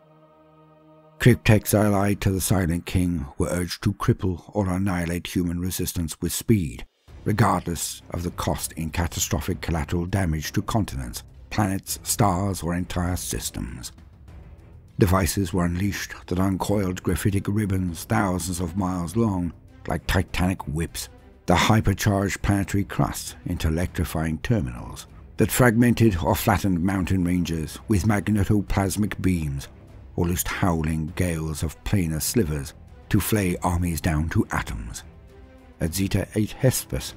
Cryptek's allied to the Silent King were urged to cripple or annihilate human resistance with speed, regardless of the cost in catastrophic collateral damage to continents, planets, stars, or entire systems. Devices were unleashed that uncoiled graphitic ribbons thousands of miles long, like titanic whips, the hypercharged planetary crusts into electrifying terminals, that fragmented or flattened mountain ranges with magnetoplasmic beams, or loosed howling gales of planar slivers to flay armies down to atoms. At Zeta 8 Hesperus,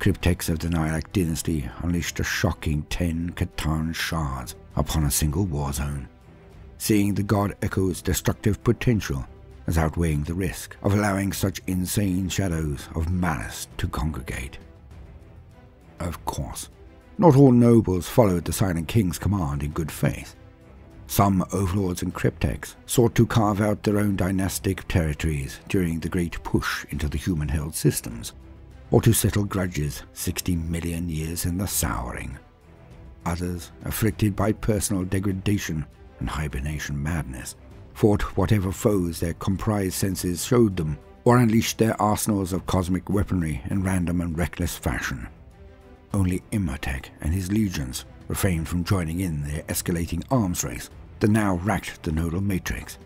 Crypteks of the Nihilak dynasty unleashed a shocking ten C'tan shards upon a single war zone, seeing the god Echo's destructive potential as outweighing the risk of allowing such insane shadows of malice to congregate. Of course, not all nobles followed the Silent King's command in good faith. Some overlords and crypteks sought to carve out their own dynastic territories during the great push into the human-held systems, or to settle grudges 60 million years in the souring. Others, afflicted by personal degradation and hibernation madness, fought whatever foes their comprised senses showed them, or unleashed their arsenals of cosmic weaponry in random and reckless fashion. Only Imotekh and his legions refrained from joining in their escalating arms race that now racked the nodal matrix.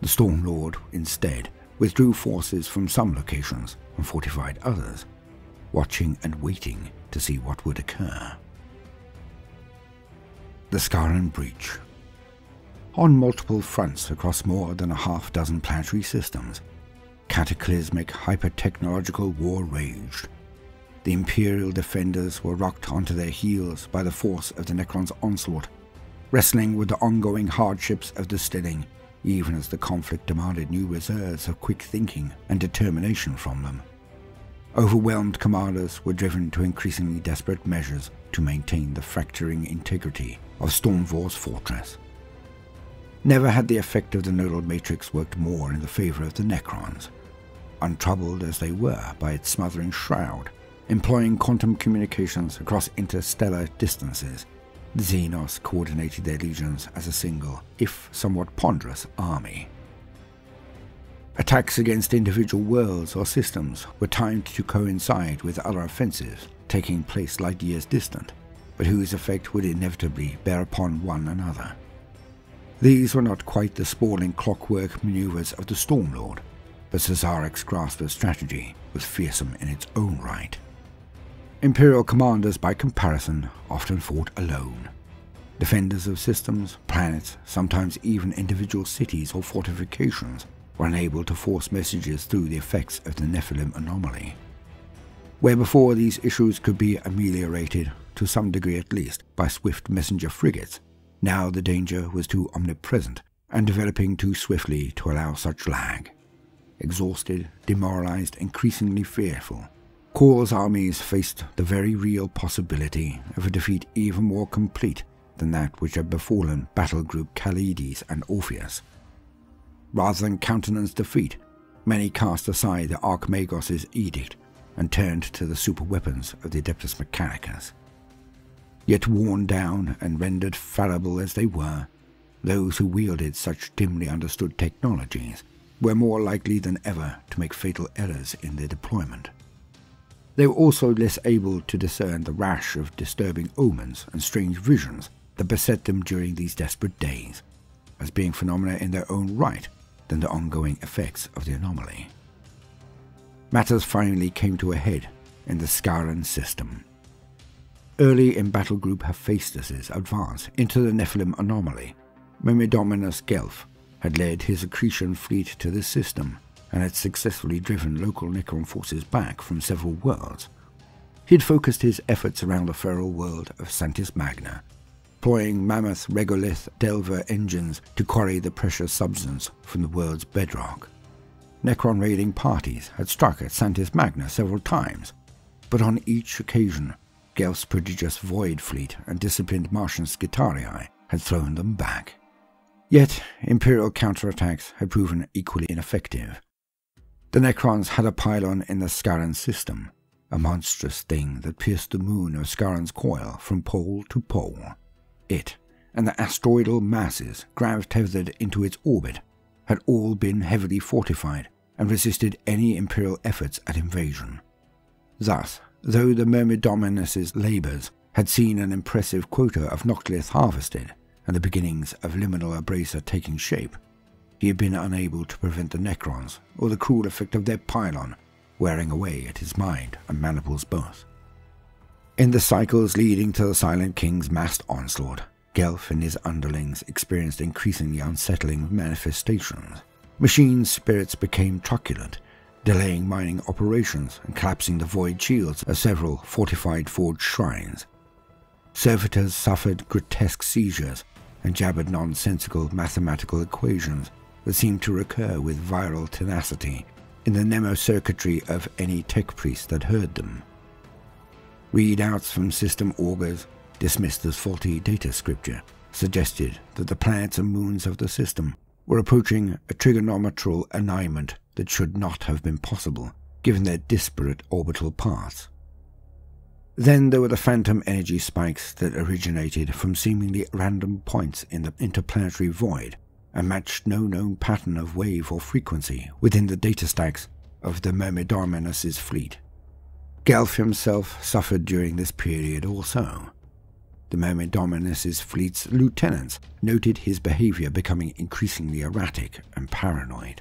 The Stormlord, instead, withdrew forces from some locations and fortified others, watching and waiting to see what would occur. The Scarran Breach on multiple fronts across more than a half dozen planetary systems. Cataclysmic hyper-technological war raged. The Imperial defenders were rocked onto their heels by the force of the Necron's onslaught, wrestling with the ongoing hardships of distilling, even as the conflict demanded new reserves of quick thinking and determination from them. Overwhelmed commanders were driven to increasingly desperate measures to maintain the fracturing integrity of Stormvor's fortress. Never had the effect of the nodal matrix worked more in the favor of the Necrons. Untroubled as they were by its smothering shroud, employing quantum communications across interstellar distances, the Xenos coordinated their legions as a single, if somewhat ponderous, army. Attacks against individual worlds or systems were timed to coincide with other offensives taking place light years distant, but whose effect would inevitably bear upon one another. These were not quite the sprawling clockwork maneuvers of the Stormlord, but Szarekh's grasp of strategy was fearsome in its own right. Imperial commanders, by comparison, often fought alone. Defenders of systems, planets, sometimes even individual cities or fortifications were unable to force messages through the effects of the Nephilim anomaly. Where before these issues could be ameliorated, to some degree at least, by swift messenger frigates, now the danger was too omnipresent and developing too swiftly to allow such lag. Exhausted, demoralized, increasingly fearful, Cawl's armies faced the very real possibility of a defeat even more complete than that which had befallen battle group Kalides and Orpheus. Rather than countenance defeat, many cast aside the Archmagos' edict and turned to the superweapons of the Adeptus Mechanicus. Yet worn down and rendered fallible as they were, those who wielded such dimly understood technologies were more likely than ever to make fatal errors in their deployment. They were also less able to discern the rash of disturbing omens and strange visions that beset them during these desperate days, as being phenomena in their own right than the ongoing effects of the anomaly. Matters finally came to a head in the Scarran system. Early in Battle Group Hephaestus' advance into the Nephilim anomaly, Myrmidominus Gelf had led his accretion fleet to this system and had successfully driven local Necron forces back from several worlds. He had focused his efforts around the feral world of Santis Magna deploying mammoth regolith delver engines to quarry the precious substance from the world's bedrock. Necron raiding parties had struck at Santis Magna several times, but on each occasion, Gelf's prodigious void fleet and disciplined Martian Skitarii had thrown them back. Yet, Imperial counterattacks had proven equally ineffective. The Necrons had a pylon in the Scarran system, a monstrous thing that pierced the moon of Scarran's coil from pole to pole. It and the asteroidal masses grav-tethered into its orbit had all been heavily fortified and resisted any Imperial efforts at invasion. Thus, though the Myrmidominus's labours had seen an impressive quota of Noctilith harvested and the beginnings of Liminal Abrasor taking shape, he had been unable to prevent the Necrons or the cruel effect of their pylon wearing away at his mind and maniples both. In the cycles leading to the Silent King's massed onslaught, Gelf and his underlings experienced increasingly unsettling manifestations. Machine spirits became truculent, delaying mining operations and collapsing the void shields of several fortified forge shrines. Servitors suffered grotesque seizures and jabbered nonsensical mathematical equations that seemed to recur with viral tenacity in the mnemocircuitry of any tech priest that heard them. Readouts from system augurs, dismissed as faulty data scripture, suggested that the planets and moons of the system were approaching a trigonometral alignment that should not have been possible, given their disparate orbital paths. Then there were the phantom energy spikes that originated from seemingly random points in the interplanetary void and matched no known pattern of wave or frequency within the data stacks of the Myrmidominus's fleet. Gelf himself suffered during this period also. The Myrmidominus's fleet's lieutenants noted his behavior becoming increasingly erratic and paranoid.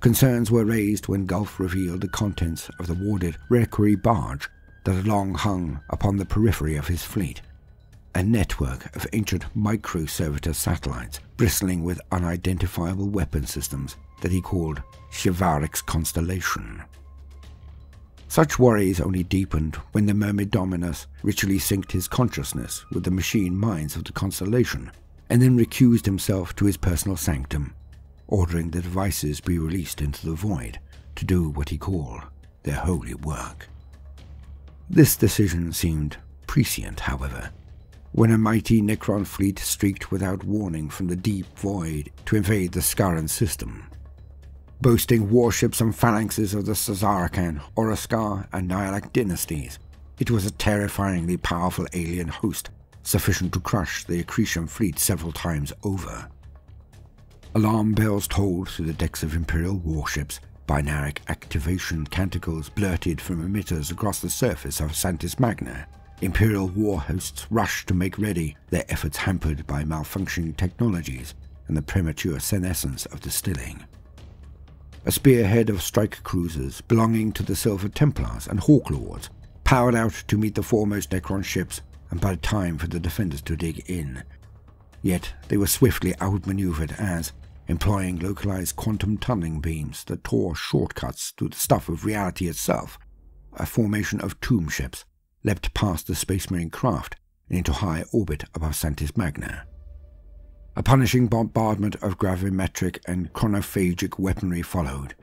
Concerns were raised when Gelf revealed the contents of the warded Reliquary barge that had long hung upon the periphery of his fleet, a network of ancient microservitor satellites bristling with unidentifiable weapon systems that he called Shivarik's Constellation. Such worries only deepened when the mermaid Myrmidominus ritually synced his consciousness with the machine minds of the constellation, and then recused himself to his personal sanctum, ordering the devices be released into the void to do what he called their holy work. This decision seemed prescient, however, when a mighty Necron fleet streaked without warning from the deep void to invade the Scarran system boasting warships and phalanxes of the Szarekhan, Oroskar, and Nihilak dynasties. It was a terrifyingly powerful alien host, sufficient to crush the Accretion fleet several times over. Alarm bells tolled through the decks of Imperial warships Binaric activation canticles blurted from emitters across the surface of Santis Magna. Imperial war hosts rushed to make ready, their efforts hampered by malfunctioning technologies and the premature senescence of distilling. A spearhead of strike cruisers belonging to the Silver Templars and Hawklords powered out to meet the foremost Necron ships and bide time for the defenders to dig in. Yet they were swiftly outmaneuvered as, employing localized quantum tunneling beams that tore shortcuts through the stuff of reality itself, a formation of tomb ships leapt past the Space Marine craft and into high orbit above Santis Magna. A punishing bombardment of gravimetric and chronophagic weaponry followed.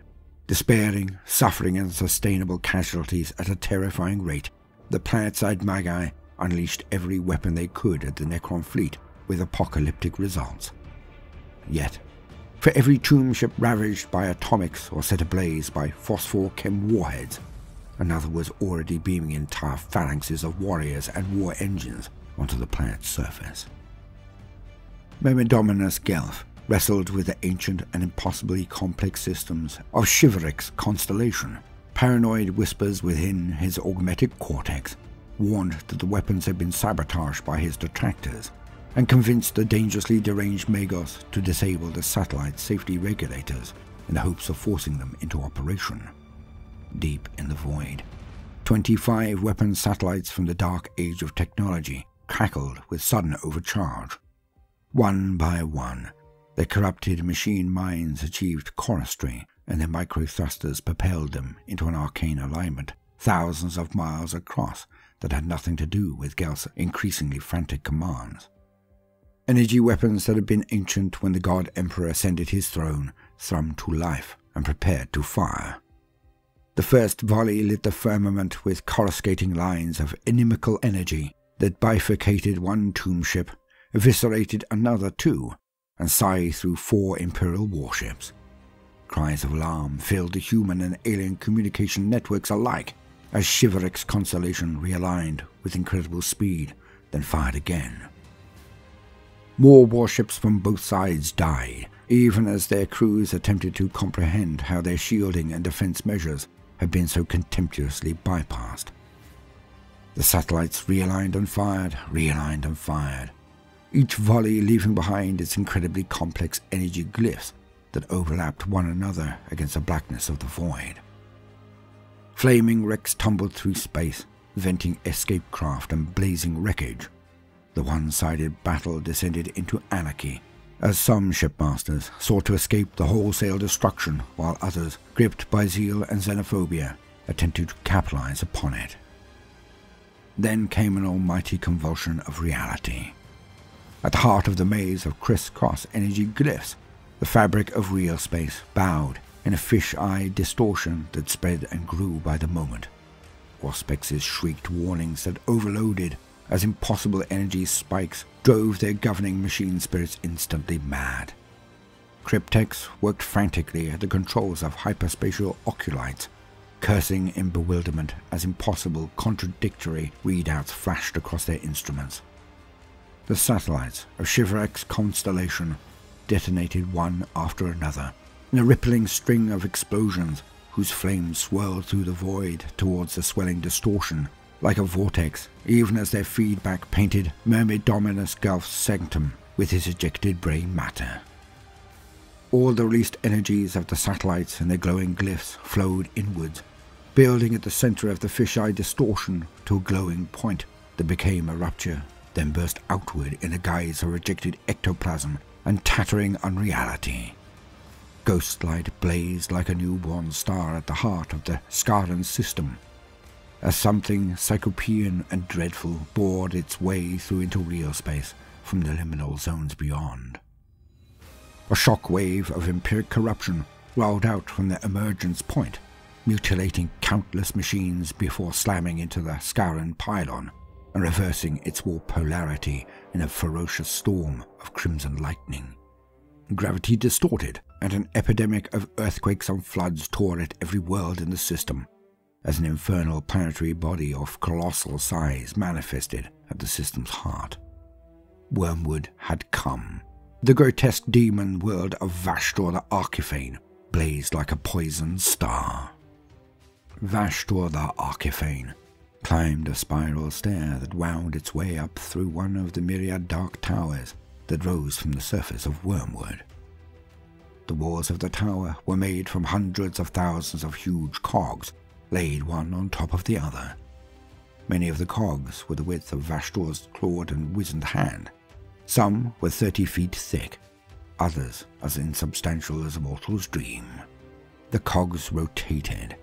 Despairing, suffering and sustainable casualties at a terrifying rate, the planetside Magi unleashed every weapon they could at the Necron fleet with apocalyptic results. Yet, for every tomb ship ravaged by atomics or set ablaze by phosphor-chem warheads, another was already beaming entire phalanxes of warriors and war engines onto the planet's surface. Myrmidominus Gelf wrestled with the ancient and impossibly complex systems of Chiveric's constellation. Paranoid whispers within his augmetic cortex warned that the weapons had been sabotaged by his detractors, and convinced the dangerously deranged Magos to disable the satellite safety regulators in the hopes of forcing them into operation. Deep in the void, 25 weapon satellites from the dark age of technology crackled with sudden overcharge. One by one, their corrupted machine minds achieved choristry, and their microthrusters propelled them into an arcane alignment thousands of miles across that had nothing to do with Gelf's increasingly frantic commands. Energy weapons that had been ancient when the God Emperor ascended his throne thrummed to life and prepared to fire. The first volley lit the firmament with coruscating lines of inimical energy that bifurcated one tomb ship eviscerated another two, and scythed through four Imperial warships. Cries of alarm filled the human and alien communication networks alike as Chiveric's constellation realigned with incredible speed, then fired again. More warships from both sides died, even as their crews attempted to comprehend how their shielding and defense measures had been so contemptuously bypassed. The satellites realigned and fired, realigned and fired, each volley leaving behind its incredibly complex energy glyphs that overlapped one another against the blackness of the void. Flaming wrecks tumbled through space, venting escape craft and blazing wreckage. The one-sided battle descended into anarchy, as some shipmasters sought to escape the wholesale destruction, while others, gripped by zeal and xenophobia, attempted to capitalize upon it. Then came an almighty convulsion of reality. At the heart of the maze of crisscross energy glyphs, the fabric of real space bowed in a fish-eye distortion that spread and grew by the moment. Auspexes shrieked warnings that overloaded as impossible energy spikes drove their governing machine spirits instantly mad. Crypteks worked frantically at the controls of hyperspatial oculites, cursing in bewilderment as impossible contradictory readouts flashed across their instruments. The satellites of Chiveric's constellation detonated one after another in a rippling string of explosions whose flames swirled through the void towards the swelling distortion like a vortex, even as their feedback painted Myrmidominus Gelf's sanctum with his ejected brain matter. All the released energies of the satellites and their glowing glyphs flowed inwards, building at the center of the fisheye distortion to a glowing point that became a rupture then burst outward in a guise of rejected ectoplasm and tattering unreality. Ghostlight blazed like a newborn star at the heart of the Scarran system, as something psychopean and dreadful bored its way through into real space from the liminal zones beyond. A shock wave of empyric corruption rolled out from the emergence point, mutilating countless machines before slamming into the Scarran pylon and reversing its warp polarity in a ferocious storm of crimson lightning. Gravity distorted, and an epidemic of earthquakes and floods tore at every world in the system, as an infernal planetary body of colossal size manifested at the system's heart. Wormwood had come. The grotesque demon world of Vashtorr the Arkifane, blazed like a poisoned star. Vashtorr the Arkifane climbed a spiral stair that wound its way up through one of the myriad dark towers that rose from the surface of Wormwood. The walls of the tower were made from hundreds of thousands of huge cogs, laid one on top of the other. Many of the cogs were the width of Vashtorr's clawed and wizened hand. Some were thirty feet thick, others as insubstantial as a mortal's dream. The cogs rotated.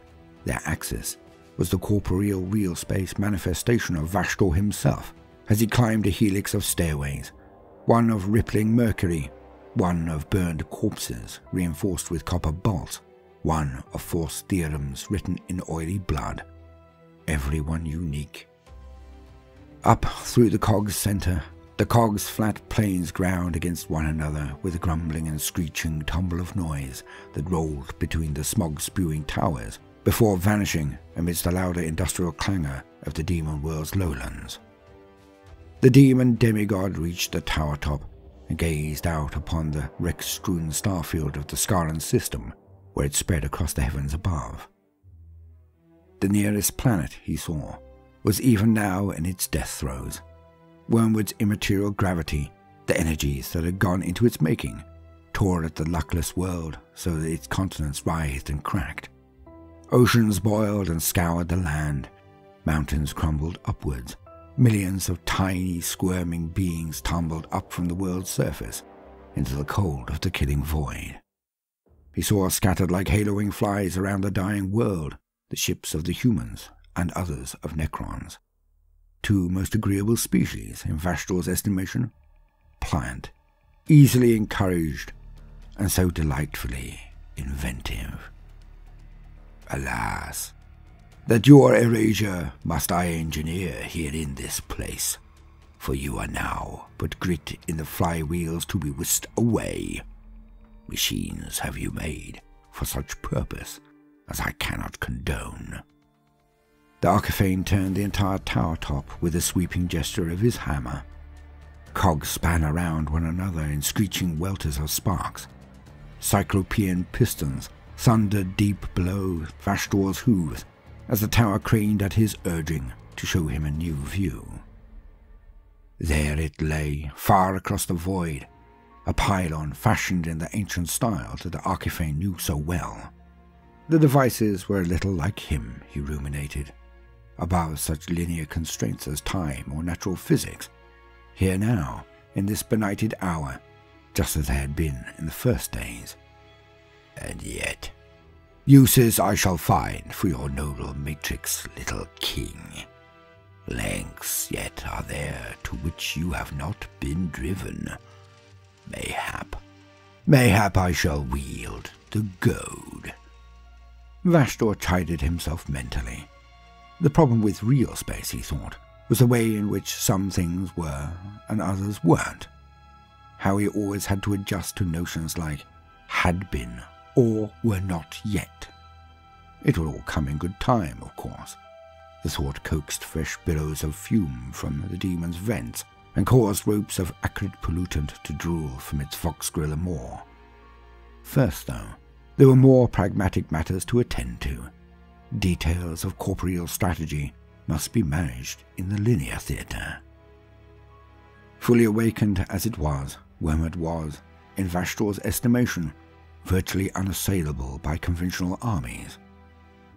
Their axis was the corporeal real space manifestation of Vashtorr himself as he climbed a helix of stairways, one of rippling mercury, one of burned corpses reinforced with copper bolts, one of false theorems written in oily blood, every one unique. Up through the cog's center, the cog's flat planes ground against one another with a grumbling and screeching tumble of noise that rolled between the smog-spewing towers before vanishing amidst the louder industrial clangor of the demon world's lowlands. The demon demigod reached the tower top and gazed out upon the wreck-strewn starfield of the Scarran system where it spread across the heavens above. The nearest planet he saw was even now in its death throes, Wormwood's immaterial gravity, the energies that had gone into its making, tore at the luckless world so that its continents writhed and cracked. Oceans boiled and scoured the land. Mountains crumbled upwards. Millions of tiny, squirming beings tumbled up from the world's surface into the cold of the killing void. He saw scattered like haloing flies around the dying world the ships of the humans and others of Necrons two most agreeable species in Vashtorr's estimation pliant, easily encouraged, and so delightfully inventive. Alas, that your erasure must I engineer here in this place, for you are now but grit in the flywheels to be whisked away. Machines have you made for such purpose as I cannot condone. The Arkifane turned the entire tower top with a sweeping gesture of his hammer. Cogs span around one another in screeching welters of sparks. Cyclopean pistons thundered deep below Vashtorr's hooves as the tower craned at his urging to show him a new view. There it lay, far across the void, a pylon fashioned in the ancient style that the Arkifane knew so well. The devices were a little like him, he ruminated above such linear constraints as time or natural physics, here now, in this benighted hour, just as they had been in the first days. And yet, uses I shall find for your noble matrix, little king. Lengths yet are there to which you have not been driven. Mayhap, mayhap I shall wield the goad. Vashtorr chided himself mentally. The problem with real space, he thought, was the way in which some things were and others weren't. How he always had to adjust to notions like had been or were not yet. It would all come in good time, of course. The thought coaxed fresh billows of fume from the demon's vents and caused ropes of acrid pollutant to drool from its fox-griller maw. First, though, there were more pragmatic matters to attend to. Details of corporeal strategy must be managed in the linear theatre. Fully awakened as it was, Wormwood was, in Vashtorr's estimation, virtually unassailable by conventional armies.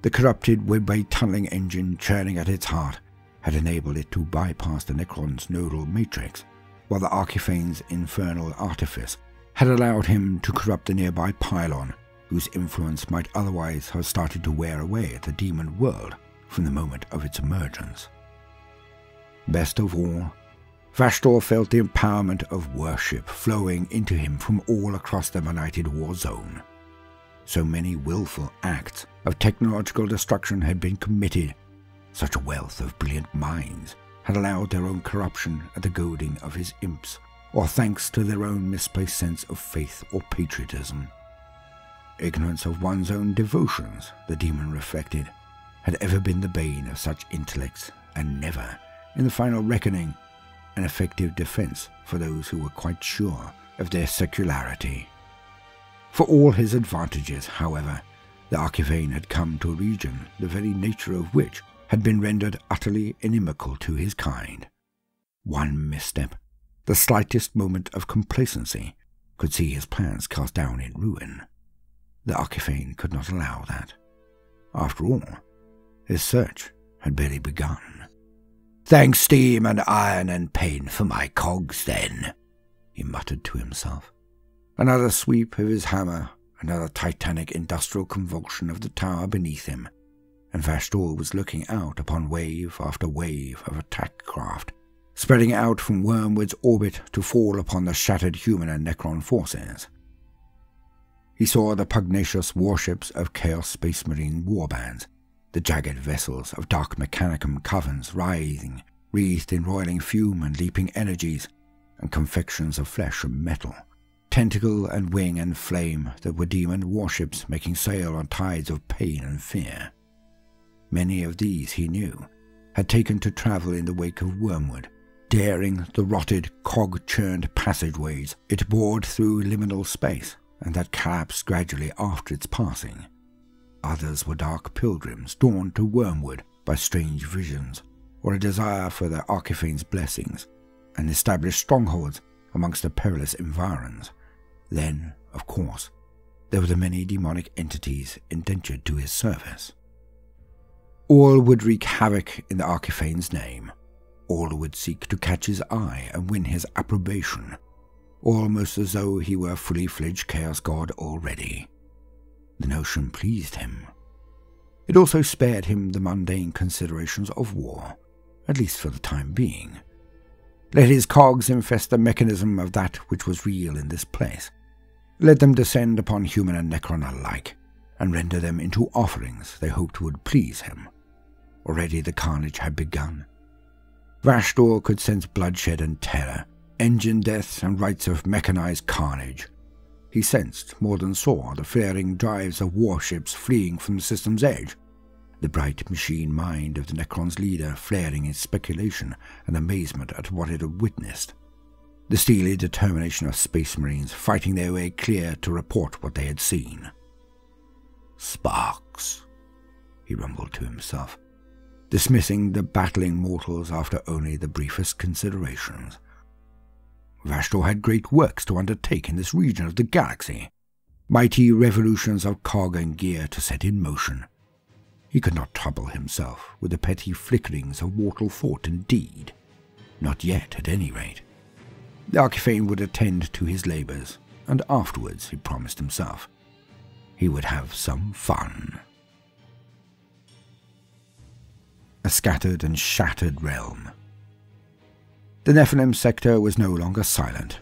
The corrupted web-way tunneling engine churning at its heart had enabled it to bypass the Necron's nodal matrix, while the Arkifane's infernal artifice had allowed him to corrupt the nearby pylon whose influence might otherwise have started to wear away at the demon world from the moment of its emergence. Best of all, Vashtorr felt the empowerment of worship flowing into him from all across the benighted war zone. So many willful acts of technological destruction had been committed, such a wealth of brilliant minds had allowed their own corruption at the goading of his imps, or thanks to their own misplaced sense of faith or patriotism. Ignorance of one's own devotions, the demon reflected, had ever been the bane of such intellects, and never, in the final reckoning, an effective defense for those who were quite sure of their secularity. For all his advantages, however, the Arkifane had come to a region the very nature of which had been rendered utterly inimical to his kind. One misstep, the slightest moment of complacency, could see his plans cast down in ruin. The Arkifane could not allow that. After all, his search had barely begun. Thanks steam and iron and pain for my cogs, then, he muttered to himself. Another sweep of his hammer, another titanic industrial convulsion of the tower beneath him, and Vashtorr was looking out upon wave after wave of attack craft, spreading out from Wormwood's orbit to fall upon the shattered human and Necron forces. He saw the pugnacious warships of Chaos Space Marine warbands, the jagged vessels of Dark Mechanicum covens writhing, wreathed in roiling fume and leaping energies, and confections of flesh and metal, tentacle and wing and flame that were demon warships making sail on tides of pain and fear. Many of these, he knew, had taken to travel in the wake of Wormwood, daring the rotted, cog-churned passageways it bored through liminal space and that collapsed gradually after its passing. Others were dark pilgrims drawn to Wormwood by strange visions or a desire for the Arkifane's blessings and established strongholds amongst the perilous environs. Then, of course, there were the many demonic entities indentured to his service. All would wreak havoc in the Arkifane's name. All would seek to catch his eye and win his approbation almost as though he were a fully fledged Chaos God already. The notion pleased him. It also spared him the mundane considerations of war, at least for the time being. Let his cogs infest the mechanism of that which was real in this place. Let them descend upon human and Necron alike, and render them into offerings they hoped would please him. Already the carnage had begun. Vashtorr could sense bloodshed and terror, engine deaths and rites of mechanized carnage. He sensed, more than saw, the flaring drives of warships fleeing from the system's edge, the bright machine mind of the Necron's leader flaring in speculation and amazement at what it had witnessed, the steely determination of space marines fighting their way clear to report what they had seen. Sparks, he rumbled to himself, dismissing the battling mortals after only the briefest considerations. Vashtorr had great works to undertake in this region of the galaxy, mighty revolutions of cog and gear to set in motion. He could not trouble himself with the petty flickerings of mortal thought and deed. Not yet, at any rate. The Arkifane would attend to his labours, and afterwards, he promised himself, he would have some fun. A scattered and shattered realm the Nephilim sector was no longer silent.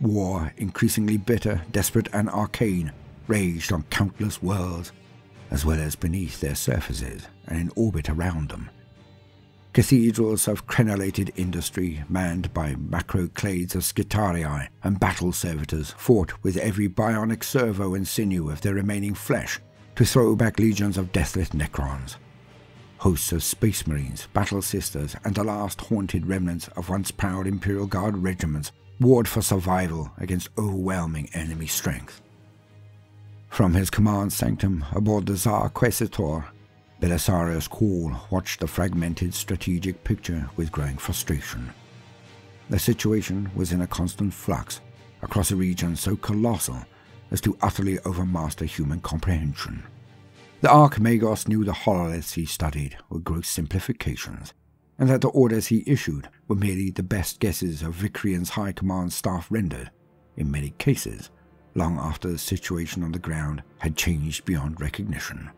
War, increasingly bitter, desperate, and arcane, raged on countless worlds, as well as beneath their surfaces and in orbit around them. Cathedrals of crenellated industry, manned by macroclades of Skitarii and battle servitors, fought with every bionic servo and sinew of their remaining flesh to throw back legions of deathless Necrons hosts of space marines, battle sisters, and the last haunted remnants of once proud Imperial Guard regiments warred for survival against overwhelming enemy strength. From his command sanctum aboard the Zar Quaesitor, Belisarius Cawl watched the fragmented strategic picture with growing frustration. The situation was in a constant flux across a region so colossal as to utterly overmaster human comprehension. The Archimagos knew the hololiths he studied were gross simplifications, and that the orders he issued were merely the best guesses of Vicrian's high command staff rendered, in many cases, long after the situation on the ground had changed beyond recognition.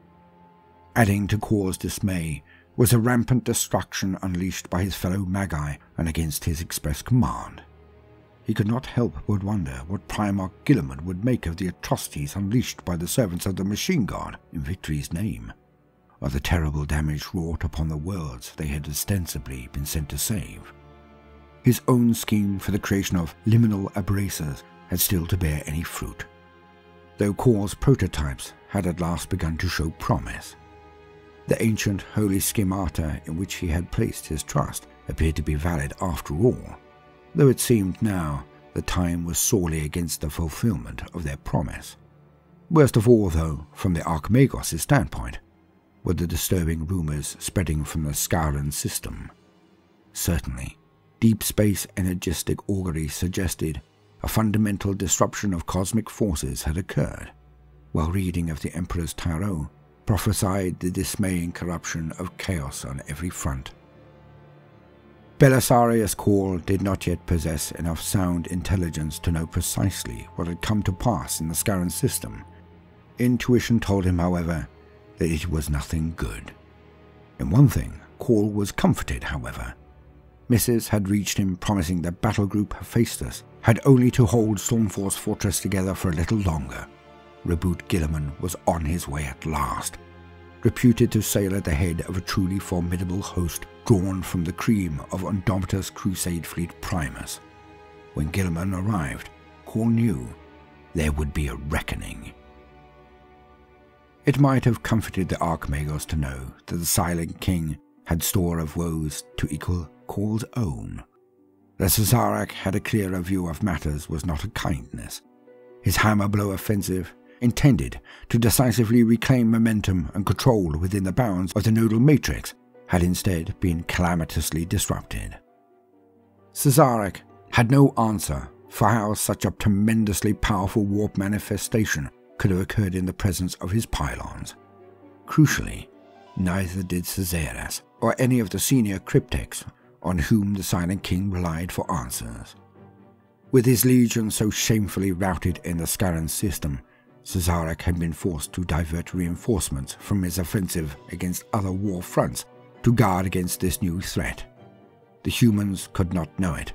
Adding to Cawl's dismay was a rampant destruction unleashed by his fellow Magi and against his express command. He could not help but wonder what Primarch Guilliman would make of the atrocities unleashed by the servants of the Machine Guard in Victory's name, or the terrible damage wrought upon the worlds they had ostensibly been sent to save. His own scheme for the creation of liminal abrasors had still to bear any fruit, though Cawl's prototypes had at last begun to show promise. The ancient holy schemata in which he had placed his trust appeared to be valid after all, though it seemed now the time was sorely against the fulfillment of their promise. Worst of all, though, from the Archimagos' standpoint, were the disturbing rumors spreading from the Scaran system. Certainly, deep space energistic augury suggested a fundamental disruption of cosmic forces had occurred, while reading of the Emperor's Tarot prophesied the dismaying corruption of chaos on every front. Belisarius Cawl did not yet possess enough sound intelligence to know precisely what had come to pass in the Scaran system. Intuition told him, however, that it was nothing good. In one thing, Cawl was comforted, however. Misses had reached him promising that battle group Hephaestus had only to hold Stormvor's Fortress together for a little longer. Roboute Guilliman was on his way at last, reputed to sail at the head of a truly formidable host drawn from the cream of Indomitus Crusade Fleet Primus. When Guilliman arrived, Cawl knew there would be a reckoning. It might have comforted the Archimagos to know that the Silent King had store of woes to equal Cawl's own. That Szarekh had a clearer view of matters was not a kindness. His hammer blow offensive intended to decisively reclaim momentum and control within the bounds of the nodal matrix, had instead been calamitously disrupted. Szarekh had no answer for how such a tremendously powerful warp manifestation could have occurred in the presence of his pylons. Crucially, neither did Szeras or any of the senior crypteks on whom the Silent King relied for answers. With his legion so shamefully routed in the Scaran system, Szarekh had been forced to divert reinforcements from his offensive against other war fronts to guard against this new threat. The humans could not know it,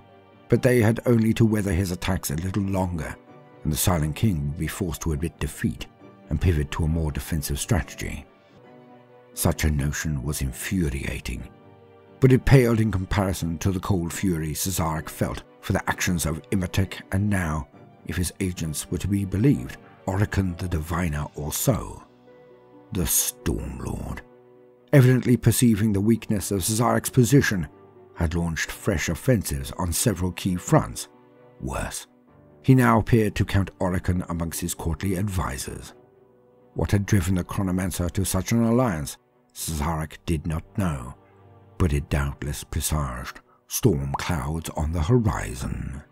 but they had only to weather his attacks a little longer, and the Silent King would be forced to admit defeat and pivot to a more defensive strategy. Such a notion was infuriating, but it paled in comparison to the cold fury Szarekh felt for the actions of Imotekh and now, if his agents were to be believed, Orikan the Diviner also. The Stormlord, evidently perceiving the weakness of Szarekh's position, had launched fresh offensives on several key fronts. Worse, he now appeared to count Orikan amongst his courtly advisers. What had driven the Chronomancer to such an alliance, Szarekh did not know, but it doubtless presaged storm clouds on the horizon.